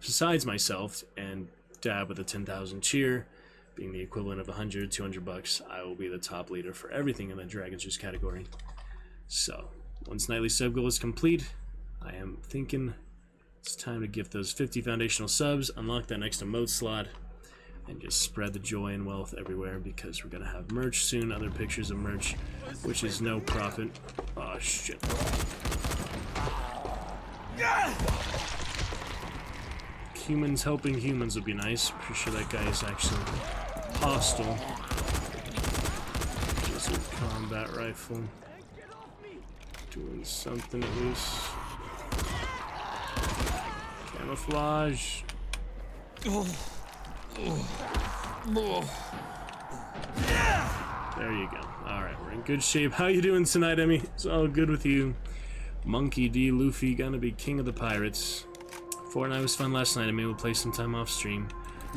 B: Besides myself and Dab with a 10,000 cheer, being the equivalent of 100, 200 bucks, I will be the top leader for everything in the Dragon's Juice category. So, once nightly sub goal is complete, I am thinking it's time to gift those 50 foundational subs, unlock that next emote slot, and just spread the joy and wealth everywhere because we're gonna have merch soon, other pictures of merch, which is no profit. Oh shit. Humans helping humans would be nice. Pretty sure that guy is actually hostile. Desert combat rifle. Doing something at least. Camouflage. There you go. Alright, we're in good shape. How you doing tonight, Emmy? It's all good with you. Monkey D. Luffy gonna be king of the pirates. Fortnite was fun last night. I we'll play some time off stream.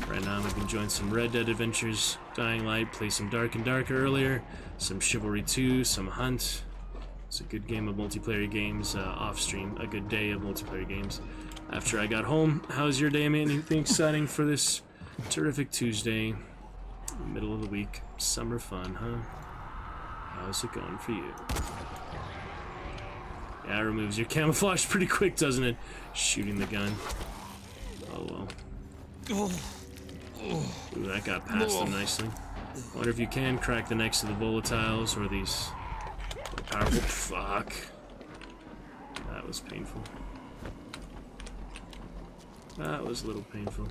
B: Right now, I'm enjoying some Red Dead Adventures, Dying Light, play some Dark and Darker earlier, some Chivalry 2, some Hunt. It's a good game of multiplayer games uh, off stream. A good day of multiplayer games. After I got home, how's your day, man? Anything exciting for this terrific Tuesday, middle of the week, summer fun, huh? How's it going for you? Yeah, it removes your camouflage pretty quick, doesn't it? Shooting the gun. Oh well. Ooh, that got past them nicely. Wonder if you can crack the necks of the volatiles or these powerful. Fuck. That was painful. That was a little painful.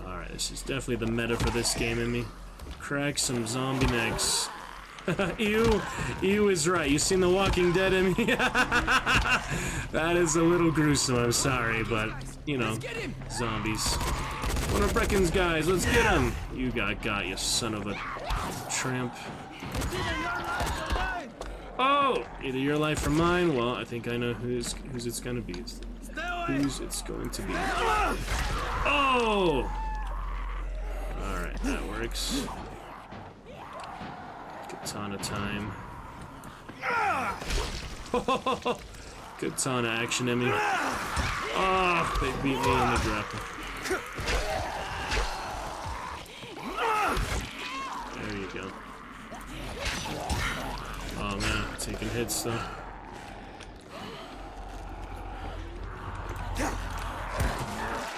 B: Alright, this is definitely the meta for this game in me. Crack some zombie necks. Ew, ew is right. You seen The Walking Dead in me? that is a little gruesome. I'm sorry, but you know, zombies. One of Brecken's guys. Let's get him. You got got, you son of a tramp. Oh, either your life or mine. Well, I think I know who's who's it's gonna be. It's who's it's going to be. Oh. All right, that works. Katana time. Katana action, Emmy. Oh, they beat me in the grapple. There you go. Oh man, taking hits though.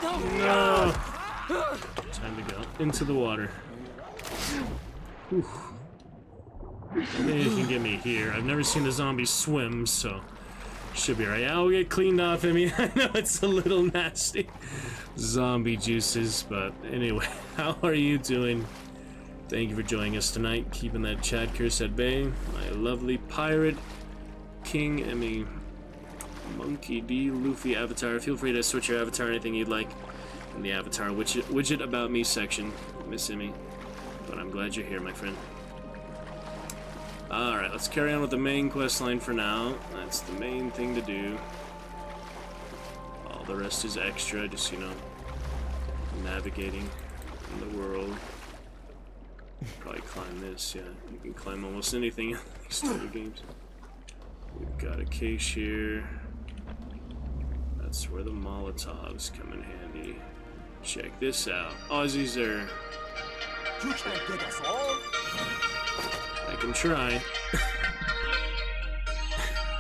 B: No! Time to go. Into the water. Maybe you can get me here. I've never seen a zombie swim, so should be alright. I'll get cleaned off. I mean, I know it's a little nasty. Zombie juices, but anyway, how are you doing? Thank you for joining us tonight, keeping that chat curse at bay. My lovely pirate, King Emmy, Monkey D, Luffy avatar. Feel free to switch your avatar anything you'd like in the avatar widget, widget about me section, Miss Emmy. But I'm glad you're here, my friend. Alright, let's carry on with the main quest line for now. That's the main thing to do. All the rest is extra, just, you know, navigating in the world. Probably climb this, yeah. You can climb almost anything in these type of games. We've got a cache here. That's where the Molotovs come in handy. Check this out. Aussies are...
C: You can't get us all.
B: I can try.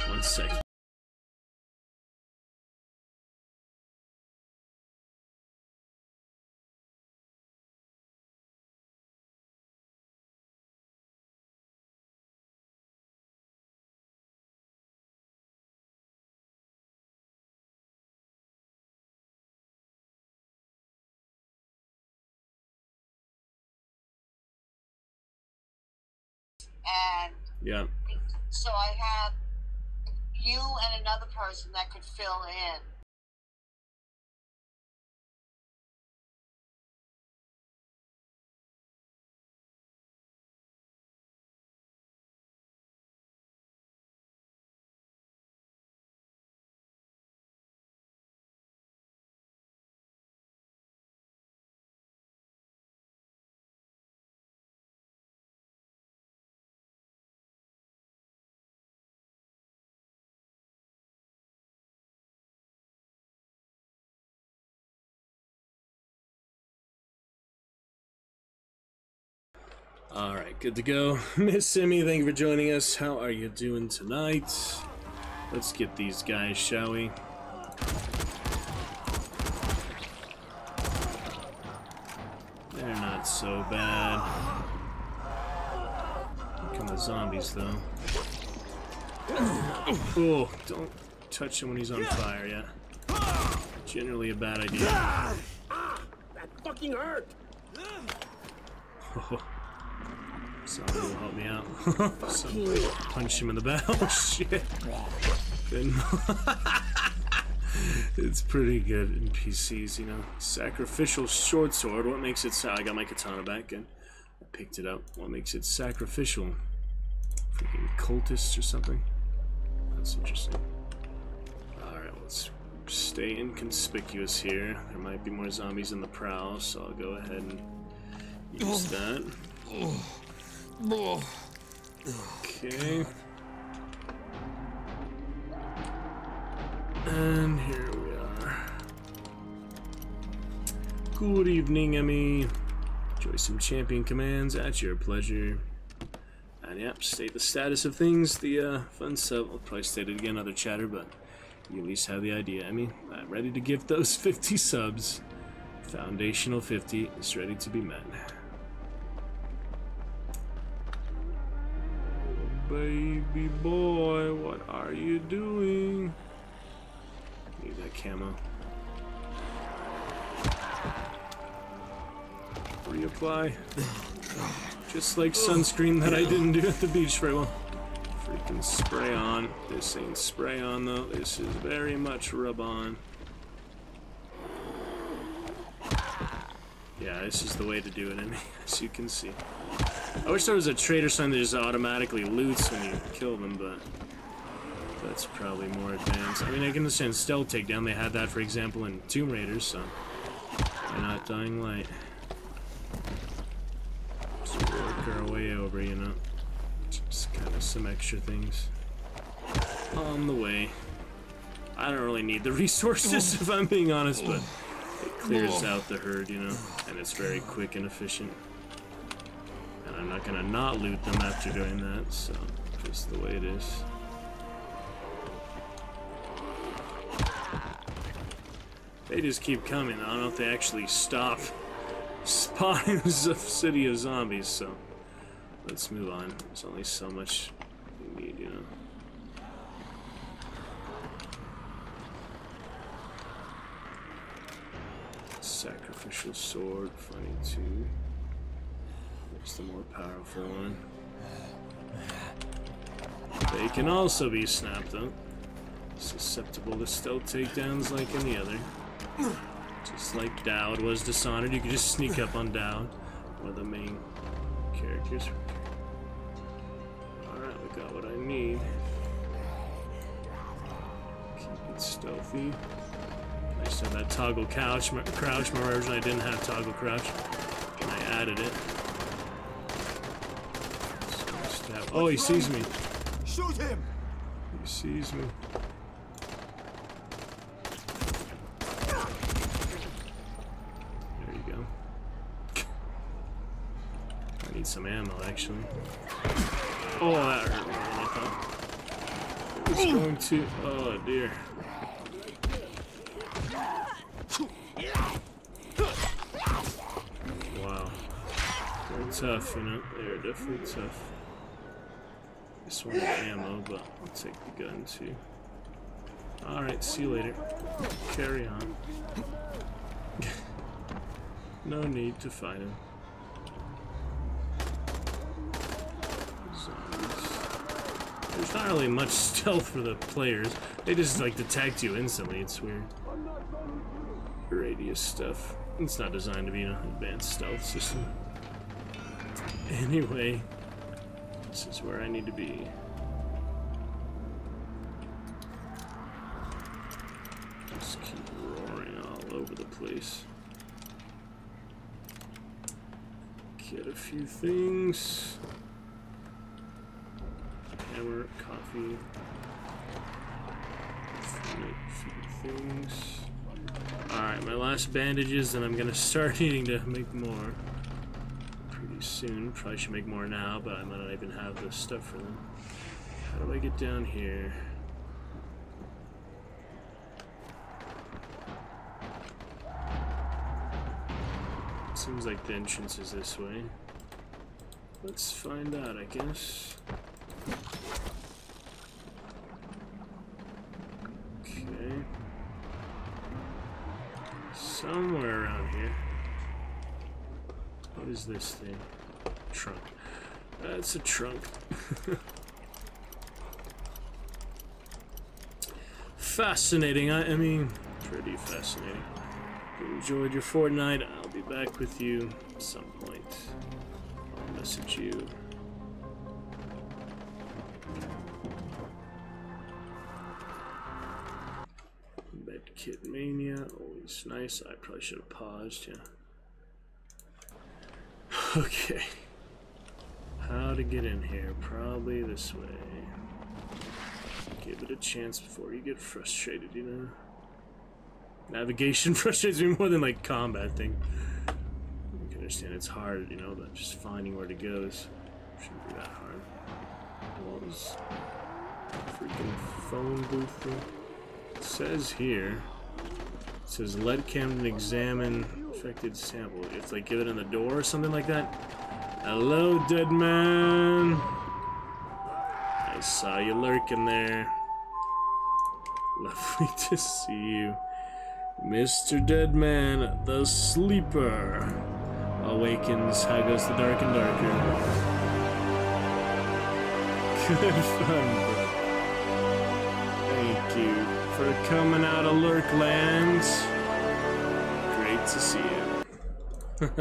B: One second.
G: And
B: Yeah.
G: so I had you and another person that could fill in.
B: Alright, good to go. Miss Simi, thank you for joining us. How are you doing tonight? Let's get these guys, shall we? They're not so bad. Here come the zombies, though. Oh, don't touch him when he's on fire yet. Generally a bad idea.
C: Ah, that fucking hurt.
B: Somebody will help me out. Somebody punch him in the back. Oh shit. It's pretty good in PCs, you know. Sacrificial short sword. What makes it? I got my katana back and I picked it up. What makes it sacrificial? Freaking cultists or something. That's interesting. All right, let's stay inconspicuous here. There might be more zombies in the prowl, so I'll go ahead and use that. Okay. And here we are. Good evening, Emmy. Enjoy some champion commands at your pleasure. And yep, state the status of things. The uh, fun sub, I'll probably state it again, other chatter, but you at least have the idea, Emmy. I'm ready to give those 50 subs. Foundational 50 is ready to be met. Baby boy, what are you doing? Need that camo. Reapply. Just like sunscreen that I didn't do at the beach very well. Freaking spray on. This ain't spray on though. This is very much rub on. Yeah, this is the way to do it, Emmy, as you can see. I wish there was a trader sign that just automatically loots when you kill them, but that's probably more advanced. I mean, I can understand stealth takedown. They had that, for example, in Tomb Raiders, so they're not dying light. Just work our way over, you know. Just kind of some extra things on the way. I don't really need the resources, if I'm being honest, but it clears out the herd, you know, and it's very quick and efficient. And I'm not gonna not loot them after doing that, so just the way it is. They just keep coming. I don't know if they actually stop spawning the city of zombies, so let's move on. There's only so much we need, you know. Sacrificial sword, funny too. There's the more powerful one. They can also be snapped up. Susceptible to stealth takedowns like any other. Just like Daud was Dishonored, you could just sneak up on Daud, one of the main characters. Alright, we got what I need. Keep it stealthy. I just that toggle couch, crouch. My version I didn't have toggle crouch. And I added it. So Oh, he sees me.
C: Shoot him.
B: He sees me. There you go. I need some ammo, actually. Oh, that hurt more than I thought. It's going to. Oh dear. Wow. They're tough, you know. They're definitely tough. This one ammo, but I'll take the gun too. Alright, see you later. Carry on. no need to fight him. There's not really much stealth for the players. They just like detect you instantly. It's weird. Radius stuff. It's not designed to be an advanced stealth system. Anyway, this is where I need to be. Just keep roaring all over the place. Get a few things. Hammer, coffee. A few things. Alright, my last bandages, and I'm gonna start needing to make more. Pretty soon. Probably should make more now, but I might not even have the stuff for them. How do I get down here? Seems like the entrance is this way. Let's find out, I guess. Okay. Somewhere around here. What is this thing? Trunk. Uh, That's a trunk. fascinating. I, I mean, pretty fascinating. Enjoyed your fortnight. I'll be back with you at some point. I'll message you. Medkit Mania, always nice. I probably should have paused, yeah. Okay. How to get in here? Probably this way. Give it a chance before you get frustrated, you know? Navigation frustrates me more than like combat thing. I can understand it's hard, you know, but just finding where to go is shouldn't be that hard. Walls. Freaking phone booth thing. It says here. Says let Camden examine affected sample. If they give it in the door or something like that. Hello, dead man. I saw you lurking there. Lovely to see you. Mr. Deadman, the sleeper, awakens. How goes the dark and darker? Good fun, bro. For coming out of Lurkland. Great to see you.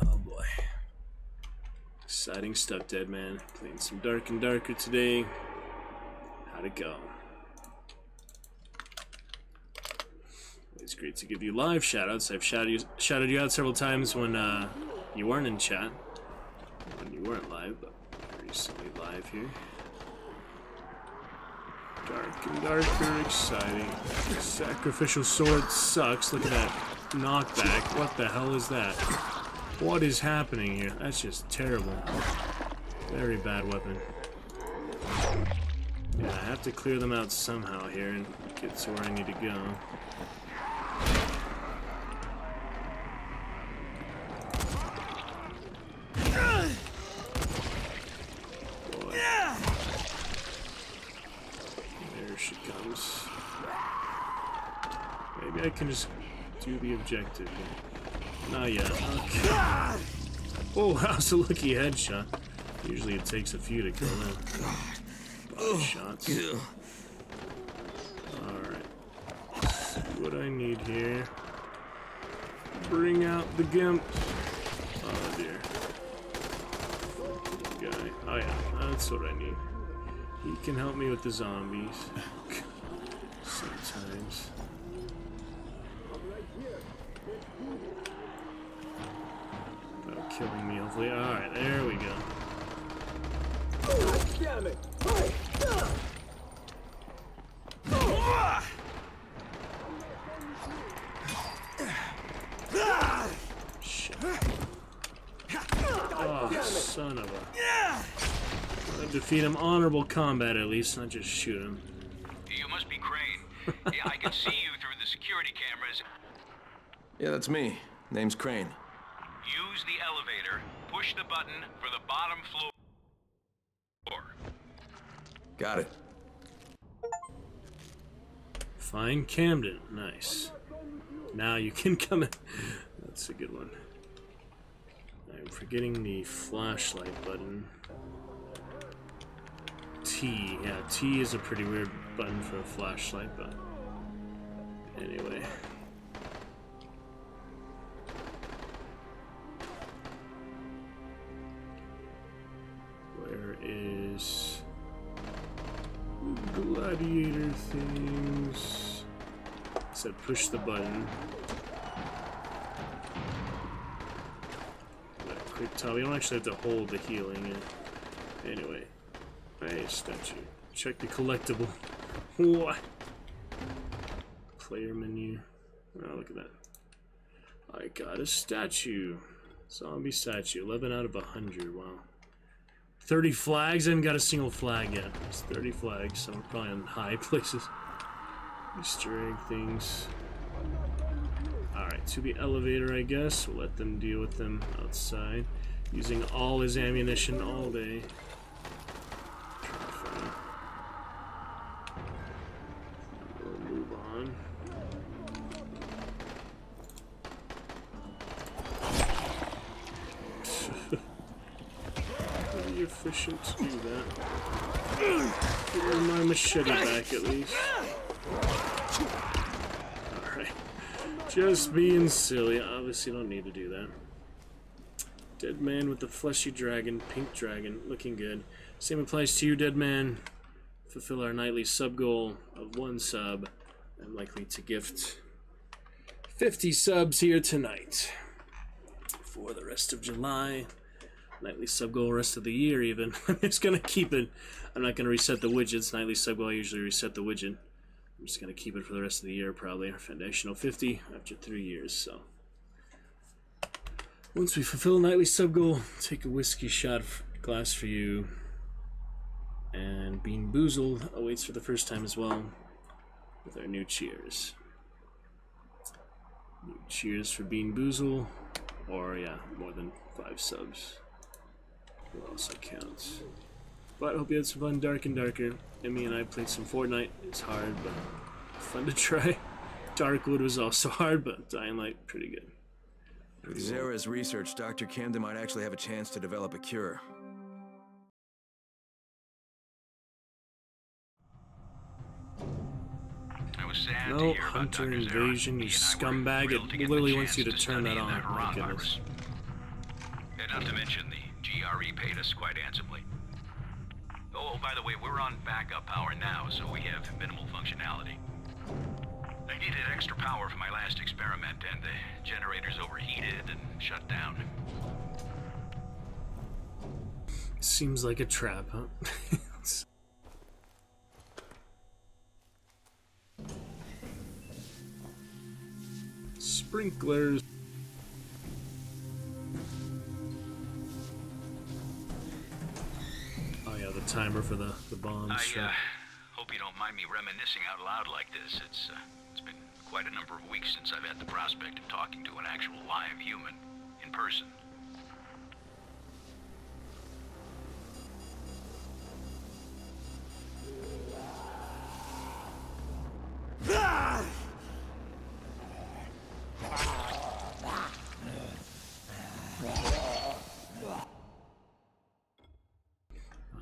B: oh boy. Exciting stuff, Dead Man. Playing some Dark and Darker today. How'd it go? It's great to give you live shoutouts. I've shouted you, shouted you out several times when uh, you weren't in chat, when you weren't live, but recently live here. Dark and darker, exciting. Sacrificial sword sucks. Look at that knockback. What the hell is that? What is happening here? That's just terrible. Very bad weapon. Yeah, I have to clear them out somehow here and get to where I need to go. Boy. She comes. Maybe I can just do the objective. Not yet. Okay. Oh, how's a lucky headshot? Usually it takes a few to kill them. Body shots. Alright. See what I need here. Bring out the gimp. Oh dear. Guy. Oh yeah, that's what I need. He can help me with the zombies. Sometimes. Without killing me, hopefully. Alright, there we go.
C: Damn it!
B: Shit. Oh, son of a. I'll defeat him honorable combat at least, not just shoot him.
F: You must be Crane. Yeah, I can see you through the security cameras.
E: Yeah, that's me. Name's Crane.
F: Use the elevator. Push the button for the bottom floor.
E: Got it.
B: Find Camden. Nice. Now you can come in. That's a good one. I'm forgetting the flashlight button. T. Yeah, T is a pretty weird button for a flashlight, but anyway. Where is gladiator things? Said push the button. Quick top. We don't actually have to hold the healing. Anyway. Hey, statue. Check the collectible. What? Player menu. Oh, look at that. I got a statue. Zombie statue. 11 out of 100. Wow. 30 flags. I haven't got a single flag yet. It's 30 flags, so we're probably in high places. Easter egg things. Alright, to the elevator, I guess. We'll let them deal with them outside. Using all his ammunition all day. Efficient to do that. Me my machete back at least. Alright. Just being silly. Obviously, don't need to do that. Dead man with the fleshy dragon, pink dragon, looking good. Same applies to you, dead man. Fulfill our nightly sub goal of one sub. I'm likely to gift 50 subs here tonight for the rest of July. Nightly sub goal rest of the year, even. I'm just gonna keep it. I'm not gonna reset the widgets. Nightly sub goal, I usually reset the widget. I'm just gonna keep it for the rest of the year, probably. Our foundational 50 after three years, so. Once we fulfill a nightly sub goal, take a whiskey shot glass for you. And Bean Boozled awaits for the first time as well with our new cheers. New cheers for Bean Boozle, or yeah, more than five subs. Who also counts? But hope you had some fun. Dark and Darker. Emmy and I played some Fortnite. It's hard, but fun to try. Darkwood was also hard, but Dying Light pretty good.
E: With Zere's research, Dr. Camden might actually have a chance to develop a cure.
H: I was sad to
B: No
H: hear about
B: hunter
H: Dr. Zara.
B: invasion, you
H: He and I were
B: scumbag. It
H: to get the
B: literally wants you to
H: to
B: turn that on.
H: that
B: My
H: Iran
B: goodness.
H: And not to mention the GRE paid us quite handsomely. Oh, oh, by the way, we're on backup power now, so we have minimal functionality. I needed extra power for my last experiment, and the generators overheated and shut down.
B: Seems like a trap, huh? Sprinklers. The timer for the the bombs.
H: I
B: sure.
H: uh, hope you don't mind me reminiscing out loud like this. It's uh, it's been quite a number of weeks since I've had the prospect of talking to an actual live human in person.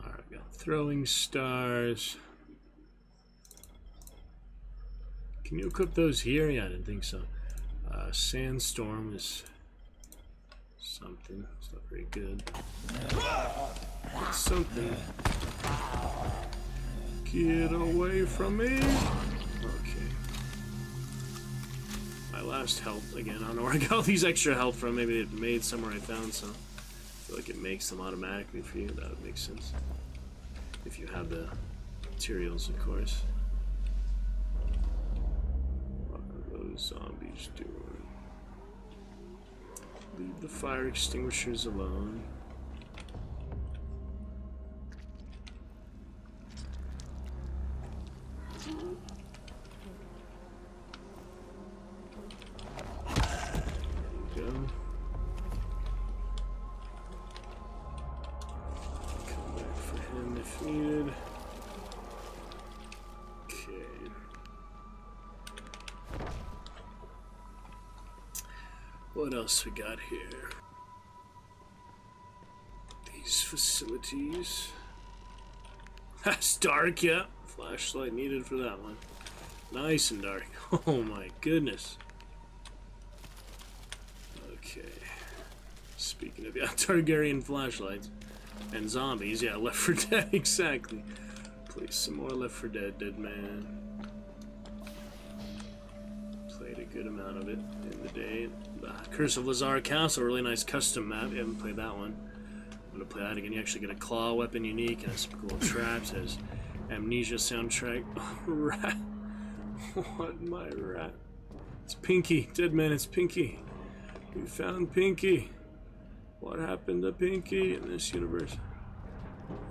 B: Alright, we got throwing stars. Can you equip those here? Yeah, I didn't think so. Uh, sandstorm is something. It's not very good. It's something. Get away from me! Okay. My last health again. I don't know where I got all these extra health from. Maybe it made somewhere I found some. I feel like it makes them automatically for you. That would make sense. If you have the materials, of course. What are those zombies doing? Leave the fire extinguishers alone. There you go. Needed. Okay. What else we got here? These facilities. That's dark, yeah. Flashlight needed for that one. Nice and dark. Oh my goodness. Okay. Speaking of yeah, Targaryen flashlights and zombies, yeah, Left 4 Dead, exactly. Play some more Left 4 Dead, Dead Man. Played a good amount of it in the day. The Curse of Lazar Castle, really nice custom map. You haven't played that one. I'm gonna play that again. You actually get a claw weapon unique and some cool traps. Has Amnesia soundtrack. rat. What my rat? It's Pinky. Dead man, it's Pinky. We found Pinky. What happened to Pinky in this universe?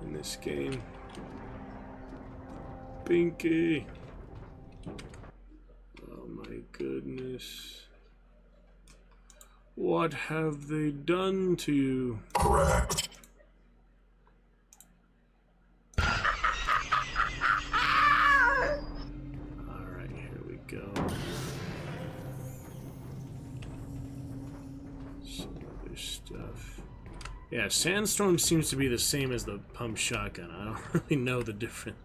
B: In this game? Pinky. Oh my goodness. What have they done to you?
A: Correct.
B: Alright, here we go. Some other stuff. Yeah, Sandstorm seems to be the same as the pump shotgun. I don't really know the difference.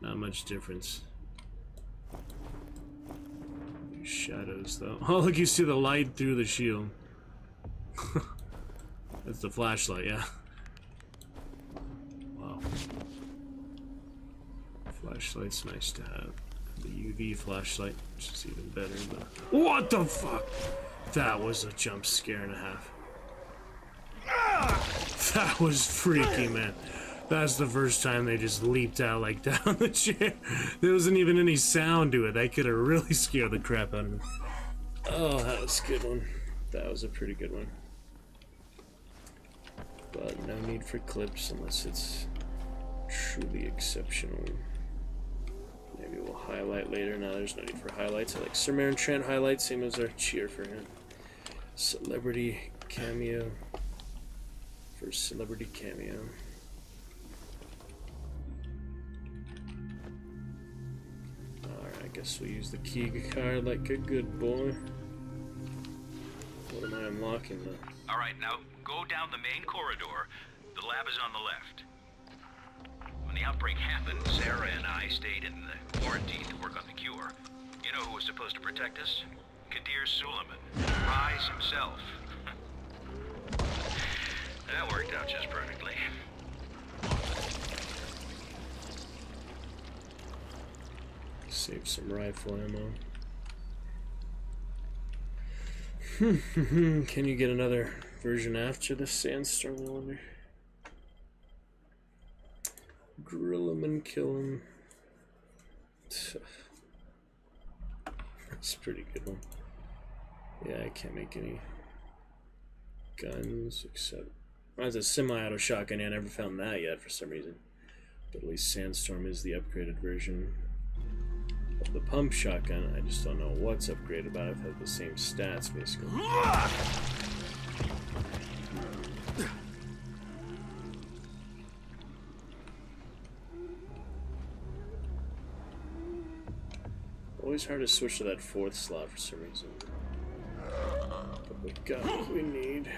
B: Not much difference. Shadows, though. Oh, look, you see the light through the shield. That's the flashlight, yeah. Wow. Flashlight's nice to have. The UV flashlight, which is even better. But what the fuck? That was a jump scare and a half. That was freaky, man. That's the first time they just leaped out like down the chair. There wasn't even any sound to it. That could have really scared the crap out of me. Oh, that was a good one. That was a pretty good one. But no need for clips unless it's truly exceptional. Maybe we'll highlight later. No, there's no need for highlights. I like Sir Marin Trent highlights, same as our cheer for him. Celebrity cameo. For celebrity cameo. Alright, I guess we'll use the key card like a good boy. What am I unlocking though?
H: All right, now go down the main corridor. The lab is on the left. When the outbreak happened, Zere and I stayed in the quarantine to work on the cure. You know who was supposed to protect us? Kadir Suleiman, Rais himself. that worked out just perfectly.
B: Save some rifle ammo. Can you get another version after the sandstorm, I wonder? Grill him and kill him. That's a pretty good one. Yeah, I can't make any guns except. Mine's a semi-auto shotgun. I never found that yet for some reason. But at least Sandstorm is the upgraded version of the pump shotgun. I just don't know what's upgraded about it. I've had the same stats basically. Always hard to switch to that fourth slot for some reason. But we got what we need.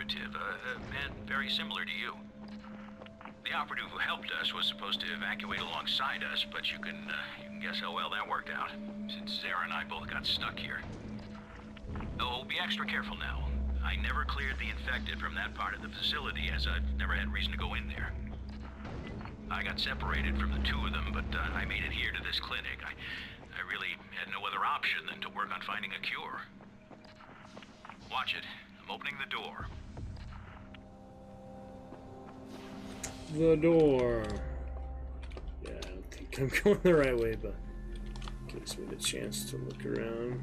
H: Operative, uh, a man very similar to you. The operative who helped us was supposed to evacuate alongside us, but you can, uh, you can guess how well that worked out, since Zere and I both got stuck here. Oh, be extra careful now. I never cleared the infected from that part of the facility, as I've never had reason to go in there. I got separated from the two of them, but uh, I made it here to this clinic. I, I really had no other option than to work on finding a cure. Watch it. I'm opening the door.
B: The door. Yeah, I don't think I'm going the right way, but gives me the chance to look around.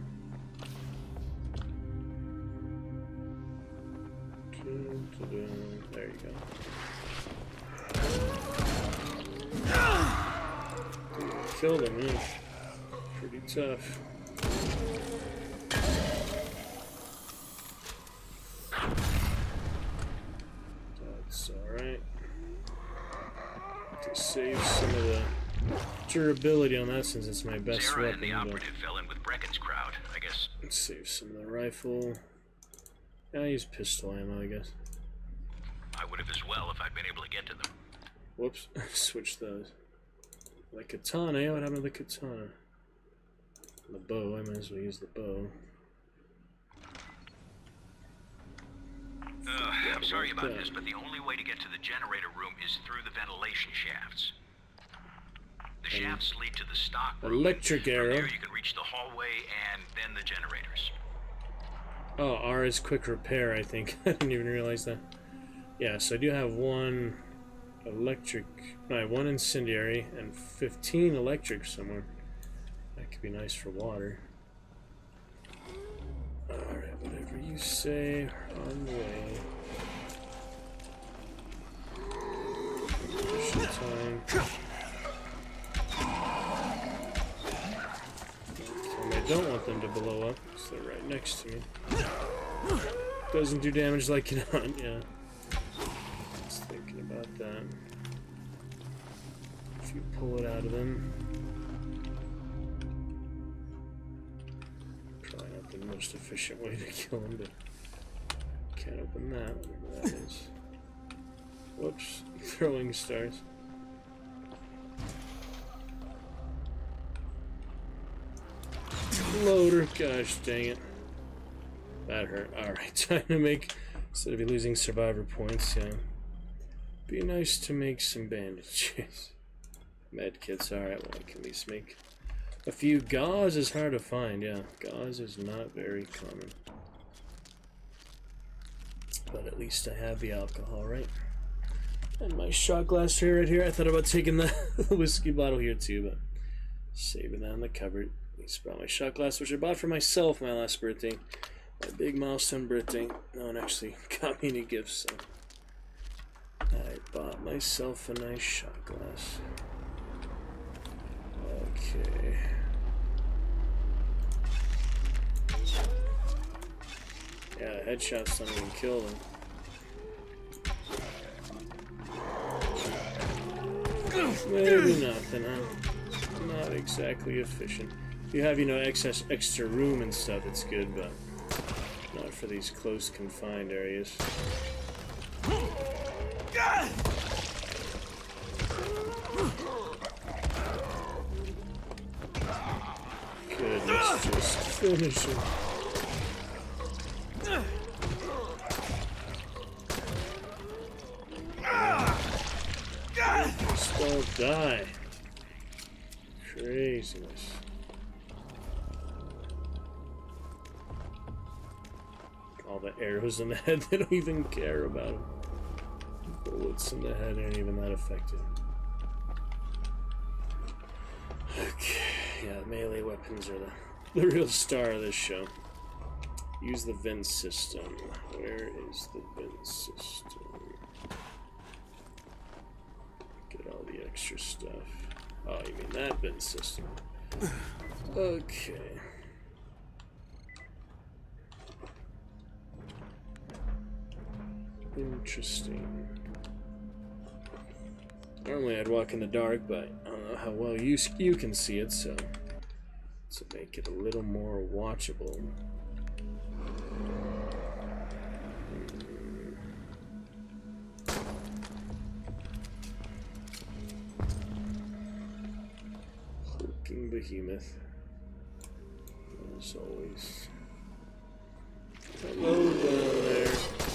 B: There you go. Killed him. Pretty tough. That's alright. To save some of the durability on that since it's my best
H: Zere
B: weapon.
H: and the operative fell in with Brecken's crowd. I guess
B: let's save some of the rifle. I use pistol ammo, I guess.
H: I would have as well if I'd been able to get to them.
B: Whoops, switch those. The katana, yeah, what happened to the katana? The bow, I might as well use the bow.
H: Uh, I'm sorry about this, but the only way to get to the generator room is through the ventilation shafts. The shafts lead to the stock room.
B: Electric
H: From
B: arrow.
H: there you can reach the hallway and then the generators.
B: Oh, R is quick repair, I think. I didn't even realize that. Yeah, so I do have one electric, no, I have one incendiary and 15 electric somewhere. That could be nice for water. Alright, whatever you say, on the way. Time. And I don't want them to blow up, because they're right next to me. Doesn't do damage like it on, yeah. Just thinking about that. If you pull it out of them. Most efficient way to kill him, but can't open that, whatever that is. Whoops, throwing stars. Loader, gosh dang it. That hurt. Alright, time to make, instead of be losing survivor points, yeah. Be nice to make some bandages. Med kits, alright, well I can at least make a few. Gauze is hard to find, yeah. Gauze is not very common. But at least I have the alcohol, right? And my shot glass here, right here. I thought about taking the whiskey bottle here too, but saving that in the cupboard. At least brought my shot glass, which I bought for myself my last birthday. My big milestone birthday. No one actually got me any gifts, so I bought myself a nice shot glass. Okay. Yeah, headshots don't even kill them. Maybe nothing, huh? Not exactly efficient. If you have, you know, excess extra room and stuff, it's good, but not for these close confined areas. Goodness, just finish him. Just don't die. Craziness. All the arrows in the head, they don't even care about them. Bullets in the head aren't even that effective. Okay, yeah, melee weapons are the, the real star of this show. Use the vent system. Where is the vent system? Get all the extra stuff. Oh, you mean that vent system. Okay. Interesting. Normally I'd walk in the dark, but I don't know how well you you can see it, so to make it a little more watchable. Hulking behemoth. As always. Hello there.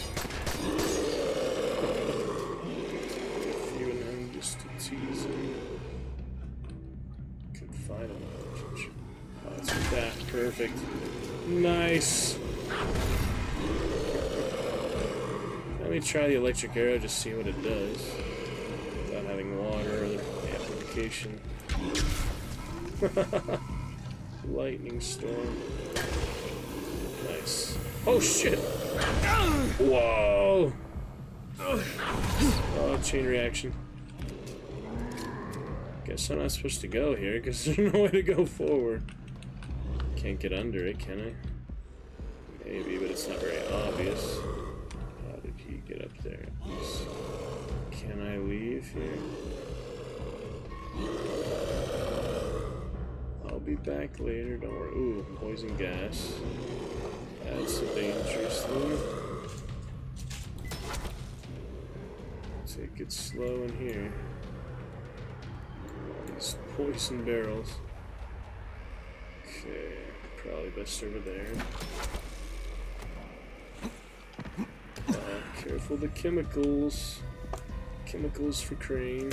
B: Perfect. Nice. Let me try the electric arrow, just see what it does. Without having water or the amplification. Lightning storm. Nice. Oh shit! Whoa! Oh, chain reaction. Guess I'm not supposed to go here because there's no way to go forward. Can't get under it, can I? Maybe, but it's not very obvious. How did he get up there? Can I leave here? I'll be back later, don't worry. Ooh, poison gas. That's a dangerous thing. Take it slow in here. All these poison barrels. Okay, probably best over there. Uh, careful the chemicals. Chemicals for Crane.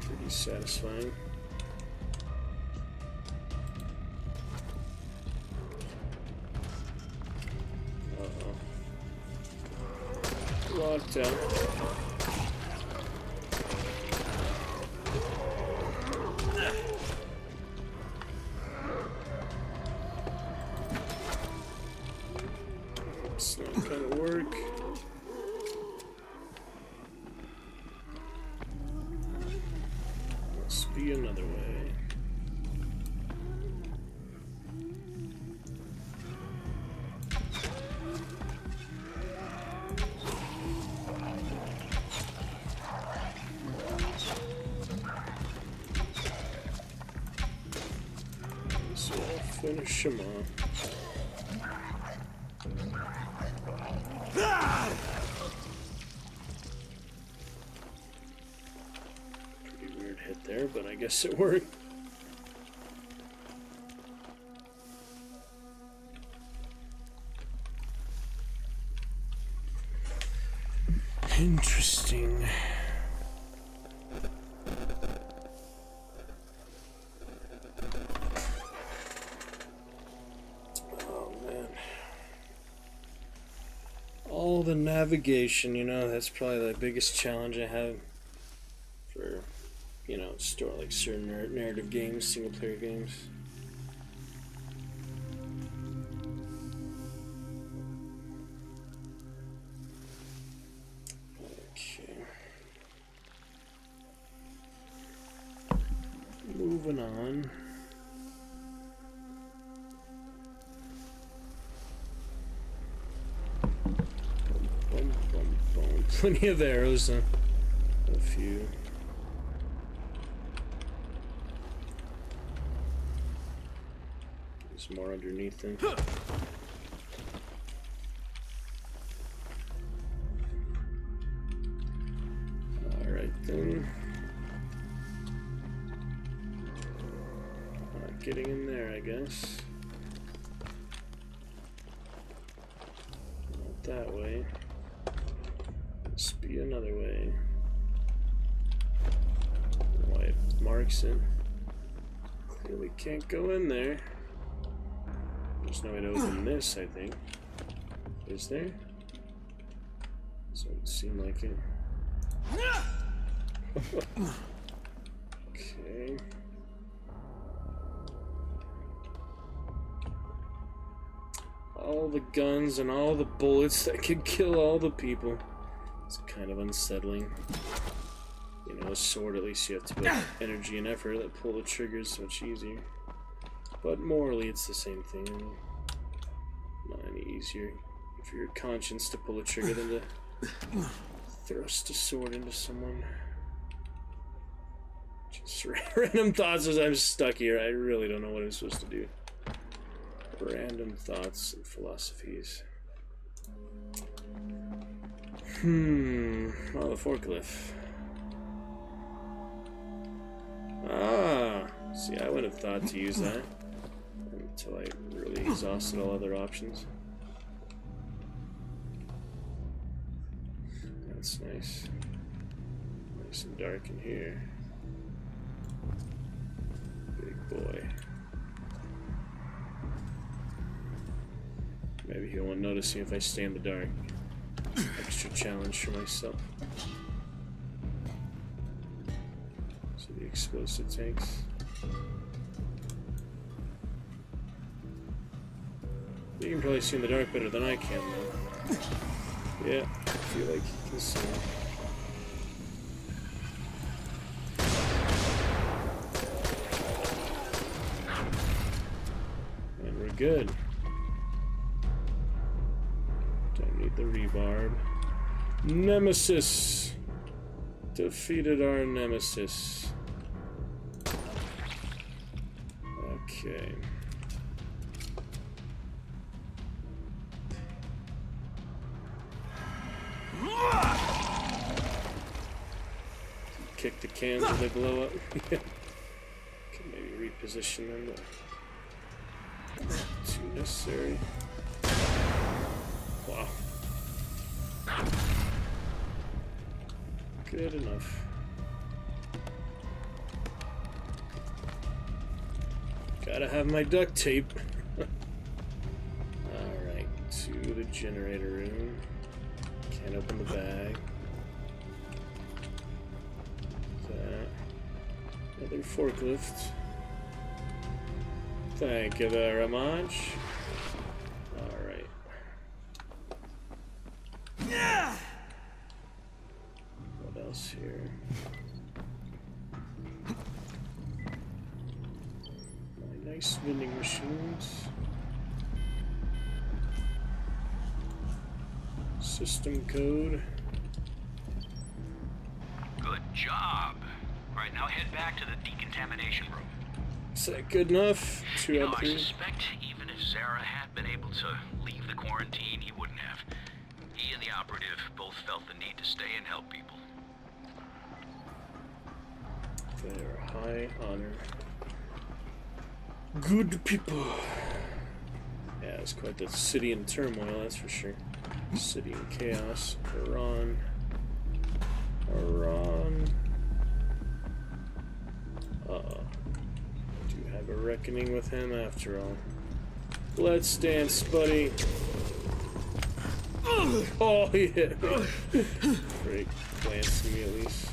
B: Pretty satisfying. Uh-oh. Locked out. Him off. Pretty weird hit there, but I guess it worked. Navigation, you know, that's probably the biggest challenge I have for, you know, store like certain narrative games, single player games. Plenty of arrows. Uh, a few. There's more underneath them. Can't go in there. There's no way to open hmm. this, I think. Is there? Doesn't seem like it. okay. All the guns and all the bullets that could kill all the people. It's kind of unsettling. You know, a sword, at least you have to put energy and effort that pull the triggers much easier. But morally, it's the same thing. Not any easier for your conscience to pull a trigger than to thrust a sword into someone. Just random thoughts as I'm stuck here. I really don't know what I'm supposed to do. Random thoughts and philosophies. Hmm. Oh, the forklift. Ah. See, I would have thought to use that until I really exhausted all other options. That's nice. Nice and dark in here. Big boy. Maybe he won't notice me if I stay in the dark. Extra challenge for myself. So the explosive tanks. You can probably see in the dark better than I can, though. Yeah, I feel like you can see. And we're good. Don't need the rebarb. Nemesis! Defeated our nemesis. Okay. Cans and they blow up. Can maybe reposition them. Too necessary. Wow. Good enough. Gotta have my duct tape. Alright, to the generator room. Can't open the bag. Another forklift. Thank you very much. Alright. What else here? Nice vending machines. System code.
H: Decontamination room.
B: Is that good enough? Two
H: You know,
B: out
H: I suspect even if Zere had been able to leave the quarantine, he wouldn't have. He and the operative both felt the need to stay and help people.
B: They are high honor. Good people. Yeah, it's quite the city in turmoil, that's for sure. City in chaos. Iran. Iran. Uh-oh. Do have a reckoning with him after all. Let's dance, buddy. Oh, me. Great. Glanced me at least.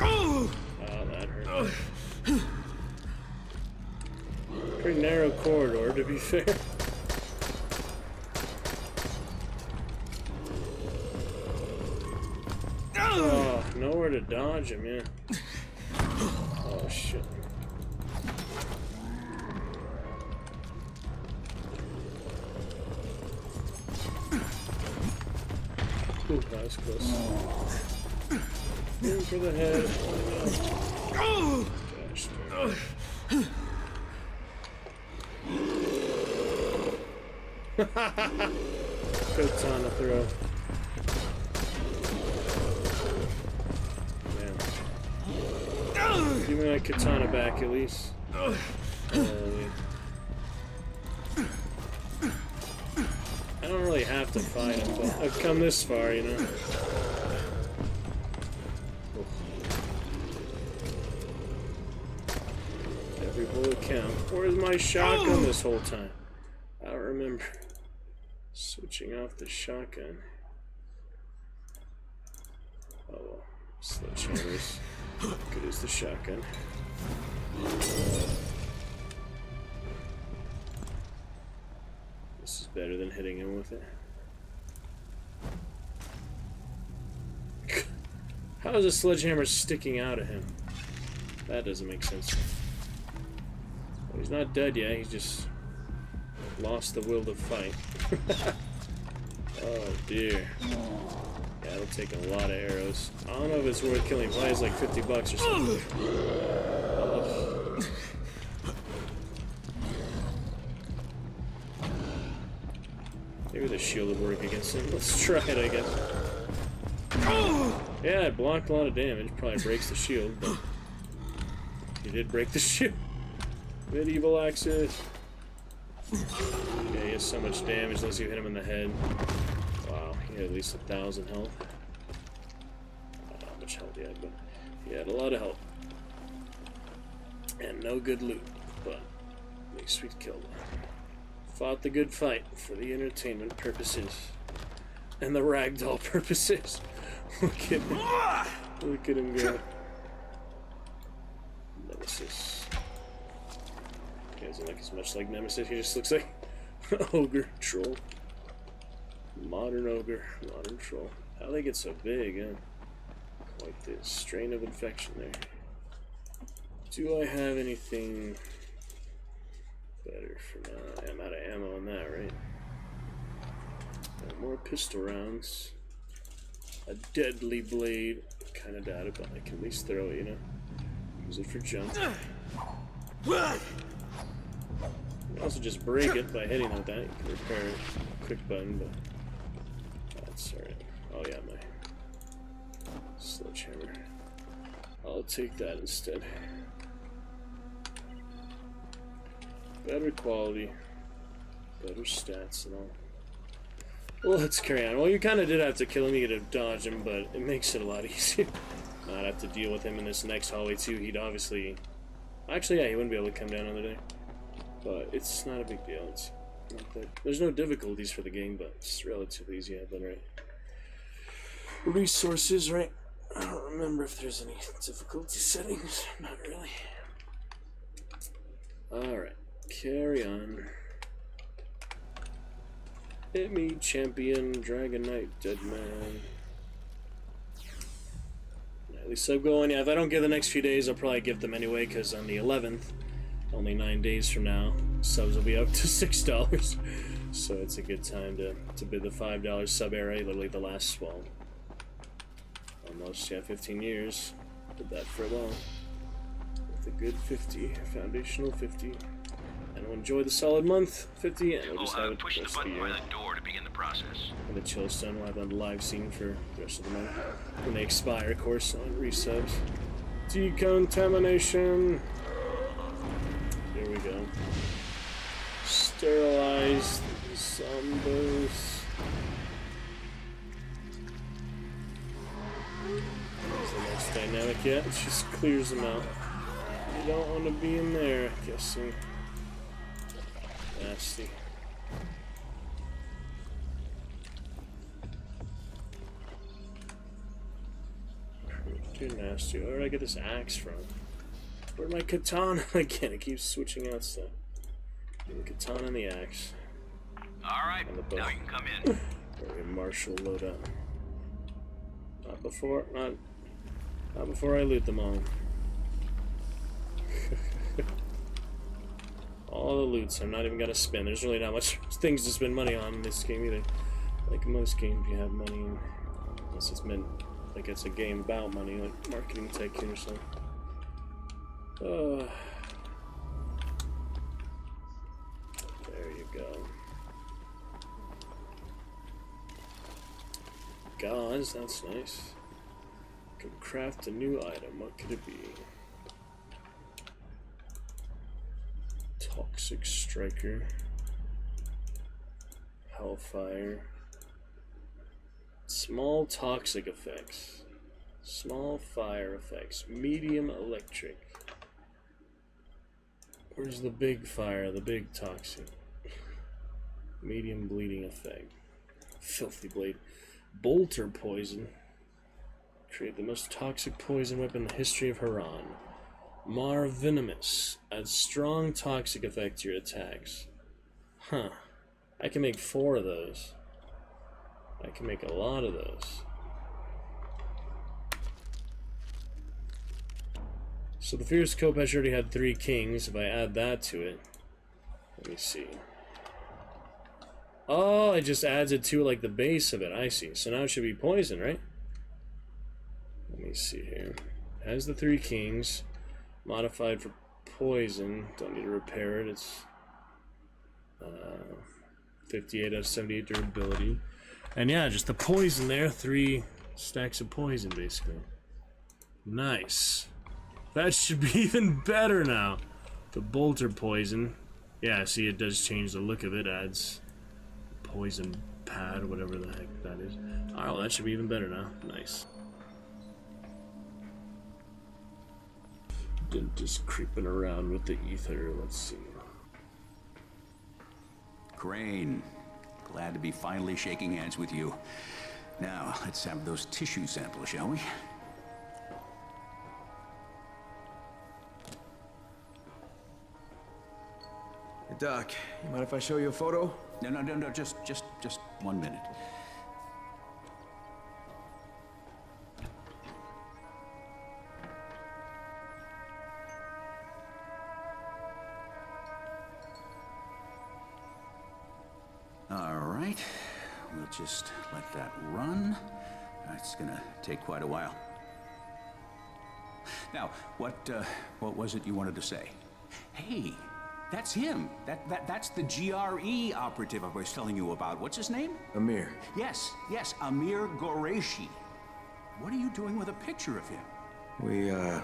B: Oh, that hurt. Pretty narrow corridor, to be fair. Oh, nowhere to dodge him, yeah. Oh, shit. Ooh, that was close. Aim for the head. Oh, Gosh, man. Katana throw. Give me my katana back at least. Yeah. I don't really have to fight him, but I've come this far, you know. Every bullet count. Where's my shotgun this whole time? I don't remember. Switching off the shotgun. Oh well. Sledgehammers. Good as the shotgun. This is better than hitting him with it. How is a sledgehammer sticking out of him? That doesn't make sense. Well, he's not dead yet, he's just lost the will to fight. oh dear. Yeah, it'll take a lot of arrows. I don't know if it's worth killing. It's like 50 bucks or something. Maybe the shield would work against him. Let's try it, I guess. Yeah, it blocked a lot of damage. Probably breaks the shield, but he did break the shield. Medieval axis. Yeah, he has so much damage unless you hit him in the head. At least a thousand health. How much health he had, but he had a lot of health. And no good loot, but at least we killed him. Fought the good fight for the entertainment purposes. And the ragdoll purposes. Look at him. Look at him go. Nemesis. He doesn't look as much like Nemesis, he just looks like ogre troll. Modern ogre, modern troll. How they get so big, huh? Quite the strain of infection there. Do I have anything better for now? I'm out of ammo on that, right? more pistol rounds. A deadly blade. Kind of doubt it, but I can at least throw it, you know? Use it for jump. You can also just break it by hitting it with that. You can repair it. Quick button, but I'll take that instead. Better quality, better stats and all. Well, let's carry on. Well, you kind of did have to kill him, you dodged him, but it makes it a lot easier. Not have to deal with him in this next hallway too. He'd obviously, actually, yeah, he wouldn't be able to come down another day. But it's not a big deal. It's not that, there's no difficulties for the game, but it's relatively easy. I've been right. Resources, right? I don't remember if there's any difficulty settings. Not really. Alright, carry on. Hit me, champion, Dragon Knight, dead man. At least I'm going. Yeah, if I don't get the next few days, I'll probably give them anyway, because on the 11th, only nine days from now, subs will be up to $6. So it's a good time to, to bid the $5 sub era, literally the last, well, almost, yeah, 15 years. Did that for a while. With a good 50, foundational 50. And we'll enjoy the solid month, 50, and we'll
H: Oh,
B: just
H: uh,
B: have it
H: push the
B: rest of the
H: button by the door to begin the process.
B: And the Chillstone will have a live scene for the rest of the month. When they expire, of course, on resubs. Decontamination. Here we go. Sterilize the zombos. There's the nice dynamic yet. It just clears them out. You don't want to be in there, guessing. Nasty. Too nasty. Where did I get this axe from? Where'd my katana again? It keeps switching out stuff. The katana and the axe.
H: All right,
B: And the bow.
H: now you can come in.
B: Very martial loadout. Not before, not, not before I loot them all. all the loots. I'm not even gonna spend. There's really not much things to spend money on in this game either. Like most games, you have money, unless it's meant like it's a game about money, like Marketing Tycoon or something. Uh, Gauze, that's nice. Can craft a new item. What could it be? Toxic Striker. Hellfire. Small toxic effects. Small fire effects. Medium electric. Where's the big fire? The big toxic. Medium bleeding effect. Filthy blade. Bolter poison. Create the most toxic poison weapon in the history of Harran. Mar Venomous. Adds strong toxic effect to your attacks. Huh. I can make four of those. I can make a lot of those. So the Fierce Khopesh already had three kings. If I add that to it, let me see. Oh, it just adds it to like the base of it. I see. So now it should be poison, right? Let me see here. Has the three kings modified for poison. Don't need to repair it. It's uh, 58 out of 78 durability. And yeah, just the poison there. Three stacks of poison, basically. Nice. That should be even better now. The bolter poison. Yeah, see, it does change the look of it. Adds poison pad, whatever the heck that is. Alright, well, that should be even better now. Nice. Just creeping around with the ether. Let's see.
I: Crane, glad to be finally shaking hands with you. Now, let's have those tissue samples, shall we?
E: Doc, you mind if I show you a photo?
I: No, no, no, no, just, just, just one minute. All right. we'll just let that run. It's gonna take quite a while. Now, what uh, what was it you wanted to say? Hey, that's him. That that that's the GRE operative I was telling you about. What's his name?
E: Amir.
I: Yes, yes, Amir Goreshi. What are you doing with a picture of him?
E: We, uh...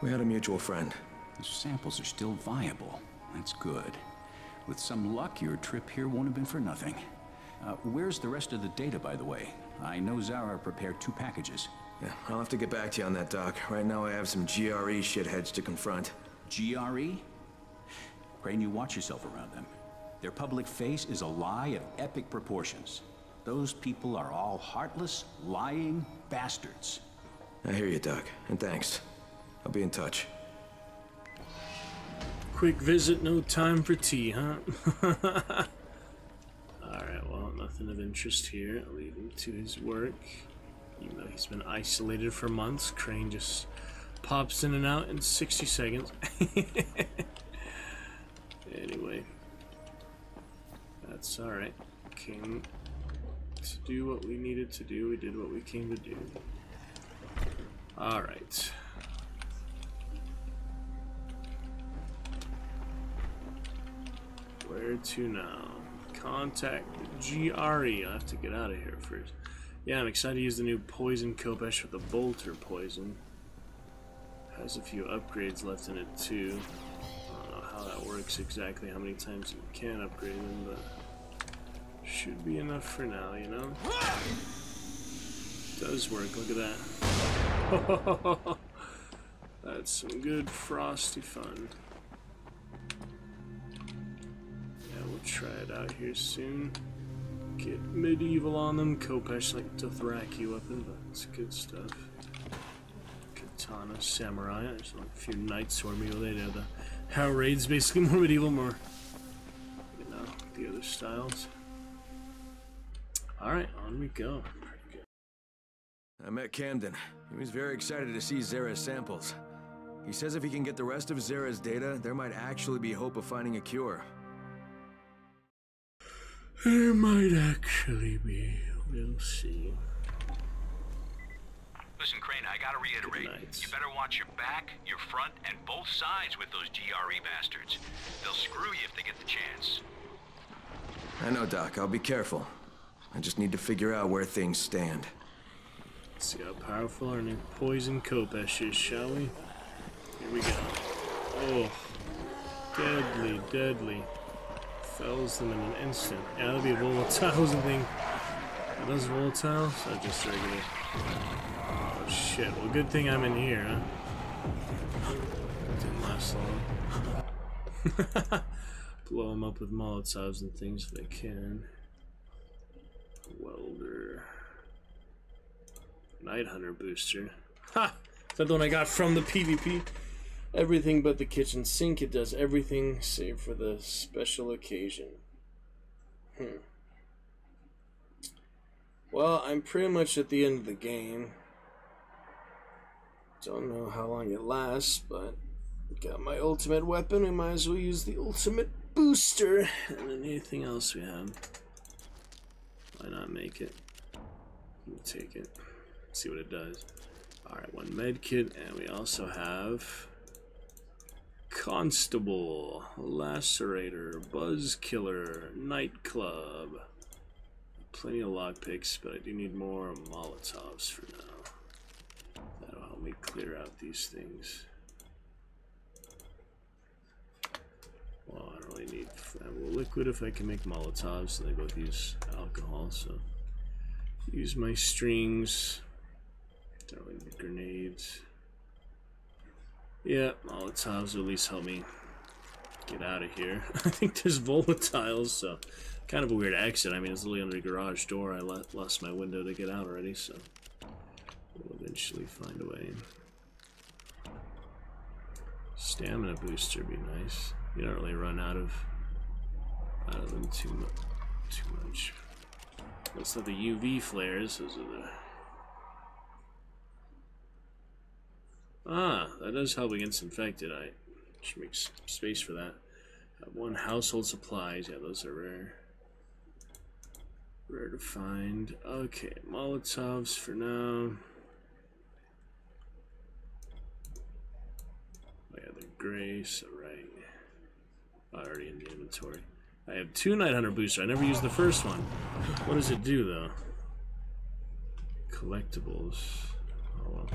E: We had a mutual friend.
I: The samples are still viable. That's good. With some luck, your trip here won't have been for nothing. Uh, where's the rest of the data, by the way? I know Zere prepared two packages.
E: Yeah, I'll have to get back to you on that, Doc. Right now I have some GRE shitheads to confront.
I: GRE? Crane, you watch yourself around them. Their public face is a lie of epic proportions. Those people are all heartless, lying bastards.
E: I hear you, Doc, and thanks. I'll be in touch.
B: Quick visit, no time for tea, huh? Alright, well, nothing of interest here. I'll leave him to his work. Even though he's been isolated for months, Crane just pops in and out in 60 seconds. anyway, that's alright. Came to do what we needed to do. We did what we came to do. Alright. Where to now? Contact GRE. I have to get out of here first. Yeah, I'm excited to use the new poison Khopesh with the bolter poison. Has a few upgrades left in it too. How that works exactly, how many times you can upgrade them, but should be enough for now, you know? Does work, look at that. That's some good frosty fun. Yeah, we'll try it out here soon. Get medieval on them. Khopesh like Dothraki weapon, but it's good stuff. Katana, samurai. There's like a few knights swarming over there. The how raids basically more medieval, more you know the other styles. All right, on we go. Good.
E: I met Camden. He was very excited to see Zere's samples. He says if he can get the rest of Zere's data, there might actually be hope of finding a cure.
B: There might actually be. We'll see.
H: Listen, Crane, I gotta reiterate. You better watch your back, your front, and both sides with those GRE bastards. They'll screw you if they get the chance.
E: I know, Doc. I'll be careful. I just need to figure out where things stand.
B: Let's see how powerful our new poison Khopesh is, shall we? Here we go. Oh, deadly, deadly. Fells them in an instant. Yeah, that'll be volatiles, I think. Are those volatiles? Or just regular? Shit, well good thing I'm in here, huh? Didn't last long. Blow them up with molotovs and things if I can. Welder. Night Hunter booster. Ha! Is that the one I got from the PvP? Everything but the kitchen sink. It does everything save for the special occasion. Hmm. Well, I'm pretty much at the end of the game. Don't know how long it lasts, but got my ultimate weapon. We might as well use the ultimate booster. And anything else we have. Why not make it? We'll take it. See what it does. Alright, one med kit, and we also have Constable, Lacerator, Buzz Killer, Nightclub. Plenty of lockpicks, but I do need more Molotovs for now. That'll me clear out these things. Well, I don't really need flammable liquid if I can make Molotovs, and they both use alcohol, so use my strings. Don't really need grenades. Yeah, Molotovs will at least help me get out of here. I think there's volatiles, so kind of a weird exit. I mean, it's literally under a garage door. I lost my window to get out already, so we'll eventually find a way. Stamina booster would be nice. You don't really run out of out of them too much. Too much. Those are the UV flares. Those are the Ah, that does help against infected. I should make space for that. One household supplies. Yeah, those are rare. Rare to find. Okay, Molotovs for now. Oh yeah, they're gray, so right. Already in the inventory. I have two Night Hunter booster. I never used the first one. What does it do though? Collectibles. Oh well.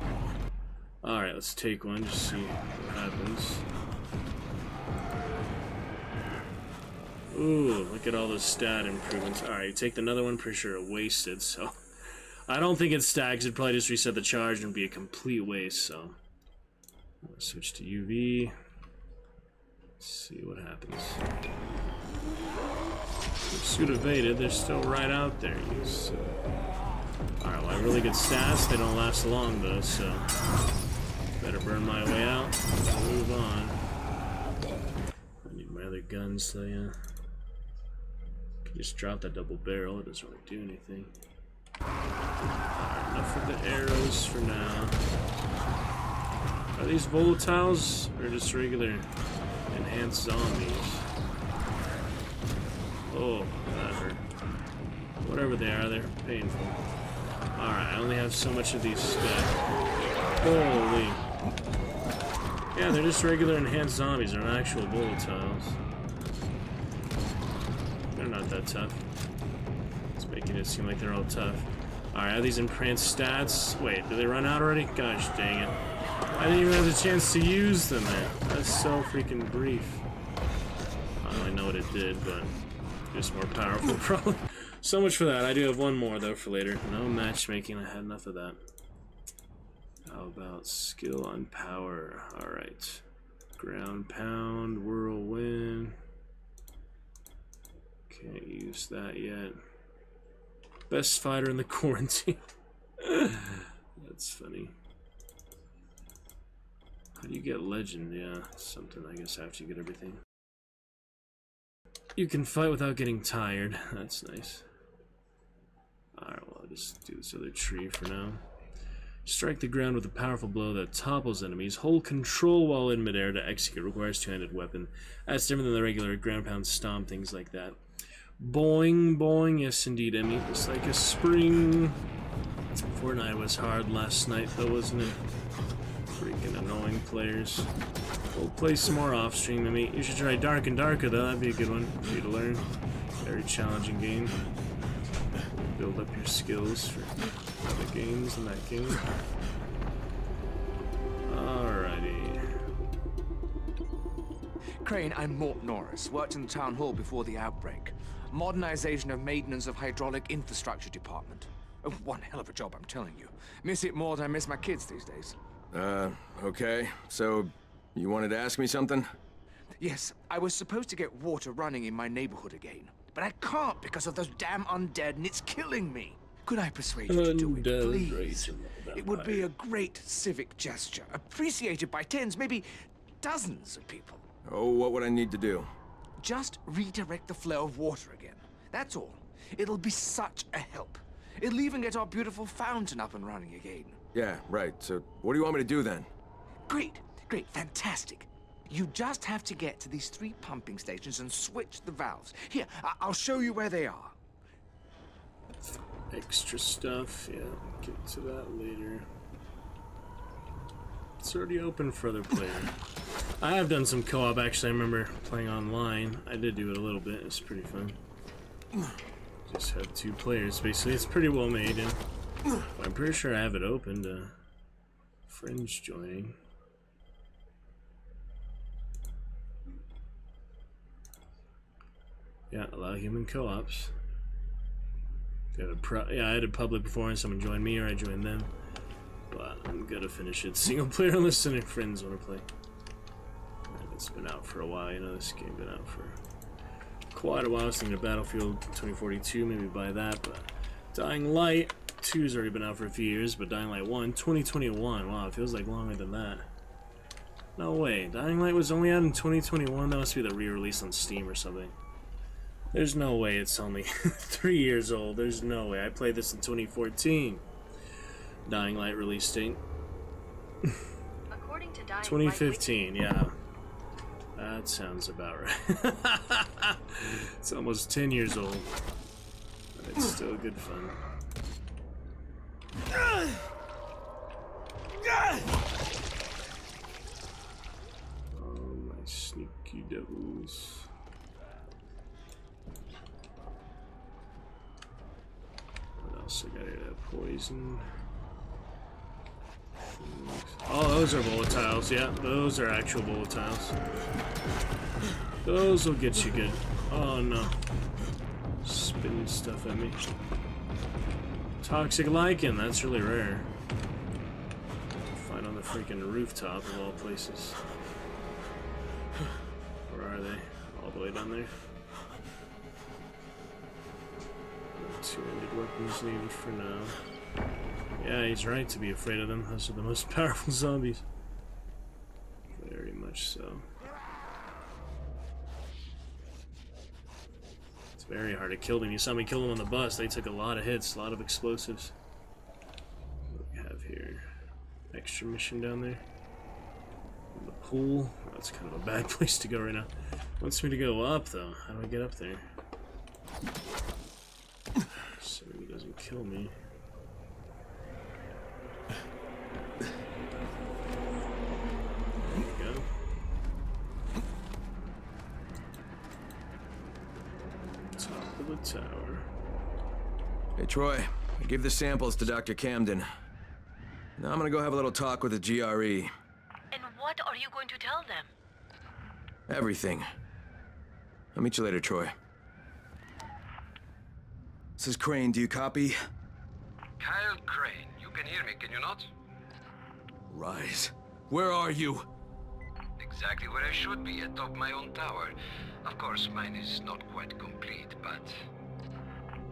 B: Alright, let's take one, just see what happens. Ooh, look at all those stat improvements. Alright, take another one, pretty sure it wasted, so... I don't think it stacks, it'd probably just reset the charge and be a complete waste, so... Switch to UV. Let's see what happens. Suit evaded, they're still right out there. So. Alright, well I really good stats, they don't last long though, so... Better burn my way out, move on. I need my other guns though, yeah. Just drop that double barrel, it doesn't really do anything. Right, enough of the arrows for now. Are these volatiles or just regular enhanced zombies? Oh, that hurt. Whatever they are, they're painful. Alright, I only have so much of these stacked. Holy. Yeah, they're just regular enhanced zombies. They're not actual volatiles. They're not that tough. It's making it seem like they're all tough. Alright, are these enhanced stats? Wait, do they run out already? Gosh dang it. I didn't even have a chance to use them, man. That's so freaking brief. I don't really know what it did, but just more powerful, probably. So much for that. I do have one more, though, for later. No matchmaking. I had enough of that. How about skill on power? Alright. Ground pound, whirlwind. Can't use that yet. Best fighter in the quarantine. That's funny. You get legend? Yeah, something I guess after you get everything. You can fight without getting tired. That's nice. Alright, well, I'll just do this other tree for now. Strike the ground with a powerful blow that topples enemies. Hold control while in midair to execute. Requires two-handed weapon. That's different than the regular ground pound stomp, things like that. Boing, boing. Yes, indeed, Emmy. It's like a spring. Fortnite was hard last night, though, wasn't it? Freaking annoying players. We'll play some more off stream, Emmy. You should try Dark and Darker, though. That'd be a good one for you to learn. Very challenging game. Build up your skills for other games in that game. Alrighty.
J: Crane, I'm Mort Norris. Worked in the town hall before the outbreak. Modernization of maintenance of hydraulic infrastructure department. Oh, one hell of a job, I'm telling you. Miss it more than I miss my kids these days.
E: Uh, okay. So, you wanted to ask me something?
J: Yes, I was supposed to get water running in my neighborhood again. But I can't because of those damn undead, and it's killing me. Could I persuade you to do it, please?
B: raging
J: It would be a great civic gesture, appreciated by tens, maybe dozens of people.
E: Oh, what would I need to do?
J: Just redirect the flow of water again. That's all. It'll be such a help. It'll even get our beautiful fountain up and running again.
E: Yeah, right. So, what do you want me to do then?
J: Great, great, fantastic. You just have to get to these three pumping stations and switch the valves. Here, I- I'll show you where they are.
B: Extra stuff, yeah. Get to that later. It's already open for other players. I have done some co-op actually. I remember playing online. I did do it a little bit. It's pretty fun. Just have two players basically. It's pretty well made, and I'm pretty sure I have it open to friends joining. Yeah, allow human co-ops. Yeah, I had a public before and someone joined me or I joined them. But I'm gonna finish it single player unless any friends want to play. It's been out for a while, you know, this game been out for quite a while. I was thinking of Battlefield 2042, maybe buy that, but Dying Light 2's already been out for a few years, but Dying Light 1, 2021. Wow, it feels like longer than that. No way. Dying Light was only out in 2021? That must be the re-release on Steam or something. There's no way it's only three years old. There's no way. I played this in 2014. Dying Light release date.
K: According to Dying
B: 2015, yeah. That sounds about right. it's almost 10 years old. But it's still good fun. Oh, my sneaky devils. What else I got here? That poison. Oh, my sneaky devs. What else I gotta get poison? Oh those are volatiles. Yeah, those are actual volatiles. Those will get you good. Oh no. Spinning stuff at me. Toxic lichen, that's really rare. Find on the freaking rooftop of all places. Where are they? All the way down there. Two-handed weapons needed for now. Yeah, he's right to be afraid of them. Those are the most powerful zombies. Very much so. It's very hard to killed him. You saw me kill him on the bus. They took a lot of hits, a lot of explosives. What do we have here? Extra mission down there. The pool. That's kind of a bad place to go right now. Wants me to go up though. How do I get up there? So he doesn't kill me. There we go. Top of the tower.
E: Hey, Troy. I gave the samples to Dr. Camden. Now I'm gonna go have a little talk with the GRE.
L: And what are you going to tell them?
E: Everything. I'll meet you later, Troy. This is Crane. Do you copy?
M: Kyle Crane, you can hear me, can you not?
E: Rais. Where are you?
M: Exactly where I should be, atop my own tower. Of course, mine is not quite complete, but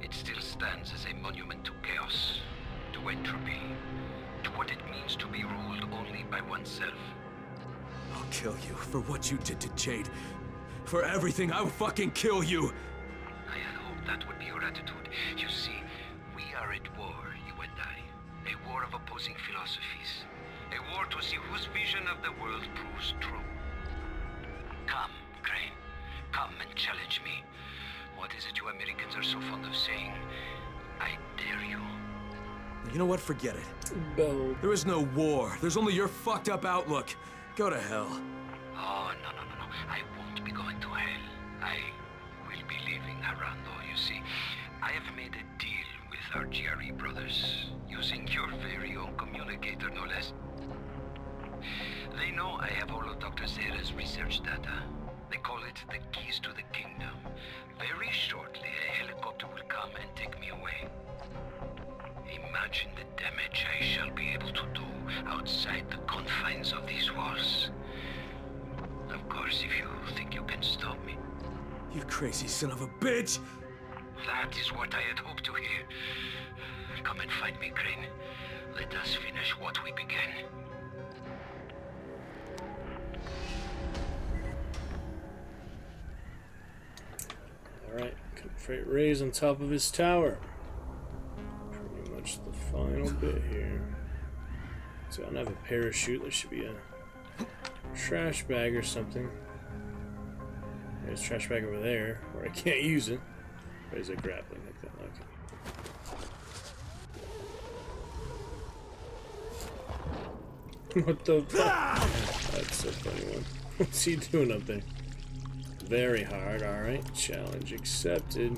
M: it still stands as a monument to chaos, to entropy, to what it means to be ruled only by oneself.
E: I'll kill you for what you did to Jade. For everything, I will fucking kill you!
M: I had hoped that would be your attitude. You see, we are at war, you and I. A war of opposing philosophies. A war to see whose vision of the world proves true. Come, Crane. Come and challenge me. What is it you Americans are so fond of saying? I dare you.
E: You know what? Forget it.
B: Bow.
E: There is no war. There's only your fucked up outlook. Go to hell.
M: Oh, no, no, no, no. I won't be going to hell. I will be leaving Harran, you see. I have made a deal with our GRE brothers, using your very own communicator, no less. They know I have all of Dr. Zere's research data. They call it the keys to the kingdom. Very shortly, a helicopter will come and take me away. Imagine the damage I shall be able to do outside the confines of these walls. Of course, if you think you can stop me.
E: You crazy son of a bitch!
M: That is what I had hoped to hear. Come and find me, Crane. Let us finish what we began.
B: Alright, confront Rais on top of his tower. Pretty much the final bit here. So I don't have a parachute, there should be a trash bag or something. There's a trash bag over there, where I can't use it. There's a grappling hook that okay. What the fuck? Ah! That's a funny one. What's he doing up there? Very hard, alright. Challenge accepted.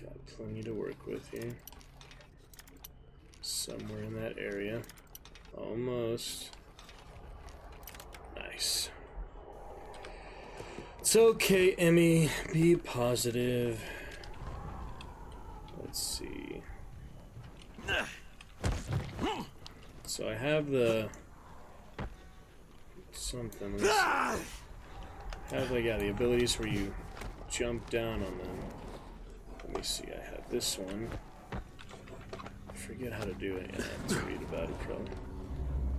B: Got plenty to work with here. Somewhere in that area. Almost. Nice. It's okay, Emmy. Be positive. Let's see. So I have the something. Let's have like yeah the abilities where you jump down on them. Let me see. I have this one. I forget how to do it. Yeah, I have to read about it probably.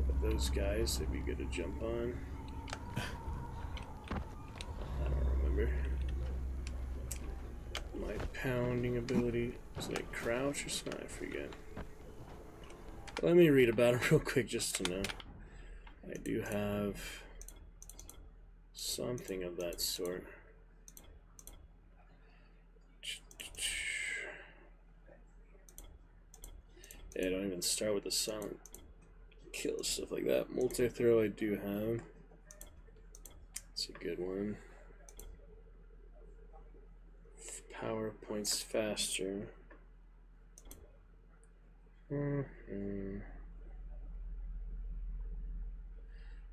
B: But those guys, they'd be good to jump on. I don't remember. My pounding ability is it crouch or something? I forget. Let me read about it real quick just to know. I do have Something of that sort. Yeah, don't even start with the silent kill stuff like that. Multi throw I do have. It's a good one. Power points faster. Mm -hmm.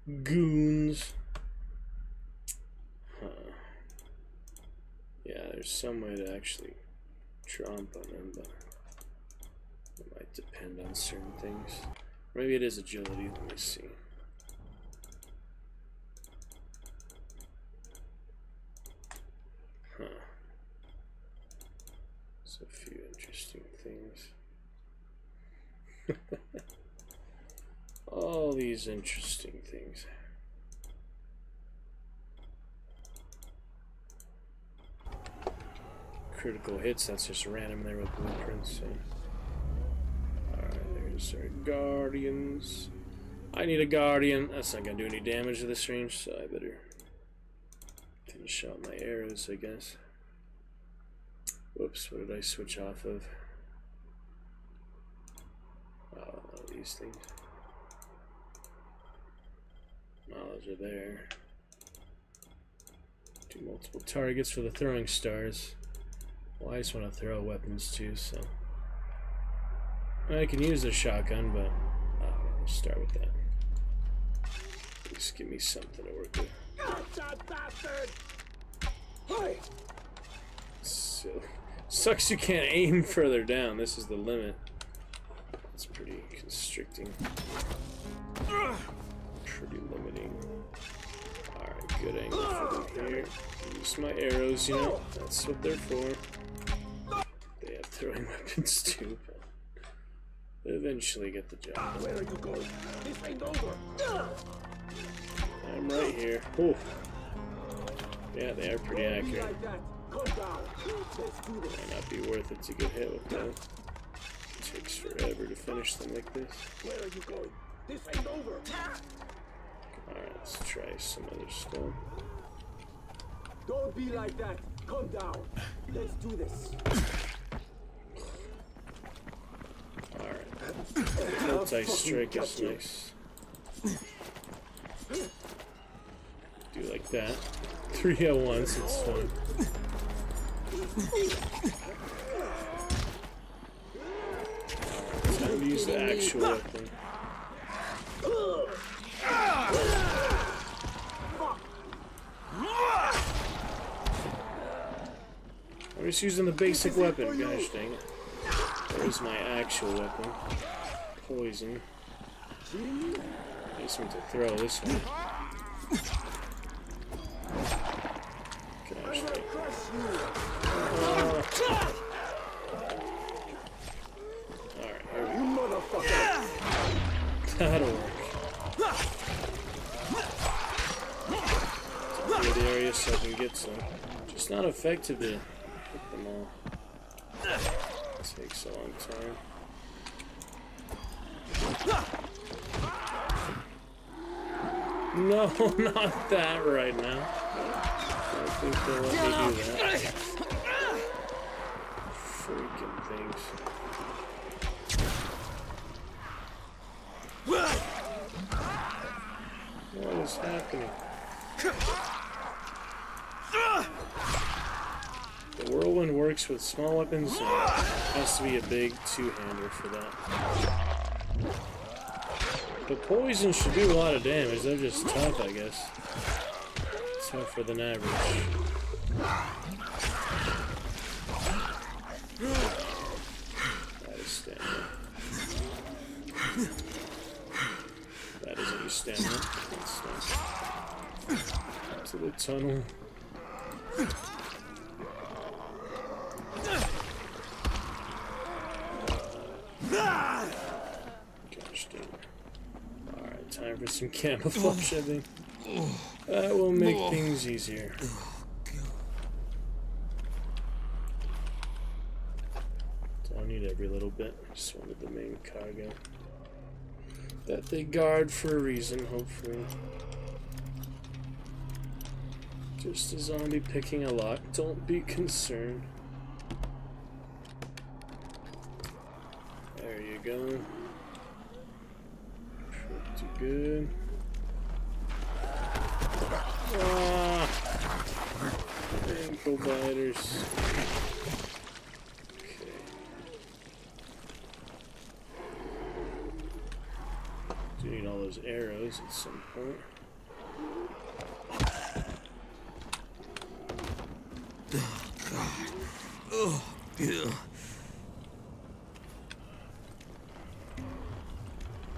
B: Goons. Huh. Yeah, there's some way to actually trump on them, but it might depend on certain things. Maybe it is agility. Let me see. Huh. There's a few interesting things. All these interesting things. Critical hits, that's just random there with blueprints. Alright, there's our guardians. I need a guardian. That's not gonna do any damage to this range, so I better finish out my arrows, I guess. Whoops, what did I switch off of? Oh, these things. Knowledge are there. Do multiple targets for the throwing stars. Well, I just want to throw weapons too, so. I can use the shotgun, but uh, I'll start with that. Just give me something to work with. So, sucks you can't aim further down. This is the limit. It's pretty constricting. Pretty limiting. Alright, good angle for them here. Use my arrows, you know, that's what they're for. They have throwing weapons too, but they eventually get the job.
C: Where are you going? This ain't over.
B: I'm right here. Ooh. Yeah, they are pretty accurate.
C: Like that. Calm down. Let's do this.
B: Might not be worth it to get hit with that. It takes forever to finish them like this.
C: Where are you going? This ain't over.
B: Alright, let's try some other stuff.
C: Don't be like that. Calm down. Let's do this.
B: Alright. Multi-strike is nice. Do like that. Three at once, it's fun. Time to use the actual weapon. I'm just using the basic weapon, gosh dang it. Where's my actual weapon? Poison. I just need to throw this one. Gosh it. Uh, Alright, here we go. That'll work. Good area so I can get some. Just not effective to them all. takes a long time. No, not that right now. I think they'll let me do that. Freaking things. What is happening? The whirlwind works with small weapons. And has to be a big two-hander for that. The poison should do a lot of damage. They're just tough, I guess. Tougher than average. That is stamina. That is any stamina. That's nice. To the tunnel. Gosh dang. Alright, time for some camouflage, I think. That will make things easier. Don't need every little bit. Just wanted the main cargo. That they guard for a reason, hopefully. Just a zombie picking a lock. Don't be concerned. There you go. Pretty good. Ah! Ankle biters. Okay. Do need all those arrows at some point.
E: Oh, yeah.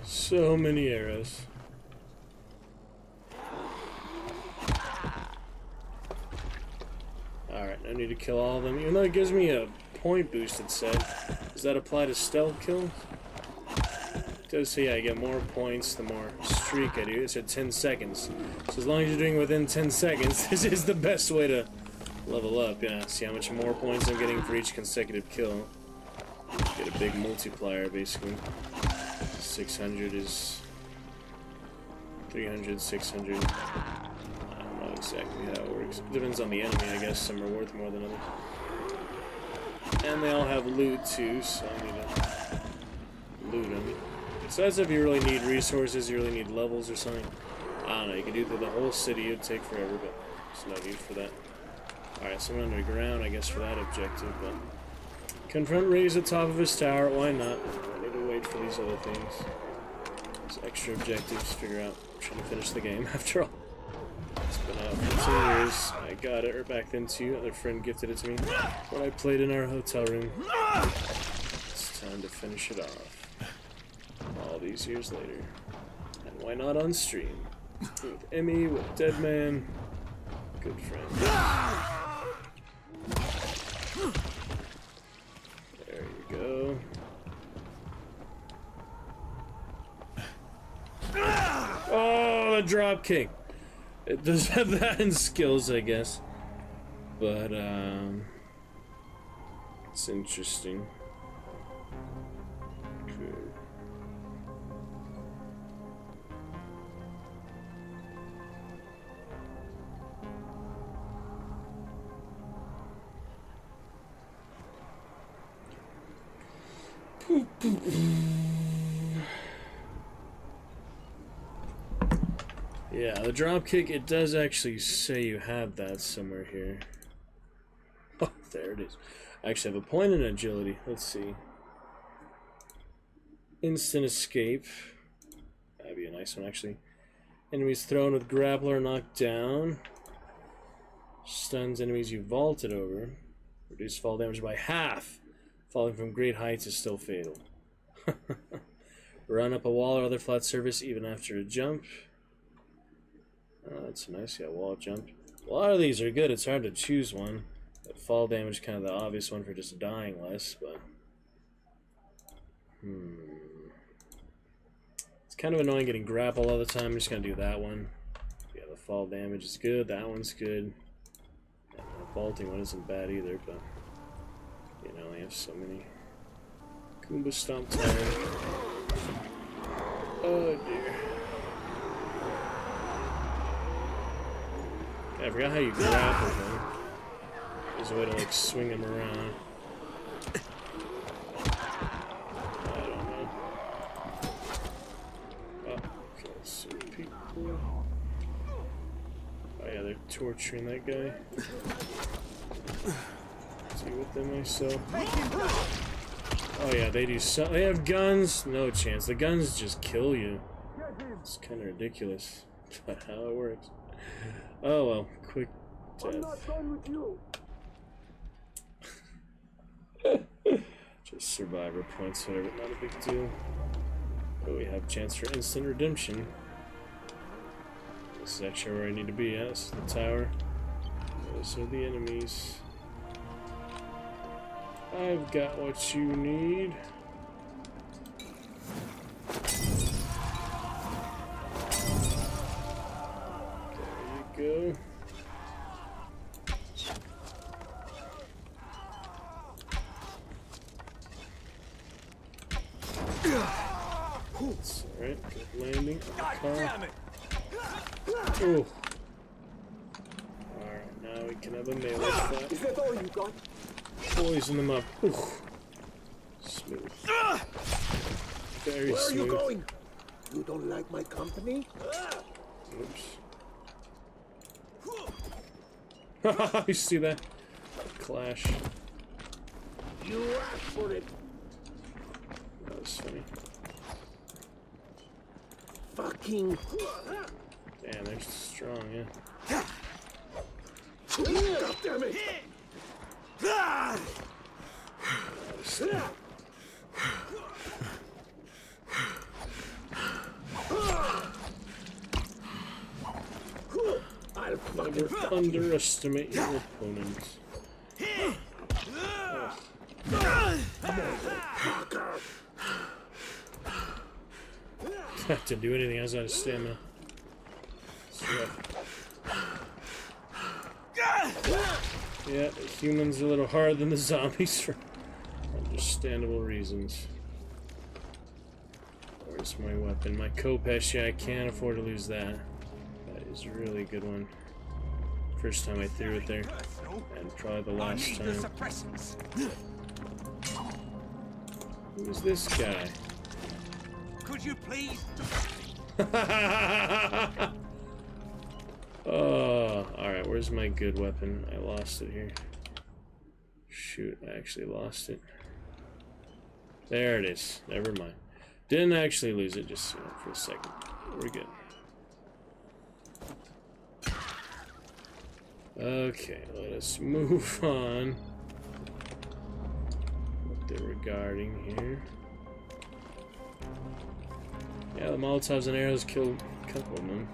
B: So many arrows. Alright, I need to kill all of them. Even though it gives me a point boost, it said. Does that apply to stealth kills? It does say I get more points the more streak I do. It said 10 seconds. So as long as you're doing within 10 seconds, this is the best way to level up. Yeah, see how much more points I'm getting for each consecutive kill. Get a big multiplier, basically. 600 is 300, 600. I don't know exactly how it works. Depends on the enemy, I guess. Some are worth more than others. And they all have loot too, so I need to loot them. Besides, if you really need resources, you really need levels or something. I don't know, you could do the whole city, it'd take forever, but there's no need for that. Alright, so I'm underground, I guess, for that objective, but... Confront Rais at top of his tower, why not? For these other things. These extra objectives, to figure out, I'm trying to finish the game, after all. It's been out for years, I got it, or back then too, other friend gifted it to me when I played in our hotel room. It's time to finish it off. All these years later. And why not on stream? With Emmy, with Deadman. Good friend. There you go. Oh, the drop kick. It does have that in skills, I guess. But, um... It's interesting. Okay. Yeah, the dropkick, it does actually say you have that somewhere here. Oh, there it is. I actually have a point in agility. Let's see. Instant escape. That'd be a nice one, actually. Enemies thrown with grappler knocked down. Stuns enemies you vaulted over. Reduce fall damage by half. Falling from great heights is still fatal. Run up a wall or other flat surface even after a jump. Oh, that's nice. Yeah, wall jump. A lot of these are good. It's hard to choose one. But fall damage kind of the obvious one for just dying less, but... Hmm... It's kind of annoying getting grapple all the time. I'm just going to do that one. Yeah, the fall damage is good. That one's good. And the vaulting one isn't bad either, but... You know, I have so many... Goomba Stomp time. Oh dear. I forgot how you grapple him. There's a way to like swing him around. I don't know. Oh, people. Oh yeah, they're torturing that guy. See with them myself. Oh yeah, they do so. They have guns. No chance. The guns just kill you. It's kind of ridiculous, but how it works. Oh well, quick death. Just survivor points, whatever. Not a big deal. But we have a chance for instant redemption. This is actually where I need to be at. This is the tower. Those are the enemies. I've got what you need. Go. Alright, good landing. God damn it! Oh. Alright. Now we can have a melee fight.
C: Is that all you got?
B: Poison them up. Oof. Smooth. Very
C: Where are you going? You don't like my company?
B: Oops. you see that? Clash.
C: You asked for it.
B: That was funny.
C: Fucking.
B: Damn, they're strong, yeah.
C: God damn it! I'll fucking
B: Never underestimate your opponent. Didn't do anything. I was out of stamina. It's. Yeah, humans are a little harder than the zombies for understandable reasons. Where's my weapon? My Khopesh, yeah, I can't afford to lose that. Is a really good one. First time I threw it there. And probably the last time. Who's this guy?
N: Could you please?
B: Oh, alright, where's my good weapon? I lost it here. Shoot, I actually lost it. There it is. Never mind. Didn't actually lose it, just you know, for a second. We're good. Okay, let us move on. What they're regarding here. Yeah, the Molotovs and arrows killed a couple of them.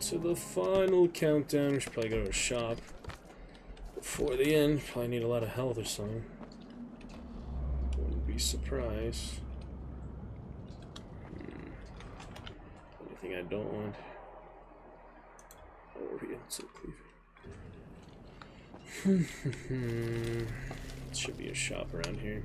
B: To the final countdown, we should probably go to a shop before the end. Probably need a lot of health or something. Wouldn't be surprised. Anything I don't want? Oriental cleaver. Hmm. It should be a shop around here.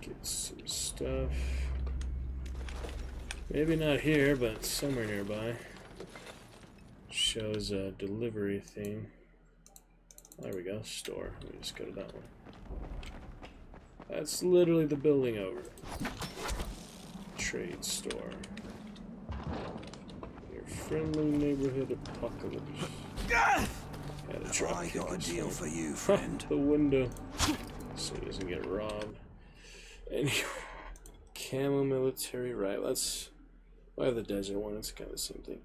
B: Get some stuff. Maybe not here, but somewhere nearby. Shows a delivery thing. There we go, store. Let me just go to that one. That's literally the building over. Trade store. Your friendly neighborhood apocalypse. Had a drop
N: I got a deal for you, friend.
B: the window. So he doesn't get robbed. And camo military right. Let's have the desert one, it's kind of the same thing.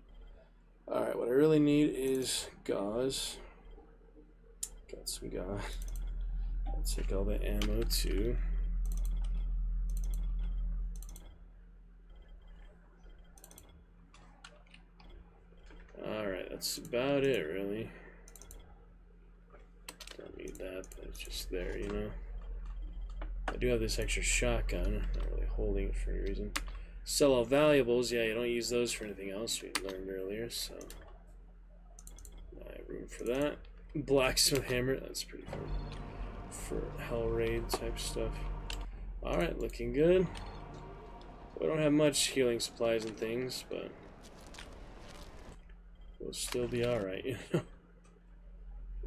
B: Alright, what I really need is gauze. Got some gauze. I'll take all the ammo too. Alright, that's about it really. Don't need that, but it's just there, you know. I do have this extra shotgun. Not really holding it for any reason. Sell all valuables. Yeah, you don't use those for anything else. We learned earlier, so I have room for that. Blacksmith hammer. That's pretty fun for Hellraid type stuff. All right, looking good. We don't have much healing supplies and things, but we'll still be all right. You know,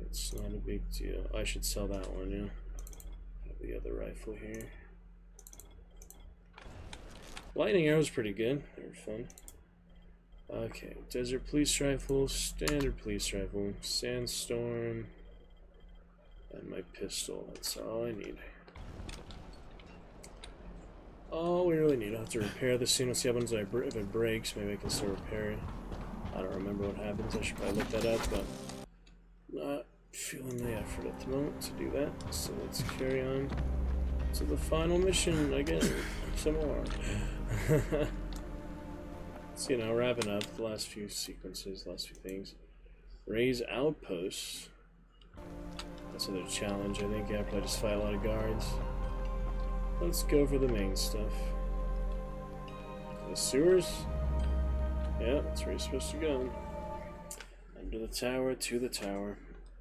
B: it's not a big deal. I should sell that one. Yeah Have the other rifle here. Lightning arrow's pretty good. They were fun. Okay, desert police rifle, standard police rifle, sandstorm, and my pistol. That's all I need. All we really need. I'll have to repair this scene. Let's see what happens if it breaks. Maybe I can still repair it. I don't remember what happens. I should probably look that up, but not feeling the effort at the moment to do that. So let's carry on to the final mission again. Some more. so, you know, wrapping up the last few sequences, last few things. Rais outposts. That's another challenge, I think. Yeah, I just fight a lot of guards. Let's go for the main stuff. The sewers? Yeah, that's where you're supposed to go. Under the tower, to the tower,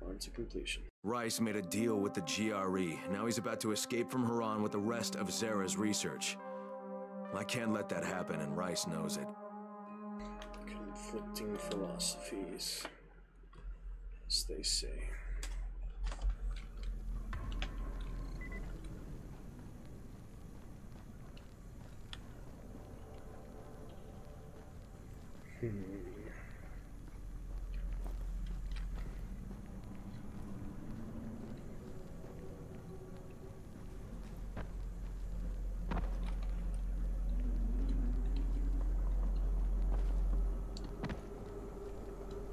B: on to completion.
E: Rais made a deal with the GRE. Now he's about to escape from Harran with the rest of Zere's research. I can't let that happen, and Rais knows it.
B: Conflicting philosophies, as they say. Hmm.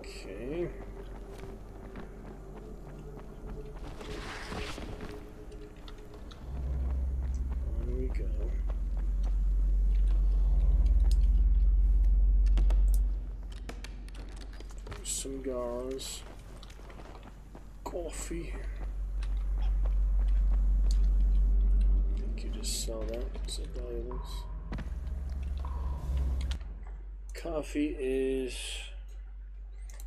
B: Okay. On we go. Some gauze. Coffee. I think you just saw that. It valuables? Coffee is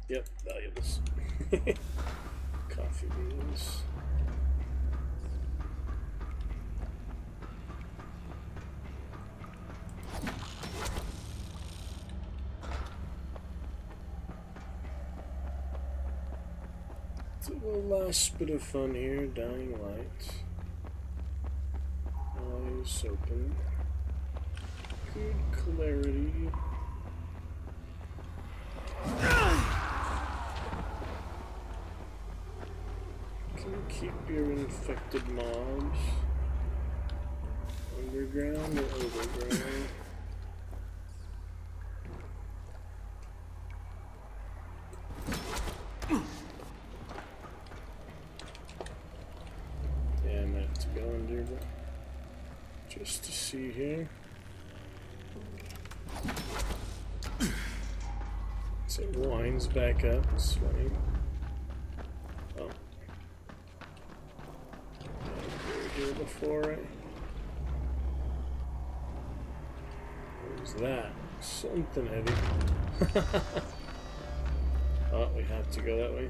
B: Yep, valuables. Coffee beans. So last bit of fun here, dying light. Eyes open. Good clarity. Can you keep your infected mobs underground or overground? Yeah, I might have to go under, but just to see here. So it back up. Oh. Here before, right? What was that? Something heavy. oh, we have to go that way.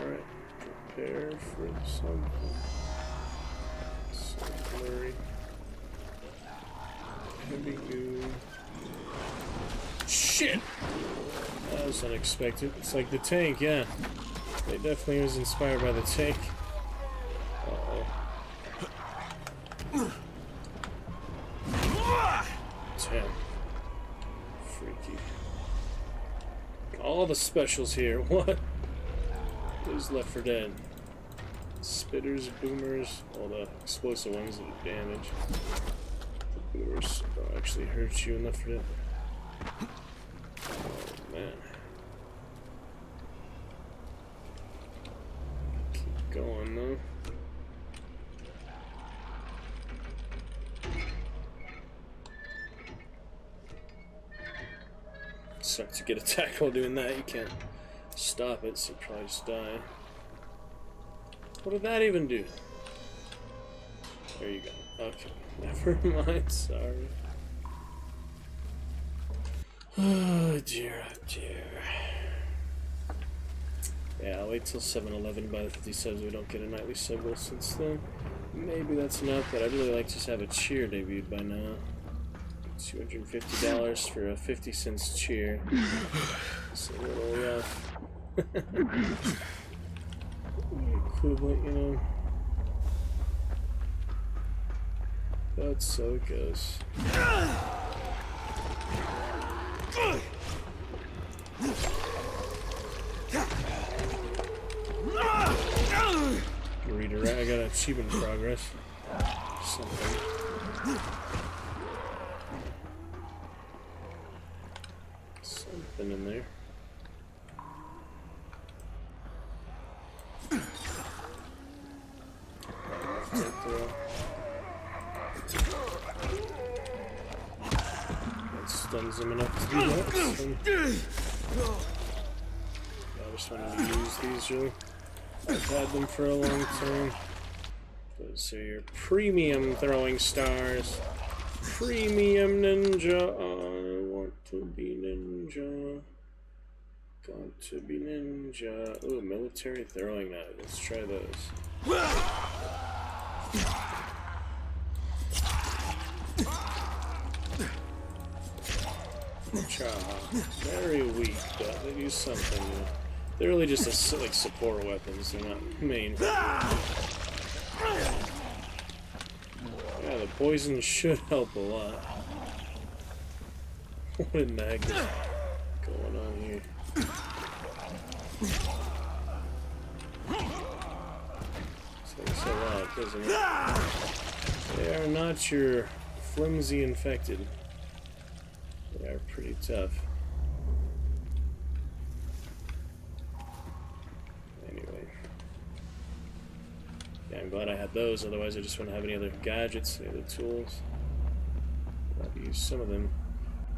B: Alright, prepare for something. Was unexpected. It's like the tank, yeah. It definitely was inspired by the tank. Freaky. All the specials here. What? Who's Left 4 Dead? Spitters, boomers, all the explosive ones that damage. The boomers don't actually hurt you enough for dead. Oh man. Keep going though. While doing that. You can't stop it, so probably just die. What did that even do? There you go. Okay. Never mind. Sorry. Oh dear, oh dear. Yeah, I'll wait till 7-Eleven by the 50 subs we don't get a nightly sub since then. Maybe that's enough, but I'd really like to just have a cheer debuted by now. $250 for a 50 cents cheer. It's a little rough. Equivalent, you know. But so it goes. Reader, I got achievement progress. Something. Something in there. That stuns him enough to do that. so- I just wanted to use these really. I've had them for a long time. Those are your premium throwing stars. Premium ninja. To be ninja. Got to be ninja. Ooh, military throwing knife. Let's try those. Very weak, but they do something. They're really just a, like support weapons. They're not main. Yeah, the poison should help a lot. What is going on here? Uh, Takes a lot, doesn't it? They are not your flimsy infected. They are pretty tough. Anyway. Yeah, I'm glad I had those, otherwise I just wouldn't have any other gadgets, any other tools. I'll use some of them.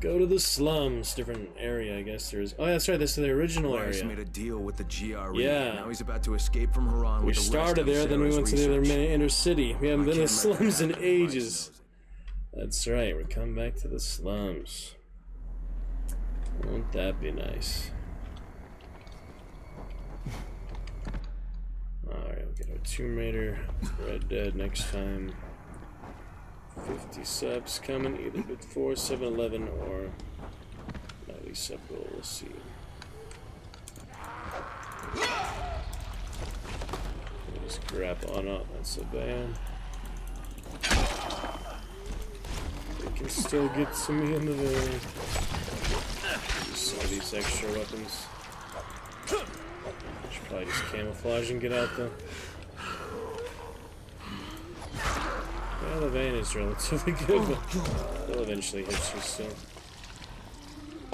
B: Go to the slums, different area, I guess there's. Oh, yeah, that's right. This is the original
E: Rais
B: area.
E: made a deal with the GRE.
B: Yeah.
E: Now he's about to escape from Harran
B: We
E: with the
B: started there, then we went to the other inner city. We haven't
E: I
B: been in the
E: can't let that
B: slums in
E: happen if Rais
B: ages. That's right. We're coming back to the slums. Won't that be nice? Alright, we'll get our Tomb Raider Red Dead next time. 50 subs coming either before 7 Eleven or 90 sub goal. We'll see. Just grab on up, That's so bad. We can still get some into the use some of these extra weapons. Should probably just camouflage and get out though. Yeah, the van is relatively good, but they'll eventually hit you still.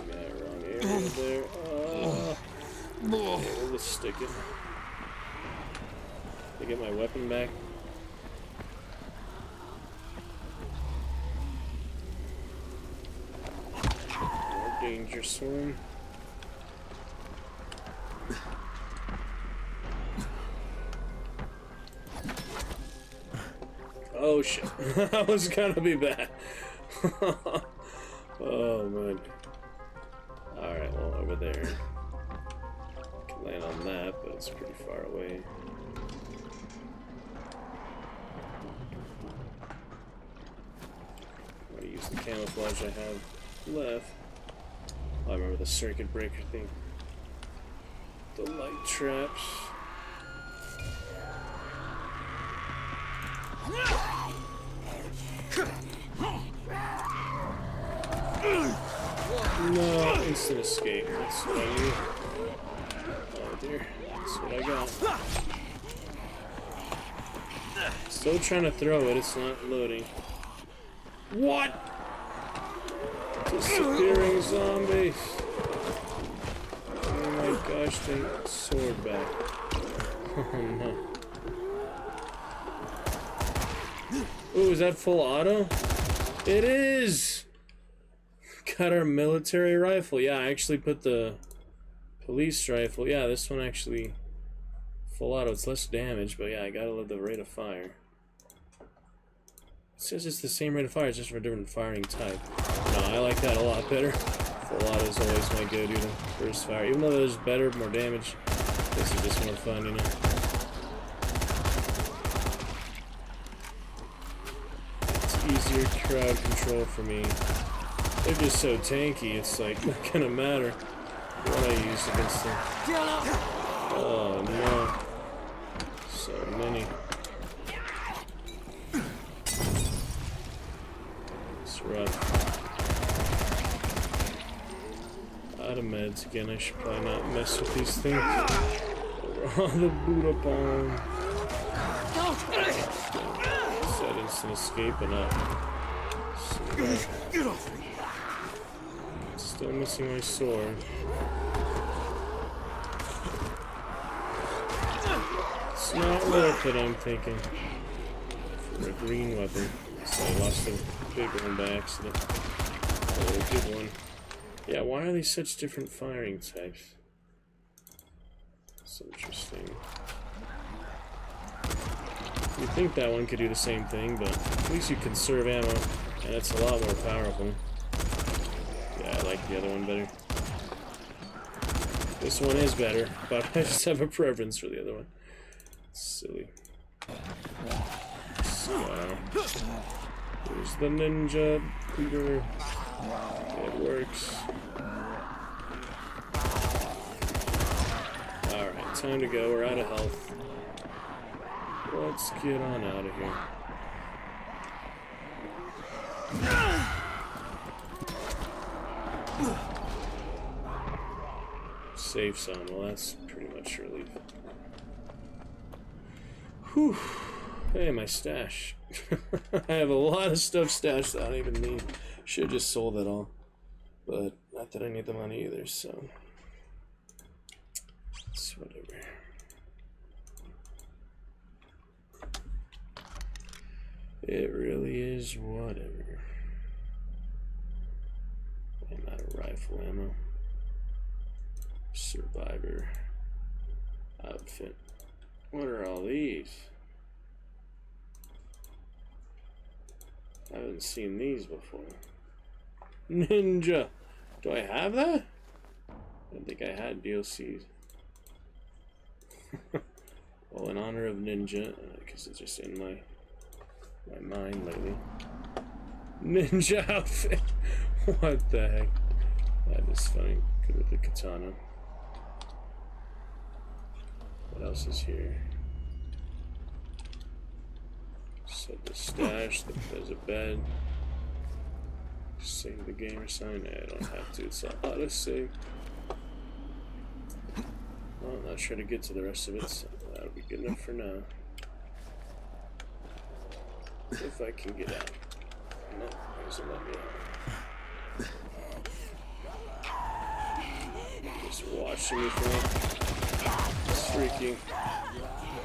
B: Yeah, wrong area there. Uh, yeah, we'll just stick it. I get my weapon back. More danger zone. Oh shit. that was gonna be bad. oh man. Alright, well over there. Can land on that, but it's pretty far away. I'm gonna use the camouflage I have left. Oh, I remember the circuit breaker thing. The light traps. No, instant escape. That's what I need. Oh dear. That's what I got. Still trying to throw it, it's not loading. What? Disappearing zombies. Oh my gosh, take sword back. Oh no. Ooh, is that full auto? It is! Got our military rifle. Yeah, I actually put the police rifle. Yeah, this one actually full auto. It's less damage, but yeah, I gotta love the rate of fire. It says it's the same rate of fire, it's just for a different firing type. No, I like that a lot better. Full auto is always my go-to to first fire. Even though there's better, more damage, this is just more fun, you know? Easier crowd control for me. They're just so tanky, it's like not gonna matter what I use against them. Oh no. So many. It's rough. Out of meds again, I should probably not mess with these things. The boot up on. Escape and up.
N: Get off me!
B: Still missing my sword. It's not worth it, I'm thinking. For a green weapon. So I lost a big one by accident. Oh, good one. Yeah, why are they such different firing types? That's interesting. You'd think that one could do the same thing, but at least you conserve ammo, and it's a lot more powerful. Yeah, I like the other one better. This one is better, but I just have a preference for the other one. Silly. So, uh, there's the ninja Peter. It works. Alright, time to go. We're out of health. Let's get on out of here. Safe zone. Well, that's pretty much relief. Whew. Hey, my stash. I have a lot of stuff stashed that I don't even need. Should just sold it all. But not that I need the money either, so. It's whatever. It really is whatever. I'm out of rifle ammo. Survivor. Outfit. What are all these? I haven't seen these before. Ninja! Do I have that? I don't think I had DLCs. well, in honor of Ninja, uh, because it's just in my my mind lately. Ninja outfit! what the heck? That is funny. Good with the katana. What else is here? Set the stash, there's a bed. Save the gamer sign. I don't have to, it's an auto save. Well, I'm not sure to get to the rest of it, so that'll be good enough for now. If I can get out. No, doesn't let me out. Just watching me from It's freaking.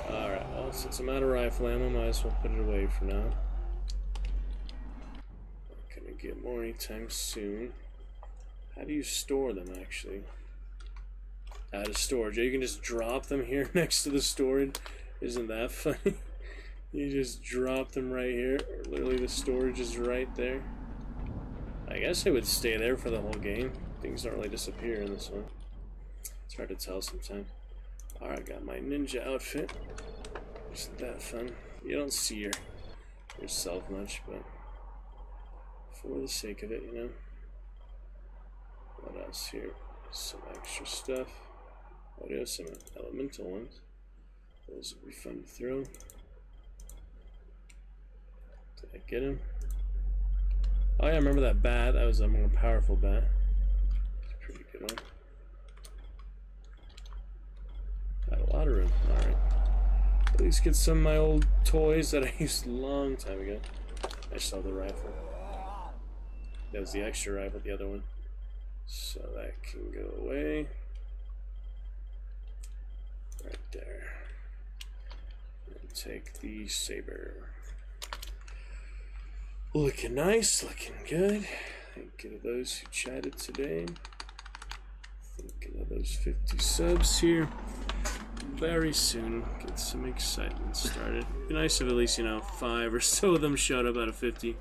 B: Alright, well, since I'm out of rifle ammo, might as well put it away for now. Not gonna get more anytime soon. How do you store them, actually? Out of storage. Oh, you can just drop them here next to the storage. Isn't that funny? You just drop them right here. Literally, the storage is right there. I guess it would stay there for the whole game. Things don't really disappear in this one. It's hard to tell sometimes. Alright, got my ninja outfit. Isn't that fun? You don't see your, yourself much, but for the sake of it, you know. What else here? Some extra stuff. Oh, there's some elemental ones. Those would be fun to throw. Did I get him? Oh yeah, I remember that bat. That was a more powerful bat. Pretty good one. Got a lot of room. Alright. At least get some of my old toys that I used a long time ago. I saw the rifle. That was the extra rifle, the other one. So that can go away. Right there. And take the saber. Looking nice, looking good. You to those who chatted today. Thinking of those 50 subs here. Very soon, get some excitement started. Be nice if at least, you know, five or so of them showed up out of 50.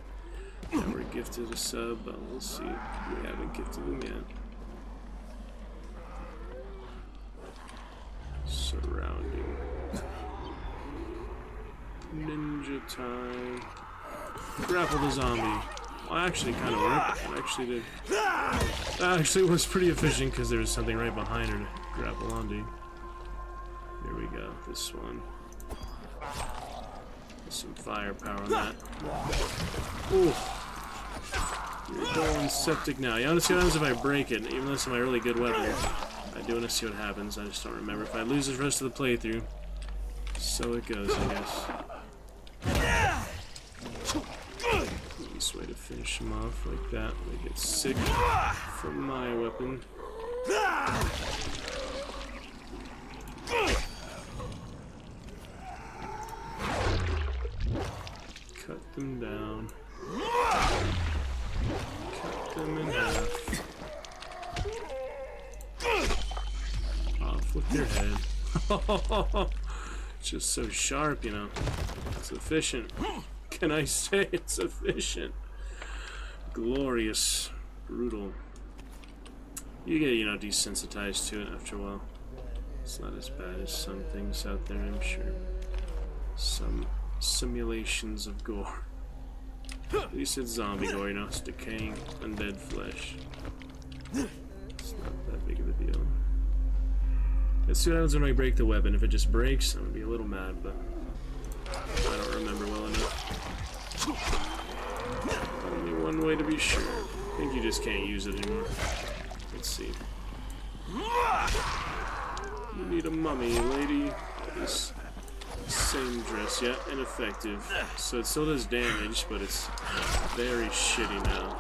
B: And were gifted a sub, but we'll see. We haven't gifted them yet. Surrounding. Ninja time. Grapple the zombie. Well, actually kind of worked. It actually did. That actually was pretty efficient because there was something right behind her to grapple onto. Here we go. This one. There's Some firepower on that. Ooh. You're going septic now. You want to see what happens if I break it, even though it's my really good weapon. I do want to see what happens. I just don't remember. If I lose the rest of the playthrough, so it goes, I guess. Easiest way to finish him off like that. I get sick from my weapon. Cut them down. Cut them in half. Off with your head. Just so sharp, you know. It's efficient. Can I say it's efficient? Glorious. Brutal. You get, you know, desensitized to it after a while. It's not as bad as some things out there, I'm sure. Some simulations of gore. At least it's zombie gore, you know, it's decaying, undead flesh. It's not that big of a deal. Let's see what happens when I break the weapon. If it just breaks, I'm gonna be a little mad, but I don't remember well enough. Only one way to be sure. I think you just can't use it anymore. Let's see. You need a mummy, lady. This same dress, yeah, ineffective. So it still does damage, but it's very shitty now.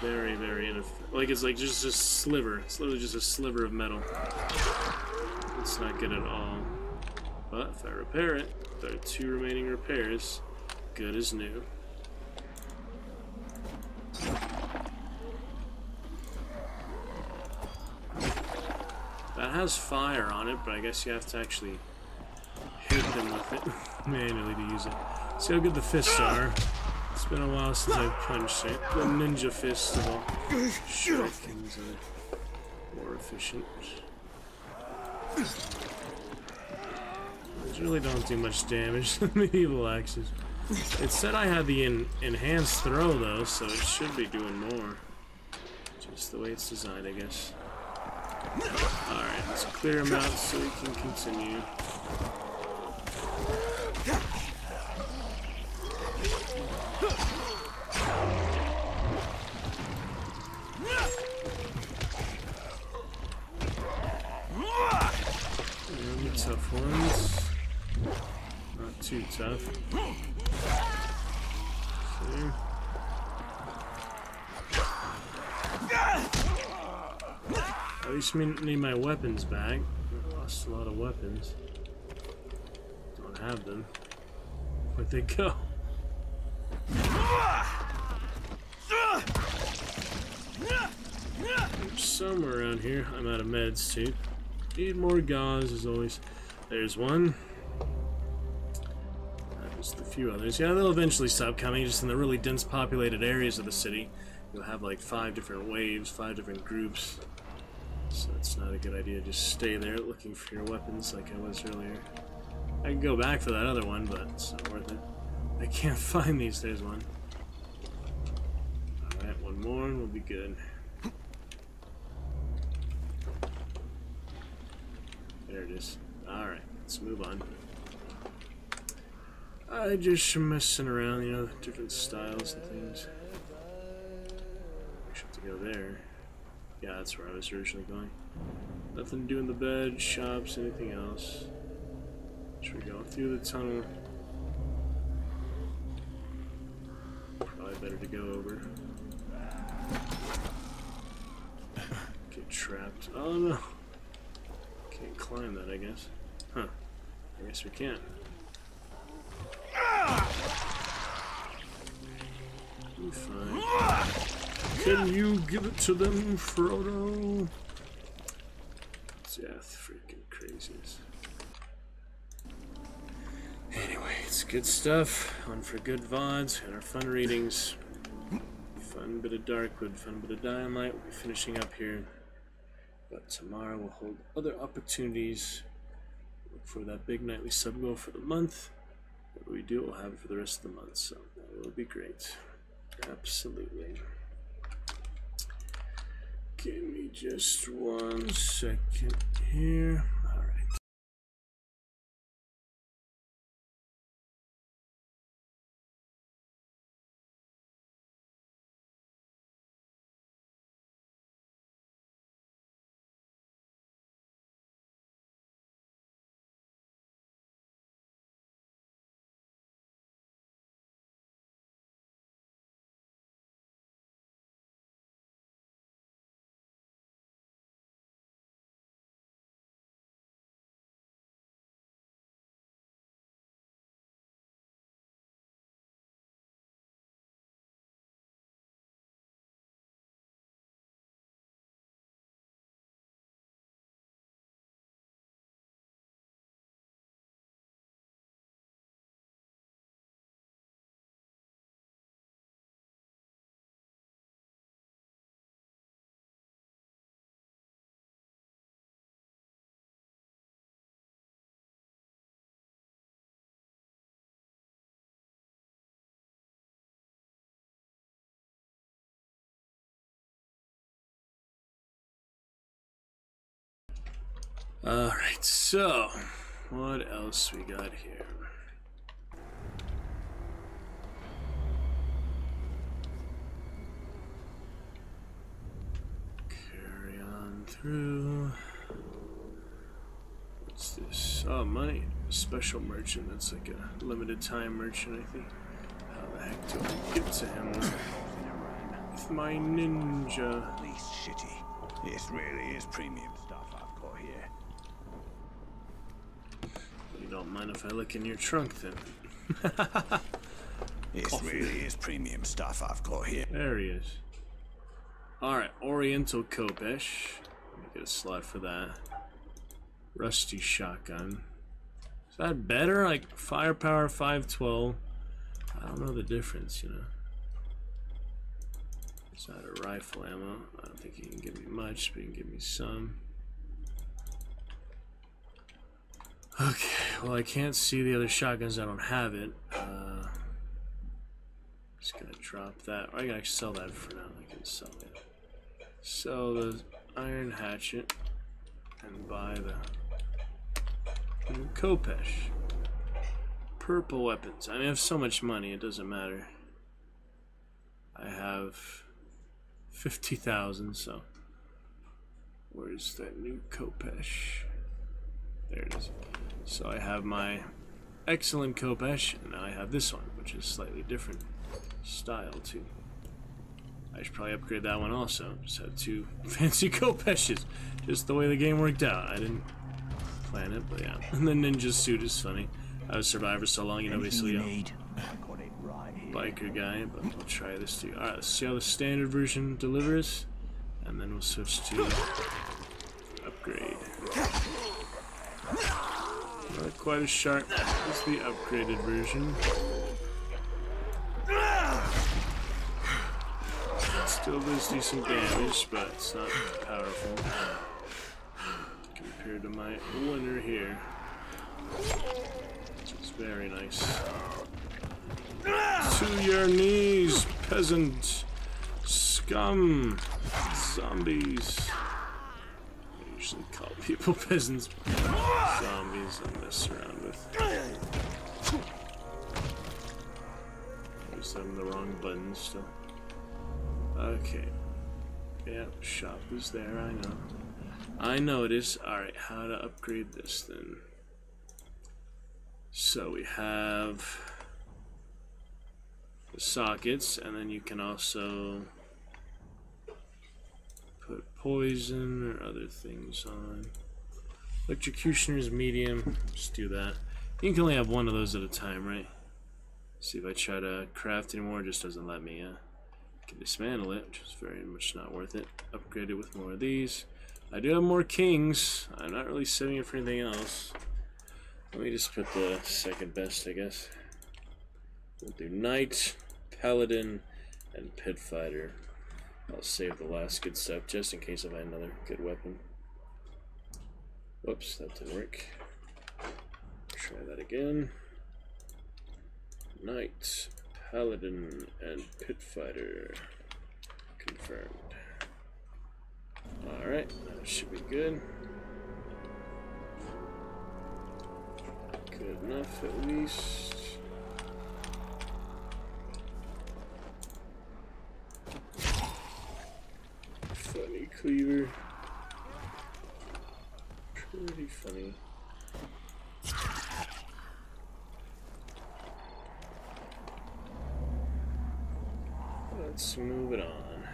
B: Very, very ineffective. Like it's like just a sliver. It's literally just a sliver of metal. It's not good at all. But if I repair it, there are two remaining repairs. Good as new. That has fire on it, but I guess you have to actually hit them with it manually to use it. See how good the fists are. It's been a while since I've punched it. The ninja fists of all short things are more efficient. Really don't do much damage, to the medieval axes. It said I had the en enhanced throw though, so it should be doing more. Just the way it's designed, I guess. Alright, let's clear them out so we can continue. Tough ones. Too tough. Okay. At least I need my weapons back. I lost a lot of weapons. Don't have them. Where'd they go? Somewhere around here. I'm out of meds too. Need more gauze as always. There's one. There's a few others. Yeah, they'll eventually stop coming, just in the really dense populated areas of the city. You'll have like five different waves, five different groups. So it's not a good idea to just stay there looking for your weapons like I was earlier. I can go back for that other one, but it's not worth it. I can't find these. There's one. Alright, one more and we'll be good. There it is. Alright, let's move on. I just messing around, you know, different styles and things. I should have to go there. Yeah, that's where I was originally going. Nothing to do in the bed, shops, anything else. Should we go through the tunnel? Probably better to go over. Get trapped. Oh no. Can't climb that, I guess. Huh. I guess we can't. Can you give it to them, Frodo? Death, freaking craziness. Anyway, it's good stuff. On for good VODs and our fun readings. Fun bit of Darkwood, fun bit of Light. We'll be finishing up here. But tomorrow we'll hold other opportunities. Look for that big nightly sub goal for the month. What we do, we'll have it for the rest of the month, so that will be great. Absolutely. Give me just one second here. Alright, so what else we got here? Carry on through. What's this? Oh, money. Special merchant. That's like a limited time merchant, I think. How the heck do I get to him? With my ninja.
N: At least shitty. This really is premium
B: don't mind if I look in your trunk then?
N: This
B: Coffee.
N: really is premium stuff I've got here.
B: There he is. Alright, Oriental Khopesh. Let me get a slot for that. Rusty Shotgun. Is that better? Like firepower 512. I don't know the difference, you know. Is that a rifle ammo? I don't think he can give me much, but he can give me some. Okay, well I can't see the other shotguns. I don't have it. Uh, just gonna drop that. I actually sell that for now. I can sell it. Sell the iron hatchet and buy the Khopesh. Purple weapons. I mean, I have so much money, it doesn't matter. I have 50,000, so. Where's that new Khopesh? There it is. So I have my excellent Khopesh, and now I have this one, which is slightly different style too. I should probably upgrade that one also. Just had two fancy Khopeshes. Just the way the game worked out. I didn't plan it, but yeah. And the ninja suit is funny. I was Survivor so long, you know, basically a biker guy, but we'll try this too. Alright, let's see how the standard version delivers, and then we'll switch to upgrade. Not quite as sharp as the upgraded version. Still does decent damage, but it's not powerful compared to my winner here. It's very nice. To your knees, peasant! Scum! Zombies! People peasants. Zombies I mess around with. Just having the wrong button still. Okay. Yep, shop is there, I know. I is. Alright, how to upgrade this then. So we have the sockets, and then you can also poison or other things on. Electrocutioner's medium, just do that. You can only have one of those at a time, right? See if I try to craft anymore, it just doesn't let me, uh, can dismantle it, which is very much not worth it. Upgrade it with more of these. I do have more kings. I'm not really saving it for anything else. Let me just put the second best, I guess. We'll do knight, paladin, and pit fighter. I'll save the last good stuff just in case I find another good weapon. Whoops, that didn't work. Try that again. Knight, Paladin, and Pit Fighter. Confirmed. Alright, that should be good. Good enough, at least. Funny cleaver. Pretty funny. Let's move it on.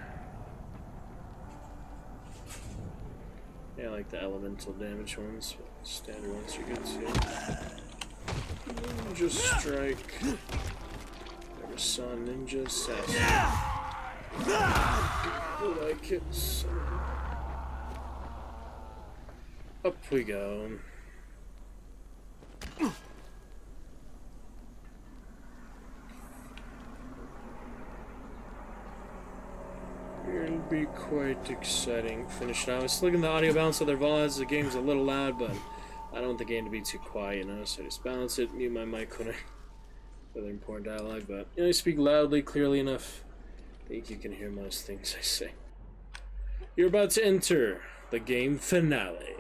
B: Yeah, I like the elemental damage ones, but standard ones are good too. Ninja strike. Never saw ninja assassin. I like it. So. Up we go. It'll be quite exciting. Finish now. I was looking at the audio balance of their VODs. The game's a little loud, but I don't want the game to be too quiet, you know, so I just balance it, mute my mic when I with important dialogue, but you know, I speak loudly, clearly enough. Think you can hear most things I say. You're about to enter the game finale.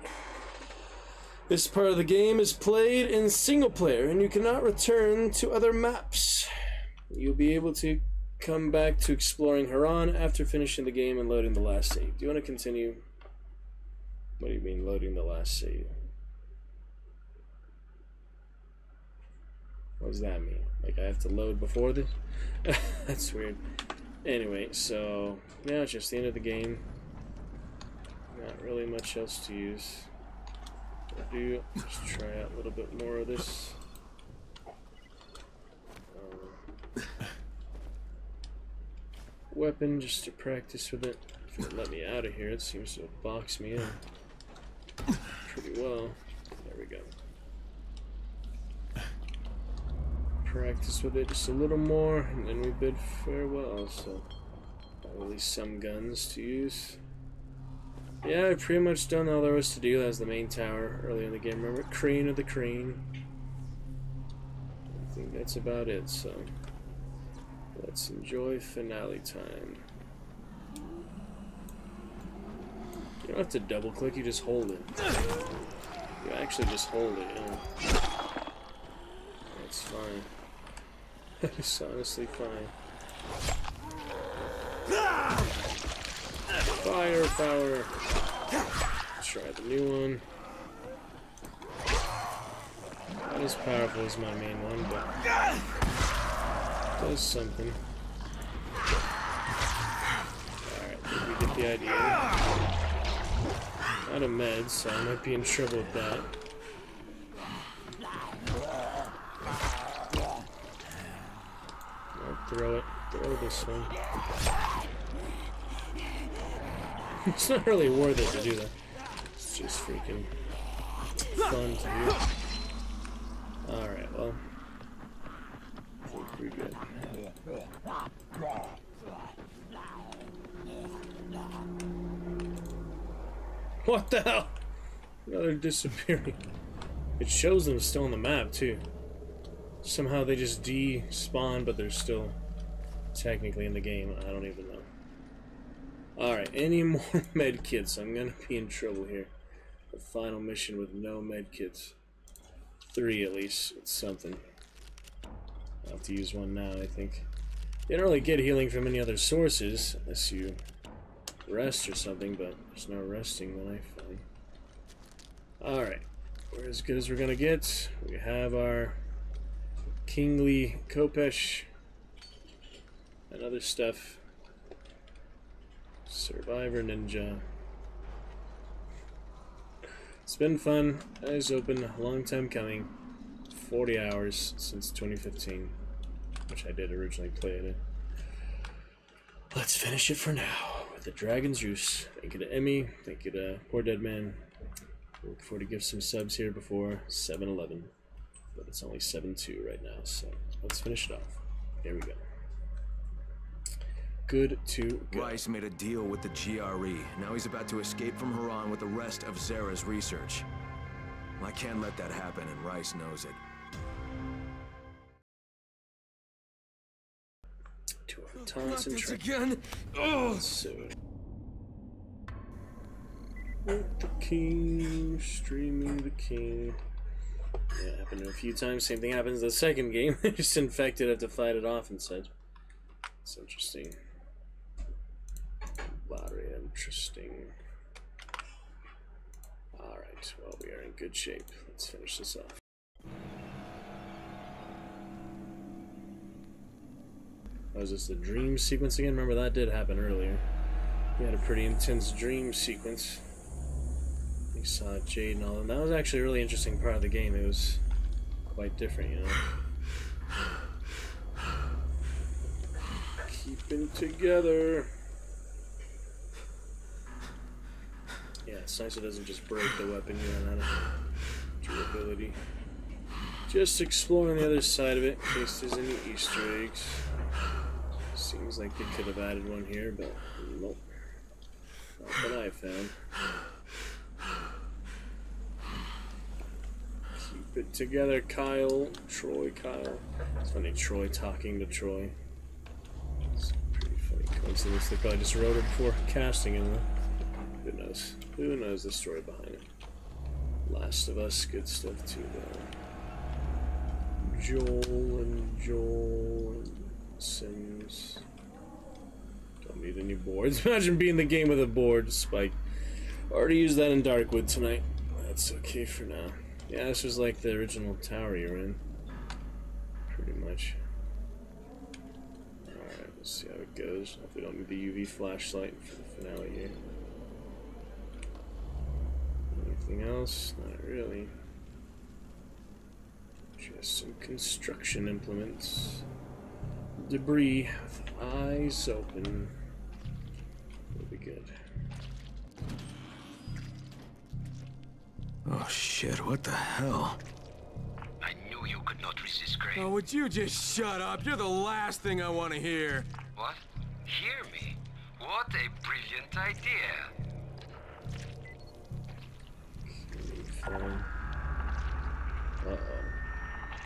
B: This part of the game is played in single player and you cannot return to other maps. You'll be able to come back to exploring Harran after finishing the game and loading the last save. Do you want to continue? What do you mean loading the last save? What does that mean? Like I have to load before this? That's weird. Anyway, so now it's just the end of the game. Not really much else to use. I'll do just try out a little bit more of this. Um, weapon just to practice with it. If it let me out of here, it seems to box me in pretty well. There we go. Practice with it just a little more, and then we bid farewell. So, at least some guns to use. Yeah, I've pretty much done all there was to do. Was the main tower earlier in the game. Remember, crane of the crane. I think that's about it. So, let's enjoy finale time. You don't have to double click, you just hold it. You actually just hold it, yeah. That's fine. It's honestly fine. Firepower! Let's try the new one. Not as powerful as my main one, but does something. Alright, we get the idea. Out of meds, so I might be in trouble with that. I'll throw it. Throw this one. it's not really worth it to do that. It's just freaking fun to do. Alright, well. I think we're good. What the hell? Now they're disappearing. It shows them still on the map, too. Somehow they just despawn, but they're still technically in the game. I don't even know. Alright, any more med kits? I'm gonna be in trouble here. The final mission with no med kits. Three at least. It's something. I'll have to use one now, I think. You don't really get healing from any other sources, unless you rest or something, but there's no resting that I find. Alright, we're as good as we're gonna get. We have our Kingly Khopesh and other stuff. Survivor Ninja. It's been fun. Eyes open, long time coming. 40 hours since 2015, which I did originally play it. Let's finish it for now with the Dragon's Juice. Thank you to Emmy. Thank you to Poor Dead Man. Look forward to give some subs here before 7-Eleven. But it's only 7-2 right now, so let's finish it off. Here we go. Good to go.
E: Rais made a deal with the GRE. Now he's about to escape from Harran with the rest of Zere's research. I can't let that happen, and Rais knows it.
B: To our Thompson
E: again? Oh!
B: So, with the king, streaming the king. Yeah, happened a few times. Same thing happens the second game. Just infected, have to fight it off instead. It's interesting. Very interesting. Alright, well, we are in good shape. Let's finish this off. Oh, is this the dream sequence again? Remember that did happen earlier. We had a pretty intense dream sequence. We saw Jade and all, and that was actually a really interesting part of the game. It was quite different, you know. Keeping together. Yeah, it's nice it doesn't just break the weapon, you run out of durability. Just exploring the other side of it in case there's any Easter eggs. Seems like they could have added one here, but nope. Not that I found. Keep it together, Kyle. Troy, Kyle. It's funny, Troy talking to Troy. It's a pretty funny coincidence. They probably just wrote it before casting him. Who knows? Who knows the story behind it? Last of Us, good stuff too, though. Joel and Joel and Sims. Don't need any boards. Imagine being the game with a board, Spike. Already used that in Darkwood tonight. That's okay for now. Yeah, this was like the original tower you're in. Pretty much. Alright, let's see how it goes. Hopefully don't need the UV flashlight for the finale here. Anything else? Not really. Just some construction implements. Debris with eyes open. We'll be good.
E: Oh shit, what the hell?
H: I knew you could not resist, Crane.
E: Oh, would you just shut up? You're the last thing I want to hear.
H: What? Hear me? What a brilliant idea.
B: Fine. Uh-oh.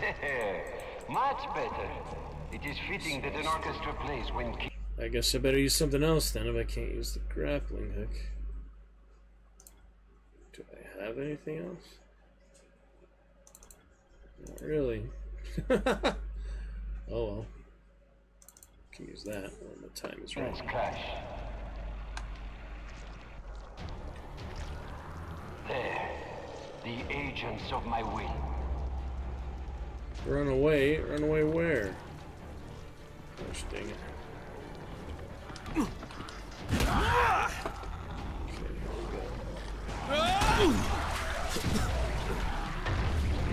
M: Much better. It is fitting that an orchestra plays when
B: I guess I better use something else then if I can't use the grappling hook. Do I have anything else? Not really. oh well. Can use that when the time is right.
M: Let's crash. There. The agents of my will.
B: Run away? Run away where? Gosh dang it.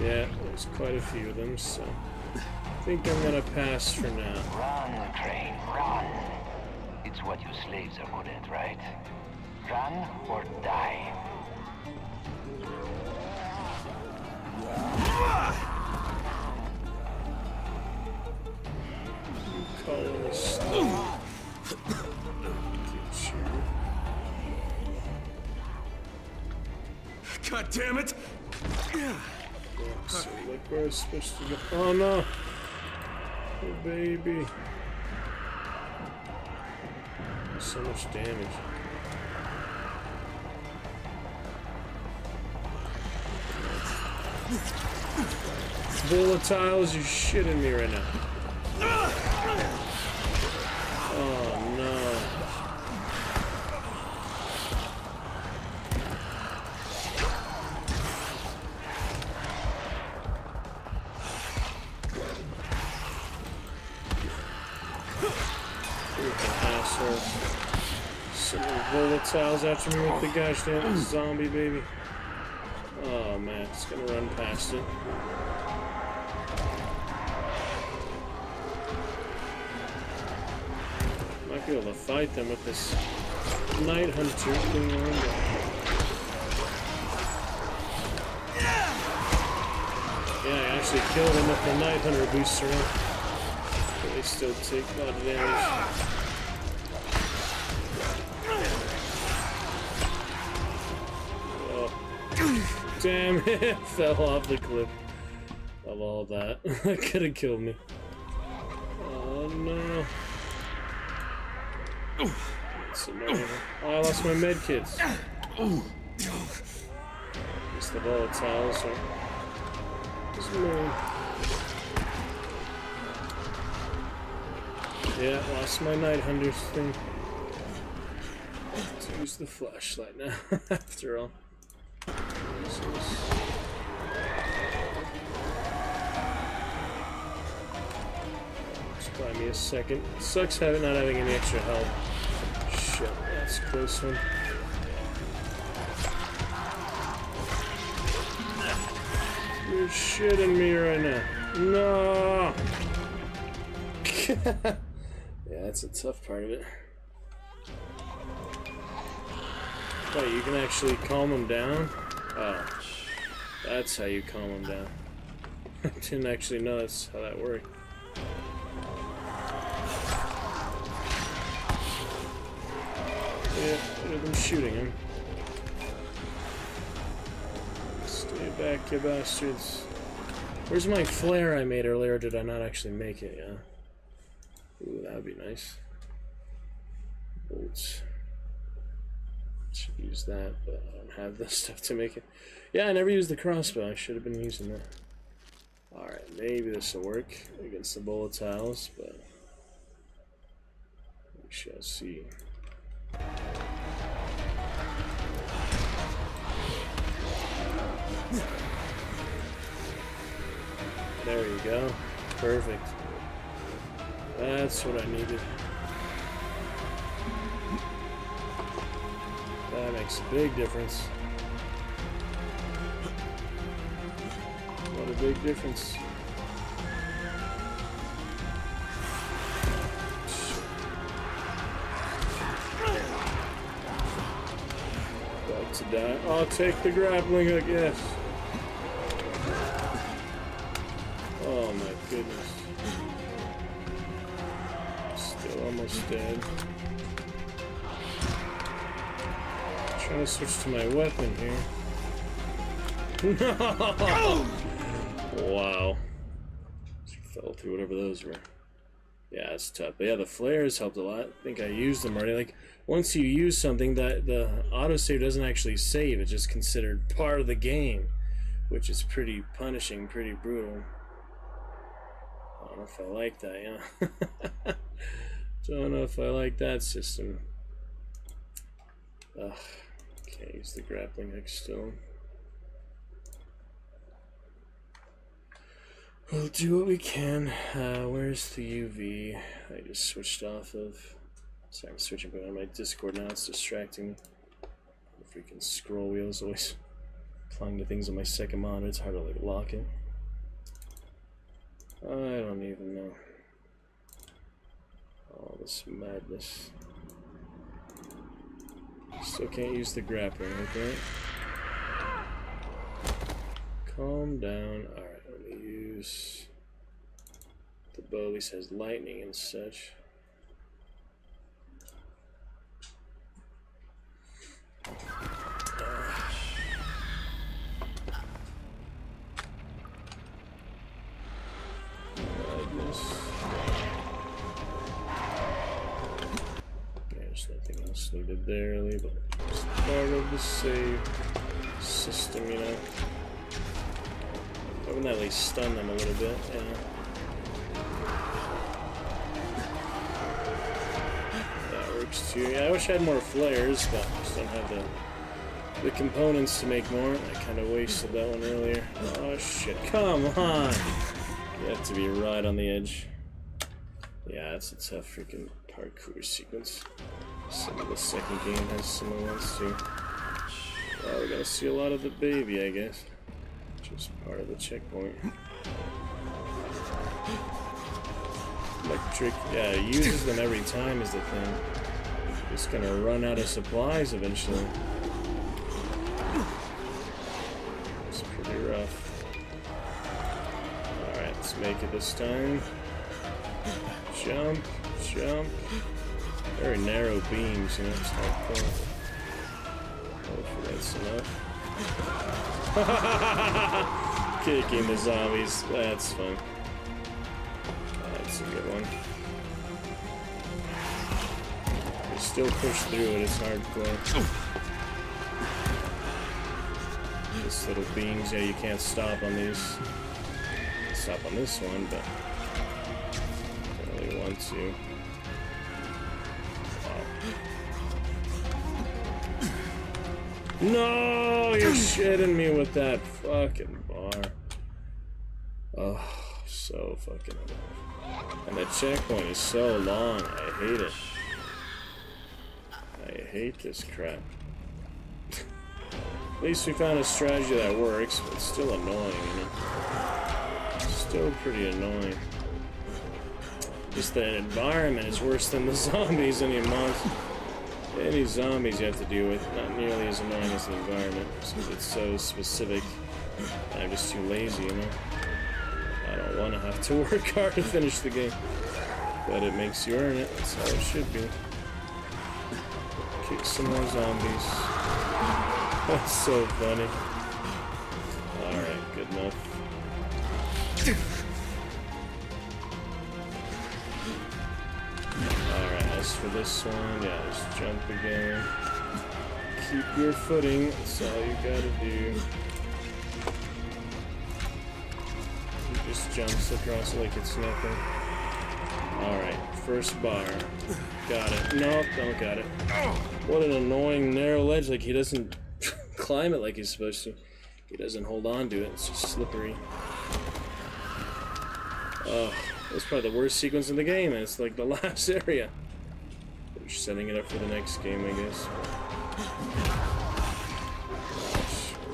B: Yeah, there's quite a few of them, so I think I'm gonna pass for now.
M: Run, Crane, run. It's what you slaves are good at, right? Run or die.
E: God damn it!
B: So like where it's supposed to go. Oh no! Oh baby. So much damage. Volatiles, you shitting me right now. Oh no. Asshole. Sending volatiles after me with the gosh damn zombie baby. Oh man, it's gonna run past it. Might be able to fight them with this night hunter thing Yeah, I actually killed him with the night hunter booster. But they still take a lot of damage. Oh. Damn it! Fell off the cliff. Of all that. that could have killed me. Oh no. Oh, I lost my med kits. It's the volatiles. So. Yeah, lost my night hunters thing. Let's use the flashlight now, after all. Just buy me a second. Sucks having not having any extra help. Shit, that's close one. You're shitting me right now. No. yeah, that's a tough part of it. Wait, you can actually calm them down? Oh, that's how you calm them down. I didn't actually know that's how that worked. Yeah, at them shooting him. Stay back, you bastards. Where's my flare I made earlier? Did I not actually make it? Yeah. Ooh, that would be nice. Bolts. Should use that, but I don't have the stuff to make it. Yeah, I never used the crossbow. I should have been using that. Alright, maybe this will work against the volatiles, but we shall see. There you go. Perfect. That's what I needed. That makes a big difference. What a big difference. About to die. I'll take the grappling I guess. Oh my goodness. Still almost dead. I'm trying to switch to my weapon here. No! Wow. Fell through whatever those were. Yeah, it's tough. But yeah, the flares helped a lot. I think I used them already. Like, once you use something, that the autosave doesn't actually save. It's just considered part of the game. Which is pretty punishing, pretty brutal. I don't know if I like that, yeah. don't know if I like that system. Ugh. Can't use the grappling hook still. We'll do what we can. Uh, where's the UV? I just switched off of. Sorry, I'm switching but on my Discord now. It's distracting me. The freaking scroll wheel is always applying to things on my second monitor. It's hard to like lock it. I don't even know. All this madness. Still can't use the grappling, okay? Calm down. Alright, let me use the bow. Has lightning and such. Madness. Else needed there, really, but it's part of the save system, you know. I would at least stun them a little bit, yeah. That works too. Yeah, I wish I had more flares, but I just don't have the the components to make more. I kind of wasted that one earlier. Oh shit, come on! You have to be right on the edge. Yeah, it's a tough freaking parkour sequence. Some of the second game has similar ones too. Well, we're gonna see a lot of the baby, I guess. Just part of the checkpoint. Electric, yeah, it uses them every time is the thing. It's gonna run out of supplies eventually. It's pretty rough. Alright, let's make it this time. Jump, jump. Very narrow beams, you know, it's cool. Hopefully that's enough. Kicking the zombies, that's fun. That's a good one. You still push through it, it's hardcore. This little beams, yeah, you can't stop on these. Stop on this one, but don't really want to. No, you're shitting me with that fucking bar. Oh, so fucking annoying. And the checkpoint is so long. I hate it. I hate this crap. At least we found a strategy that works, but it's still annoying, you know? Still pretty annoying. Just the environment is worse than the zombies any month. Any zombies you have to deal with, not nearly as annoying as the environment, since it's so specific. I'm just too lazy, you know? I don't want to have to work hard to finish the game. But it makes you earn it, that's how it should be. Kick some more zombies. That's so funny. For this one, yeah, just jump again. keep your footing. That's all you gotta do. He just jumps across like it's nothing. Alright, first bar. Got it. Nope, don't got it. What an annoying narrow ledge, like he doesn't climb it like he's supposed to. He doesn't hold on to it, it's just slippery. Oh, that's probably the worst sequence in the game, it's like the last area. They're setting it up for the next game, I guess.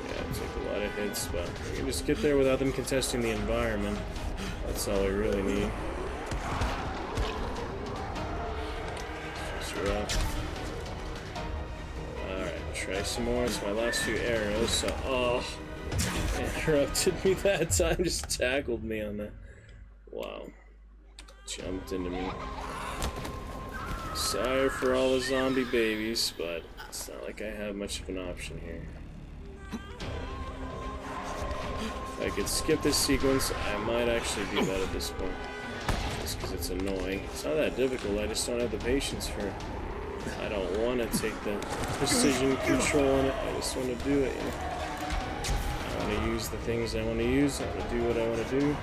B: Yeah, took a lot of hits, but we can just get there without them contesting the environment. That's all we really need. Alright, try some more. It's my last few arrows, so. Oh! Interrupted me that time, just tackled me on that. Wow. Jumped into me. Sorry for all the zombie babies, but it's not like I have much of an option here. If I could skip this sequence, I might actually do that at this point. Just because it's annoying. It's not that difficult, I just don't have the patience for it. I don't want to take the precision control on it, I just want to do it, you know? I want to use the things I want to use, I want to do what I want to do.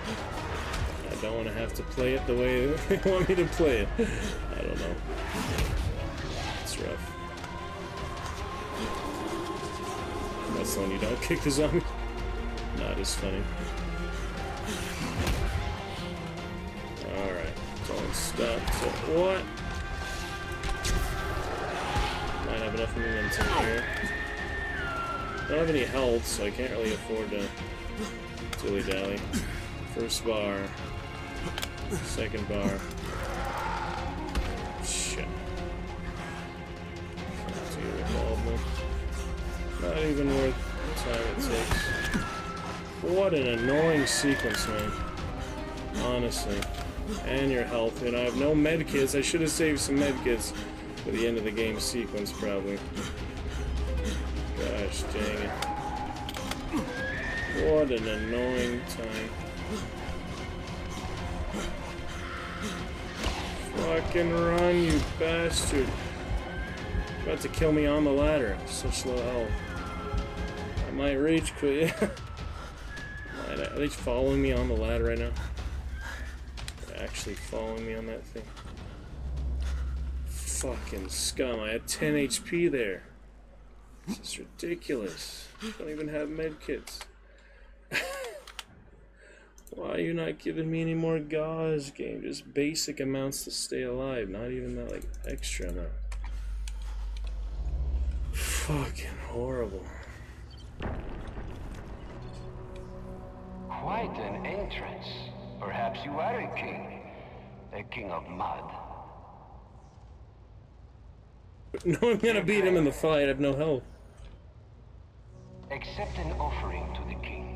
B: Don't want to have to play it the way they want me to play it. I don't know. It's rough. That's the one you don't kick the zombie. Not as funny. Alright, don't stop. So, what? Might have enough momentum here. I don't have any health, so I can't really afford to dilly dally. First bar. Second bar. Shit. Not even worth the time it takes. What an annoying sequence, man. Honestly. And your health. And I have no medkits. I should have saved some medkits for the end of the game sequence, probably. Gosh dang it. What an annoying time. Fucking run, you bastard. About to kill me on the ladder. Such low health. I might reach quick. might, are they following me on the ladder right now? They're actually following me on that thing. Fucking scum. I had 10 HP there. This is ridiculous. I don't even have medkits. Why are you not giving me any more gauze game? Just basic amounts to stay alive, not even that like extra amount. Fucking horrible.
M: Quite an entrance. Perhaps you are a king. A king of mud.
B: No, I'm gonna beat him in the fight. I have no health.
M: Accept an offering to the king.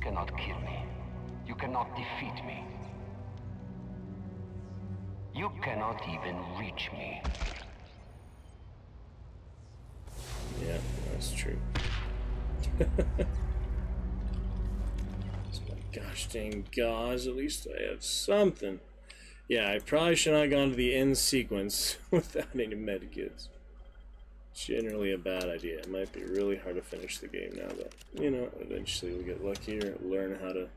M: Cannot kill me. You cannot defeat me. You cannot even reach me.
B: Yeah, that's true. Gosh dang gauze. At least I have something. Yeah, I probably should not have gone to the end sequence without any medkits. Generally a bad idea. It might be really hard to finish the game now, but, you know, eventually we'll get luckier, learn how to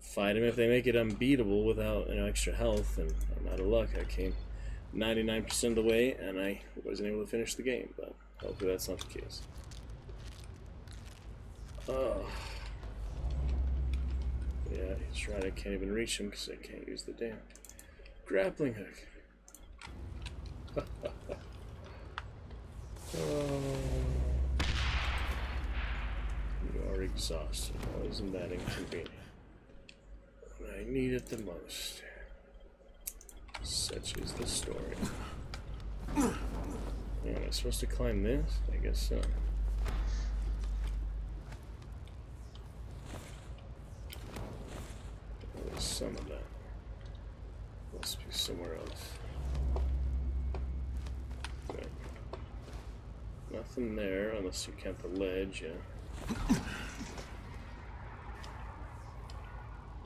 B: fight him. If they make it unbeatable without you know, extra health, and I'm out of luck. I came 99% of the way, and I wasn't able to finish the game, but hopefully that's not the case. Oh. Yeah, he's right. I can't even reach him because I can't use the damn grappling hook. oh. You are exhausted. Well, isn't that inconvenient? I need it the most. Such is the story. Am I supposed to climb this? I guess so. There's some of that. Must be somewhere else. Okay. Nothing there unless you count the ledge, yeah.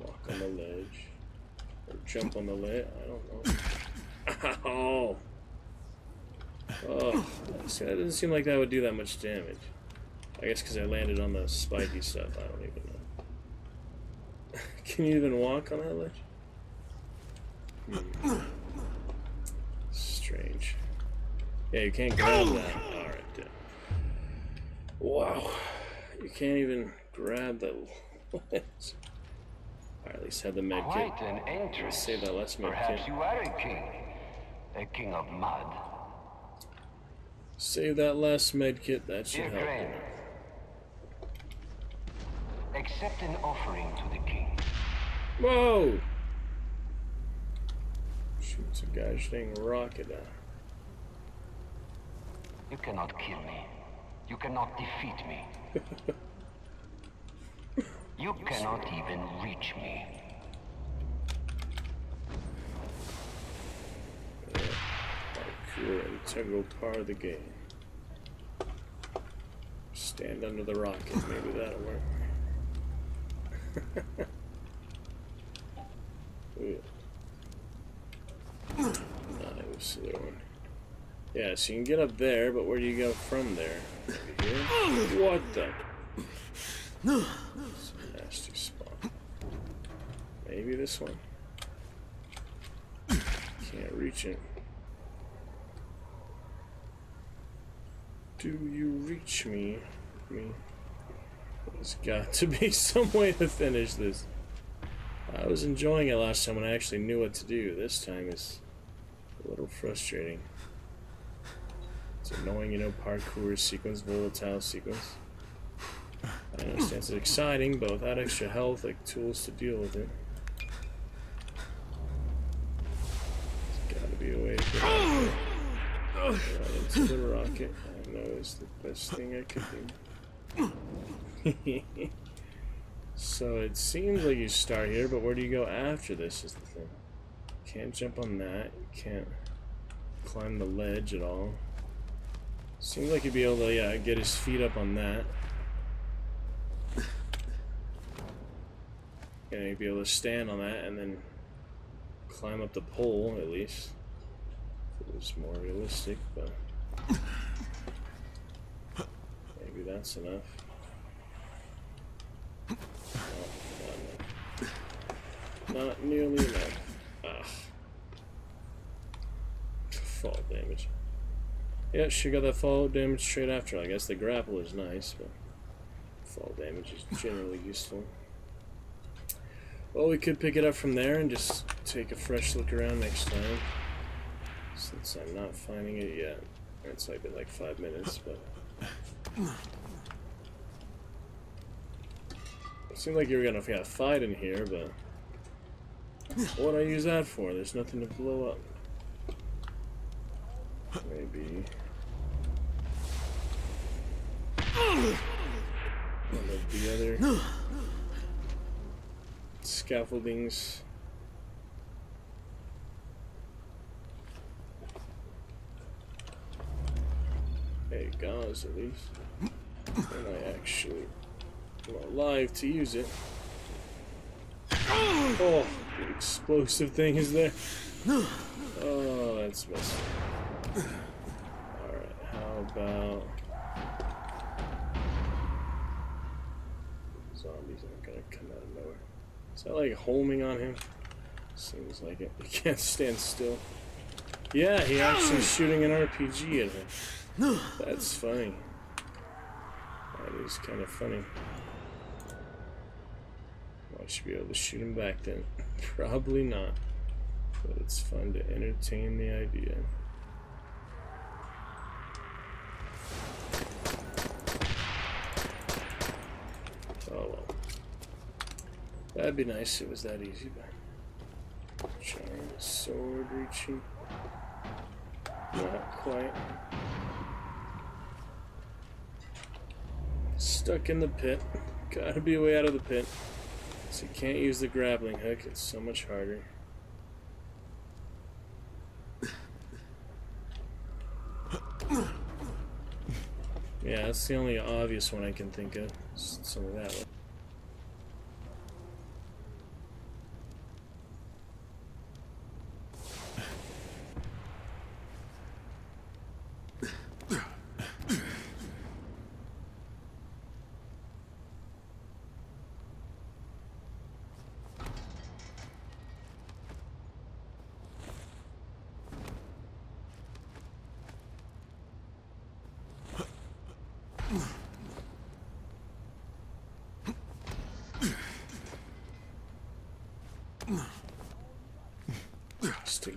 B: Walk on the ledge. Or jump on the ledge. I don't know. Ow! Oh, see, that doesn't seem like that would do that much damage. I guess because I landed on the spiky stuff. I don't even know. Can you even walk on that ledge? Hmm. Strange. Yeah, you can't grab that. Alright, then. Wow. You can't even grab that ledge. Alright, at least have the med kit.
M: Quite an entrance.
B: Save that last med
M: Perhaps
B: kit.
M: you are a king. A king of mud.
B: Save that last med kit. That should
M: Dear
B: help.
M: Crane, accept an offering to the king.
B: Whoa! Shoots a guy's dang rocket out.
M: You cannot kill me. You cannot defeat me. You cannot even reach me.
B: Parkour, integral part of the game. Stand under the rocket. Maybe that'll work. Ooh. Nice one. Yeah, so you can get up there, but where do you go from there? What the? It's a nasty spot. Maybe this one. Can't reach it. Do you reach me? Me? There's got to be some way to finish this. I was enjoying it last time when I actually knew what to do. This time is a little frustrating. It's annoying, you know, parkour sequence, volatile sequence. I understand it's exciting, but without extra health, like tools to deal with it. There's gotta be a way get. Right into the rocket. I know it's the best thing I could do. so it seems like you start here, but where do you go after this is the thing. Can't jump on that. Can't climb the ledge at all. Seems like he'd be able to, yeah, get his feet up on that. Yeah, you'd be able to stand on that and then climb up the pole, at least. It was more realistic, but... Maybe that's enough. No, not enough. Not nearly enough. Fall damage. Yeah, she got that fall damage straight after. I guess the grapple is nice, but fall damage is generally useful. Well, we could pick it up from there and just take a fresh look around next time. Since I'm not finding it yet. It's like been like five minutes, but it seemed like you were gonna yeah, fight in here, but what I use that for? There's nothing to blow up. Maybe. The other scaffoldings. Hey, gauze at least. And I actually am alive to use it. Oh, the explosive thing is there. Oh, that's messed up. Alright, how about... Zombies aren't gonna come out of nowhere. Is that like homing on him? Seems like it. He can't stand still. Yeah, he actually shooting an RPG at him. That's funny. That is kind of funny. I should be able to shoot him back then. Probably not. But it's fun to entertain the idea. Oh well. That'd be nice if it was that easy, but charm sword reaching. Not quite. Stuck in the pit. Gotta be a way out of the pit. So you can't use the grappling hook, it's so much harder. Yeah, that's the only obvious one I can think of. Some of that one.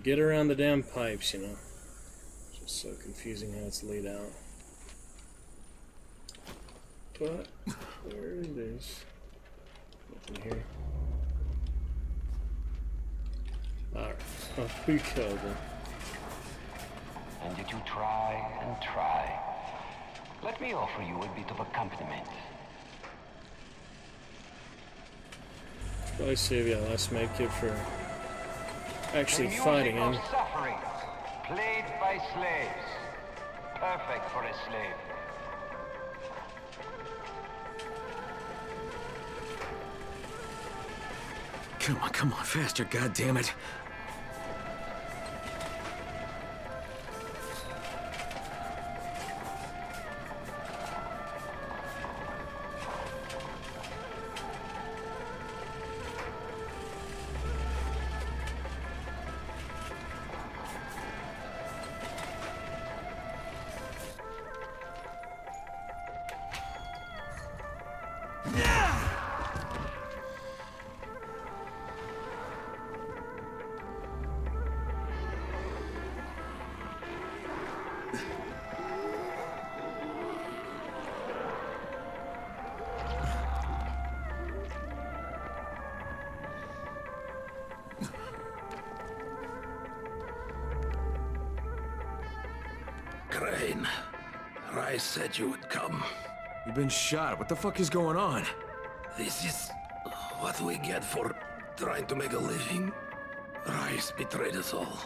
B: Get around the damn pipes, you know. It's just so confusing how it's laid out. But, where it is. Nothing here. Alright, off we go then.
M: And did you try and try? Let me offer you a bit of accompaniment.
B: Probably save yeah, last medkit for actually fighting him.
M: played by slaves. Perfect for a slave.
E: Come on, come on, faster, goddammit. Been shot. What the fuck is going on?
N: This is what we get for trying to make a living. Rais betrayed us all.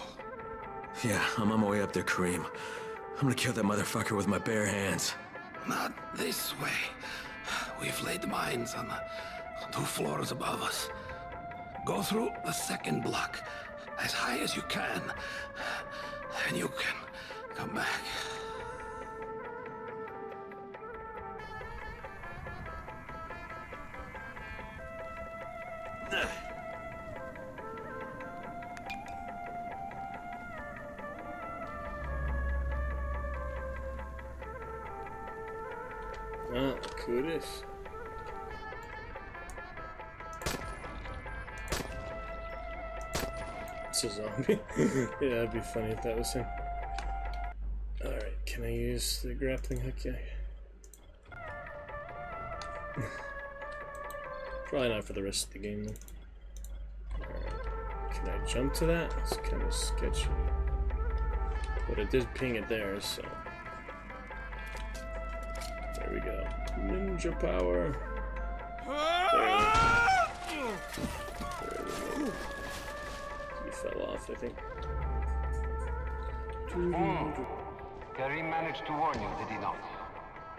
E: Yeah, I'm on my way up there, Karim. I'm gonna kill that motherfucker with my bare hands.
N: Not this way. We've laid mines on the two floors above us. Go through the second block as high as you can, and you can come back.
B: Ah. It's a zombie. yeah, that'd be funny if that was him. Alright, can I use the grappling hook? Yeah. Probably not for the rest of the game, can I jump to that? It's kind of sketchy. But it did ping it there, so. There we go. Ninja power. There. There. He fell off, I think. Hmm.
M: Karim managed to warn you, did he not?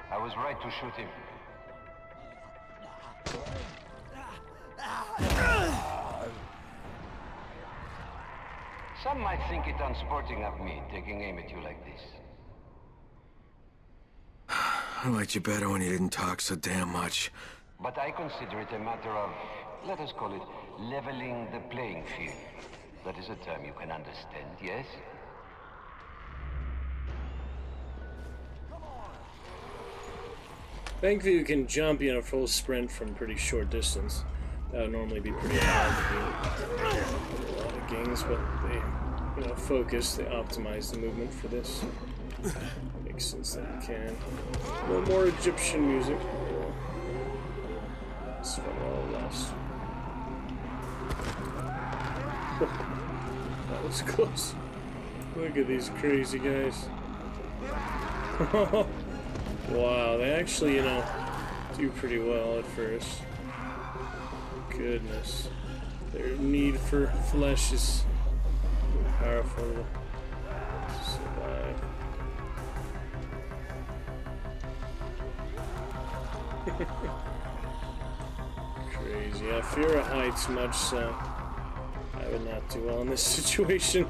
M: I was right to shoot him. Some might think it unsporting of me, taking aim at you like this.
E: I liked you better when you didn't talk so damn much.
M: But I consider it a matter of, let us call it, leveling the playing field. That is a term you can understand, yes?
B: Thankfully, you can jump, in a full sprint from pretty short distance. That would normally be pretty hard to do. A lot of games, but they, you know, focus, they optimize the movement for this. Makes sense that you can. A little more Egyptian music. It's from all last. that was close. Look at these crazy guys. wow, they actually, you know, do pretty well at first. Goodness. Their need for flesh is powerful. Crazy. Yeah, fear heights much so. I would not do well in this situation.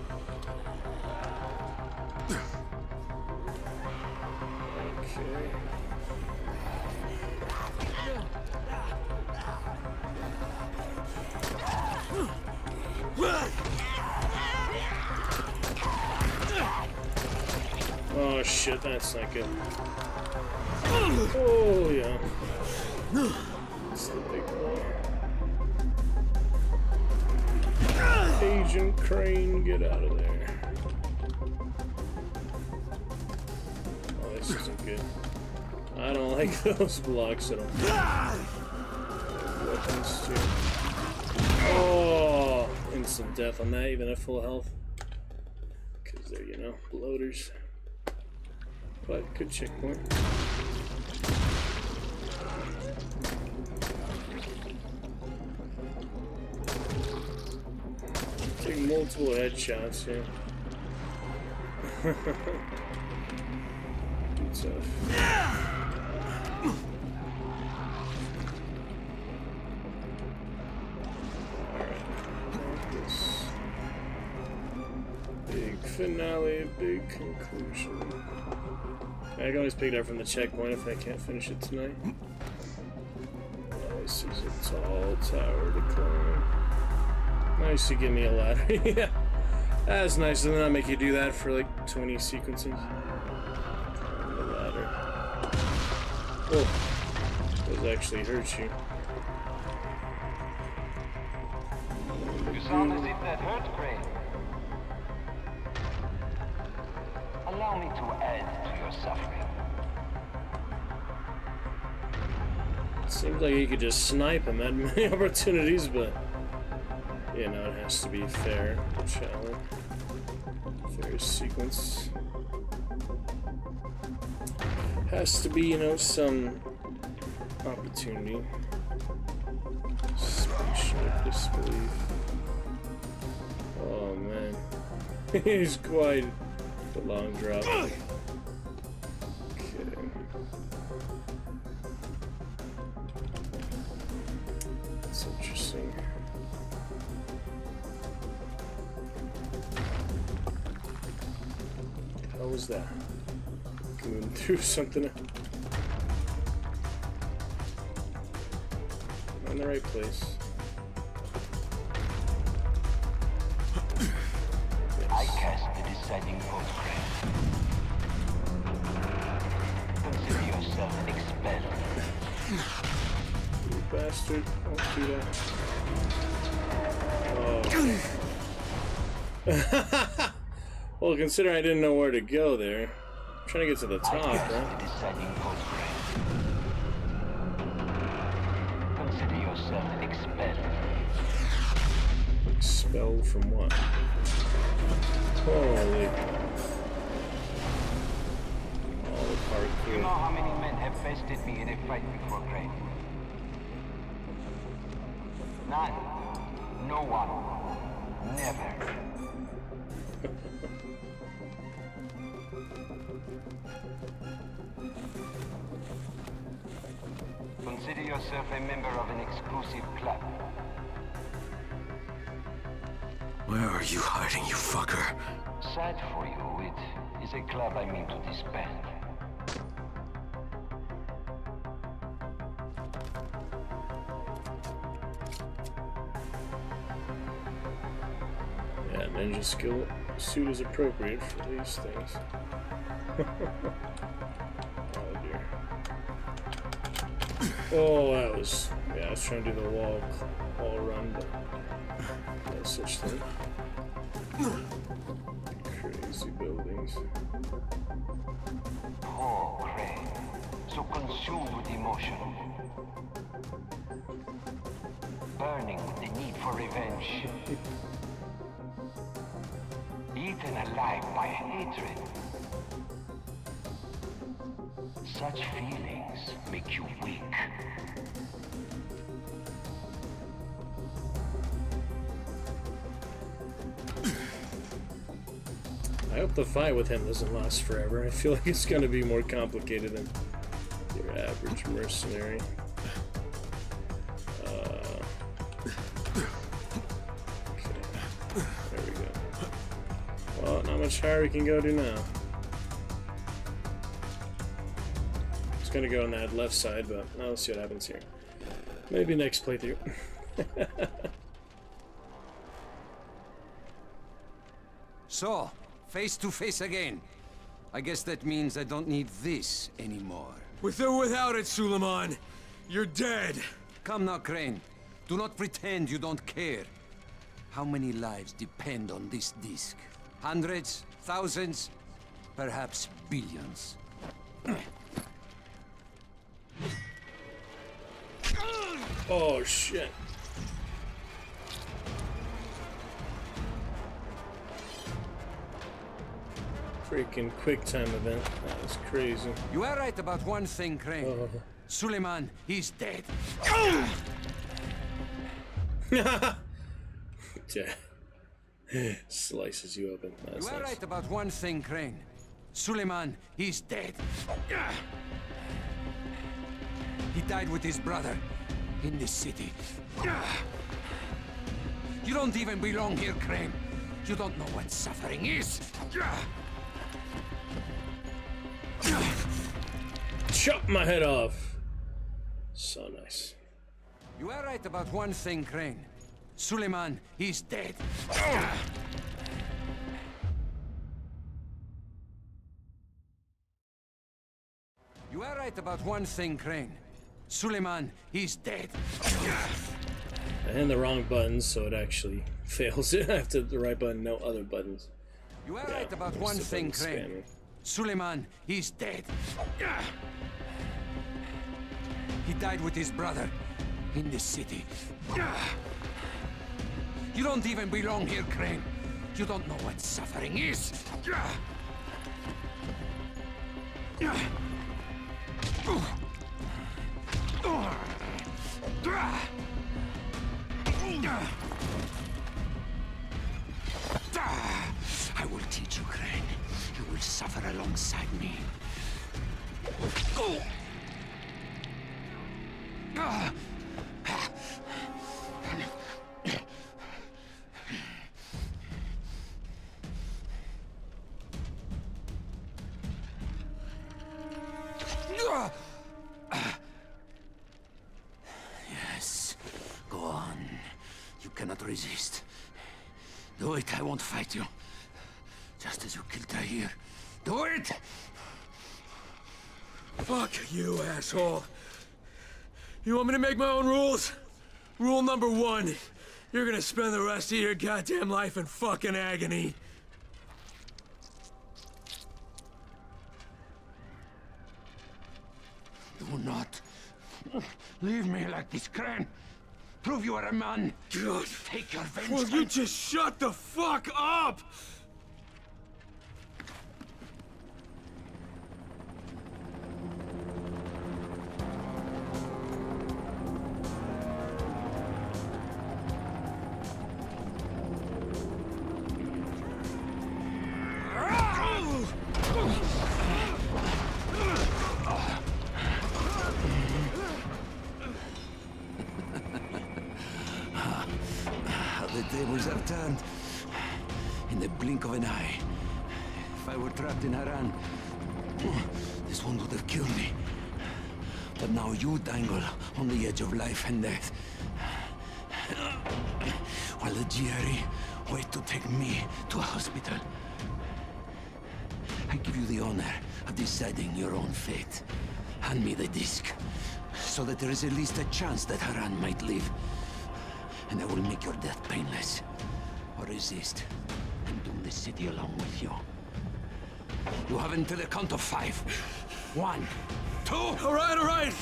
B: Oh shit, that's not good. Oh yeah. It's the big boy. Agent Crane, get out of there. Oh, this isn't good. I don't like those blocks at all. Weapons too. Oh, instant death on that, even at full health. Because they're, you know, bloaters. But good checkpoint. Take multiple headshots, yeah. Good stuff. Finale, big conclusion. I can always pick it up from the checkpoint if I can't finish it tonight. This is a tall tower to climb. Nice to give me a ladder. yeah. That's nice. Doesn't that make you do that for like 20 sequences? Climb the ladder. Oh. Does actually hurt you.
M: You sound as if that hurt, Crane. Allow me to add to your suffering.
B: Seems like you could just snipe him at many opportunities, but you know it has to be fair challenge, fair sequence. Has to be, you know, some opportunity. Of disbelief. Oh man, he's quite a long drop. Okay. That's interesting. How was that? Going through something. Am in the right place?
M: I cast vote, Consider yourself expelled.
B: You bastard. Don't do that. Oh. well, considering I didn't know where to go there. I'm trying to get to the top, right?
M: Deciding vote, Crane. Consider yourself expelled.
B: Expelled from what? Holy. All the
M: You know how many men have bested me in a fight before, Crane? None. No one. Never. Consider yourself a member of an exclusive club.
E: Where are you hiding, you fucker?
M: Sad for you, it is a club I mean to disband.
B: Yeah, ninja skill suit is appropriate for these things. Oh, that was. Yeah, I was trying to do the wall wall run, but no such thing. Crazy buildings.
M: Poor Crane, so consumed with emotion. Burning with the need for revenge. Eaten alive by hatred. Such feelings make you weak.
B: I hope the fight with him doesn't last forever. I feel like it's going to be more complicated than your average mercenary. Uh, okay. There we go. Well, not much higher we can go to now. It's going to go on that left side, but I'll see what happens here. Maybe next playthrough.
O: So, face to face again. I guess that means I don't need this anymore.
E: With or without it, Suleiman, you're dead.
O: Come now, Crane. Do not pretend you don't care. How many lives depend on this disc? Hundreds? Thousands? Perhaps billions.
B: Oh shit. Freaking quick time event. That was crazy.
O: You are right about one thing, Crane. Oh. Suleiman, he's dead.
B: Slices you open. That's
O: you are
B: nice.
O: right about one thing, Crane. Suleiman, he's dead. Died with his brother in this city. You don't even belong here, Crane. You don't know what suffering is.
B: Chop my head off. So nice.
O: You are right about one thing, Crane. Suleiman, he's dead. You are right about one thing, Crane. Suleiman, he's dead.
B: I hit the wrong buttons, so it actually fails. I have to hit the right button, no other buttons.
O: You are
B: Yeah,
O: right about one thing,
B: button
O: Crane. Suleiman, he's dead. He died with his brother in this city. You don't even belong here, Crane. You don't know what suffering is. I will teach you, Crane. You will suffer alongside me. Yes,
E: asshole. You want me to make my own rules? Rule number one. You're gonna spend the rest of your goddamn life in fucking agony.
O: Do not leave me like this, Crane. Prove you are a man.
E: God.
O: Take your
E: Will
O: vengeance.
E: you just shut the fuck up?
O: Life and death. While the GRE wait to take me to a hospital. I give you the honor of deciding your own fate. Hand me the disc, so that there is at least a chance that Harran might live and I will make your death painless. Or resist, and doom the city along with you. You have until the count of five. One, two.
E: All right, all right.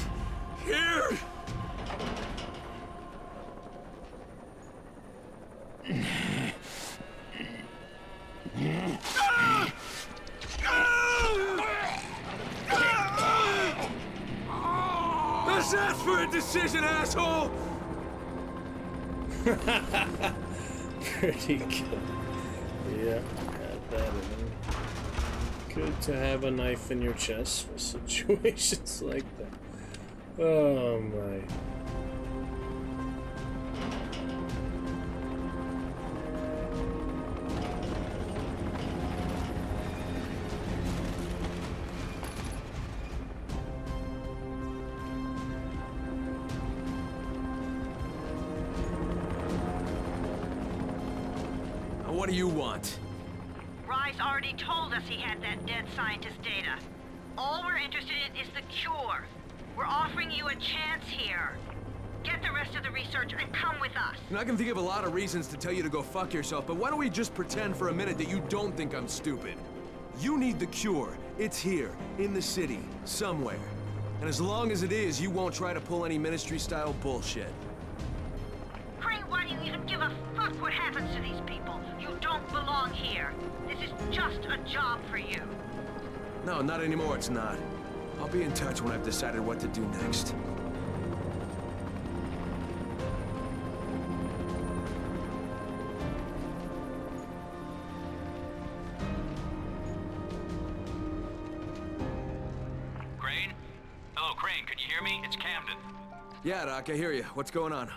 E: Here. Let's ask for a decision, asshole.
B: Pretty good. Yeah, got that in. Good to have a knife in your chest for situations like that. Oh my.
K: He had that dead scientist data. All we're interested in is the cure. We're offering you a chance here. Get the rest of the research and come with us.
E: And I can think of a lot of reasons to tell you to go fuck yourself, but why don't we just pretend for a minute that you don't think I'm stupid? You need the cure. It's here, in the city, somewhere. And as long as it is, you won't try to pull any ministry-style bullshit.
K: Crane, why do you even give a fuck what happens to these people? You don't belong here. This is just a job for you.
E: No, not anymore, it's not. I'll be in touch when I've decided what to do next.
H: Crane? Hello, Crane, can you hear me? It's Camden.
E: Yeah, Doc, I hear you. What's going on?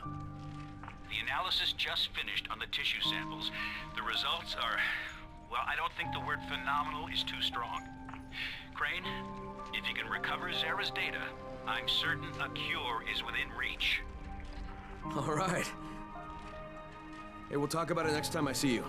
H: Analysis just finished on the tissue samples. The results are... Well, I don't think the word phenomenal is too strong. Crane, if you can recover Zere's data, I'm certain a cure is within reach.
E: All right. Hey, we'll talk about it next time I see you.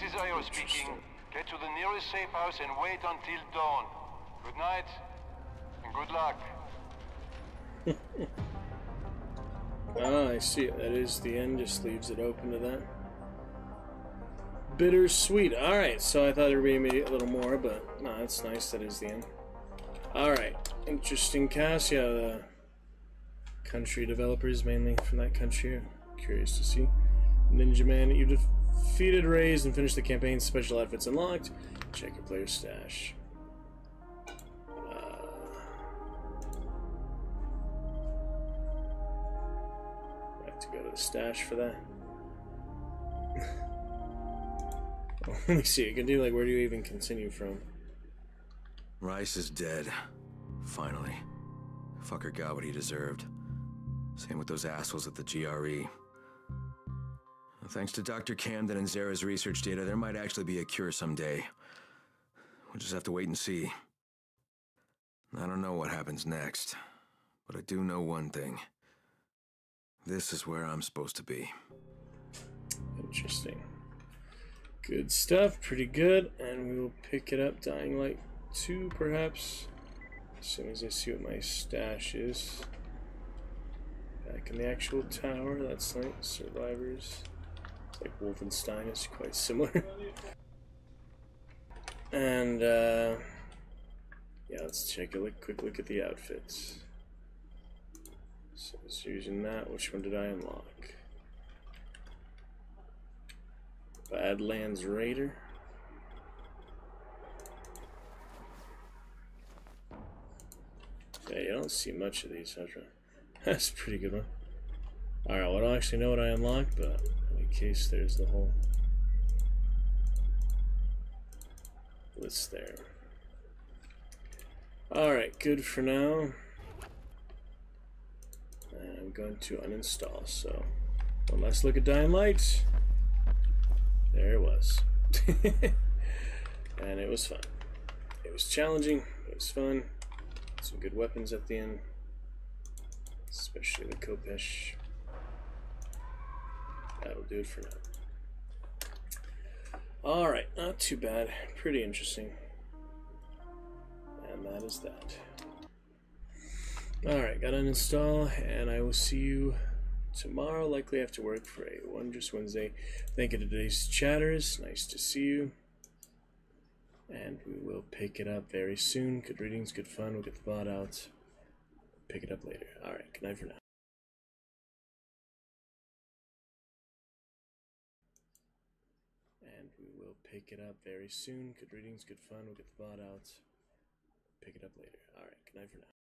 P: This is Io speaking. Get to the nearest safe house and wait until dawn. Good night, and good luck.
B: Ah, I see. That is the end. Just leaves it open to that. Bittersweet. Alright, so I thought there would be maybe a little more, but no, it's nice that is the end. Alright, interesting cast. Yeah, the country developers mainly from that country. Curious to see. Ninja Man, you defeated Rais and finished the campaign. Special outfits unlocked. Check your player stash. Uh, have to go to the stash for that. Let me see. I can do like where do you even continue from?
E: Rais is dead. Finally. Fucker got what he deserved. Same with those assholes at the GRE. Thanks to Dr. Camden and Zere's research data, there might actually be a cure someday. We'll just have to wait and see. I don't know what happens next, but I do know one thing. This is where I'm supposed to be.
B: Interesting. Good stuff. Pretty good. And we will pick it up. Dying Light 2, perhaps. As soon as I see what my stash is. Back in the actual tower. That's nice. Survivors. Like Wolfenstein. is quite similar. and, uh... Yeah, let's take a look, quick look at the outfits. So, it's using that. Which one did I unlock? Badlands Raider. Yeah, you don't see much of these. That's a pretty good one. Alright, well, I don't actually know what I unlocked, but in case there's the whole list there. Alright, good for now. And I'm going to uninstall, so one last look at Dying Light. There it was. and it was fun. It was challenging, it was fun. Some good weapons at the end. Especially the Khopesh. That'll do it for now. Alright, not too bad. Pretty interesting. And that is that. Alright, gotta uninstall, and I will see you tomorrow, likely after work for a Wondrous Wednesday. Thank you to today's chatters. Nice to see you. And we will pick it up very soon. Good readings, good fun. We'll get the bot out. Pick it up later. Alright, good night for now. And we it up very soon. Good readings, good fun. We'll get the bot out. Pick it up later. Alright, good night for now.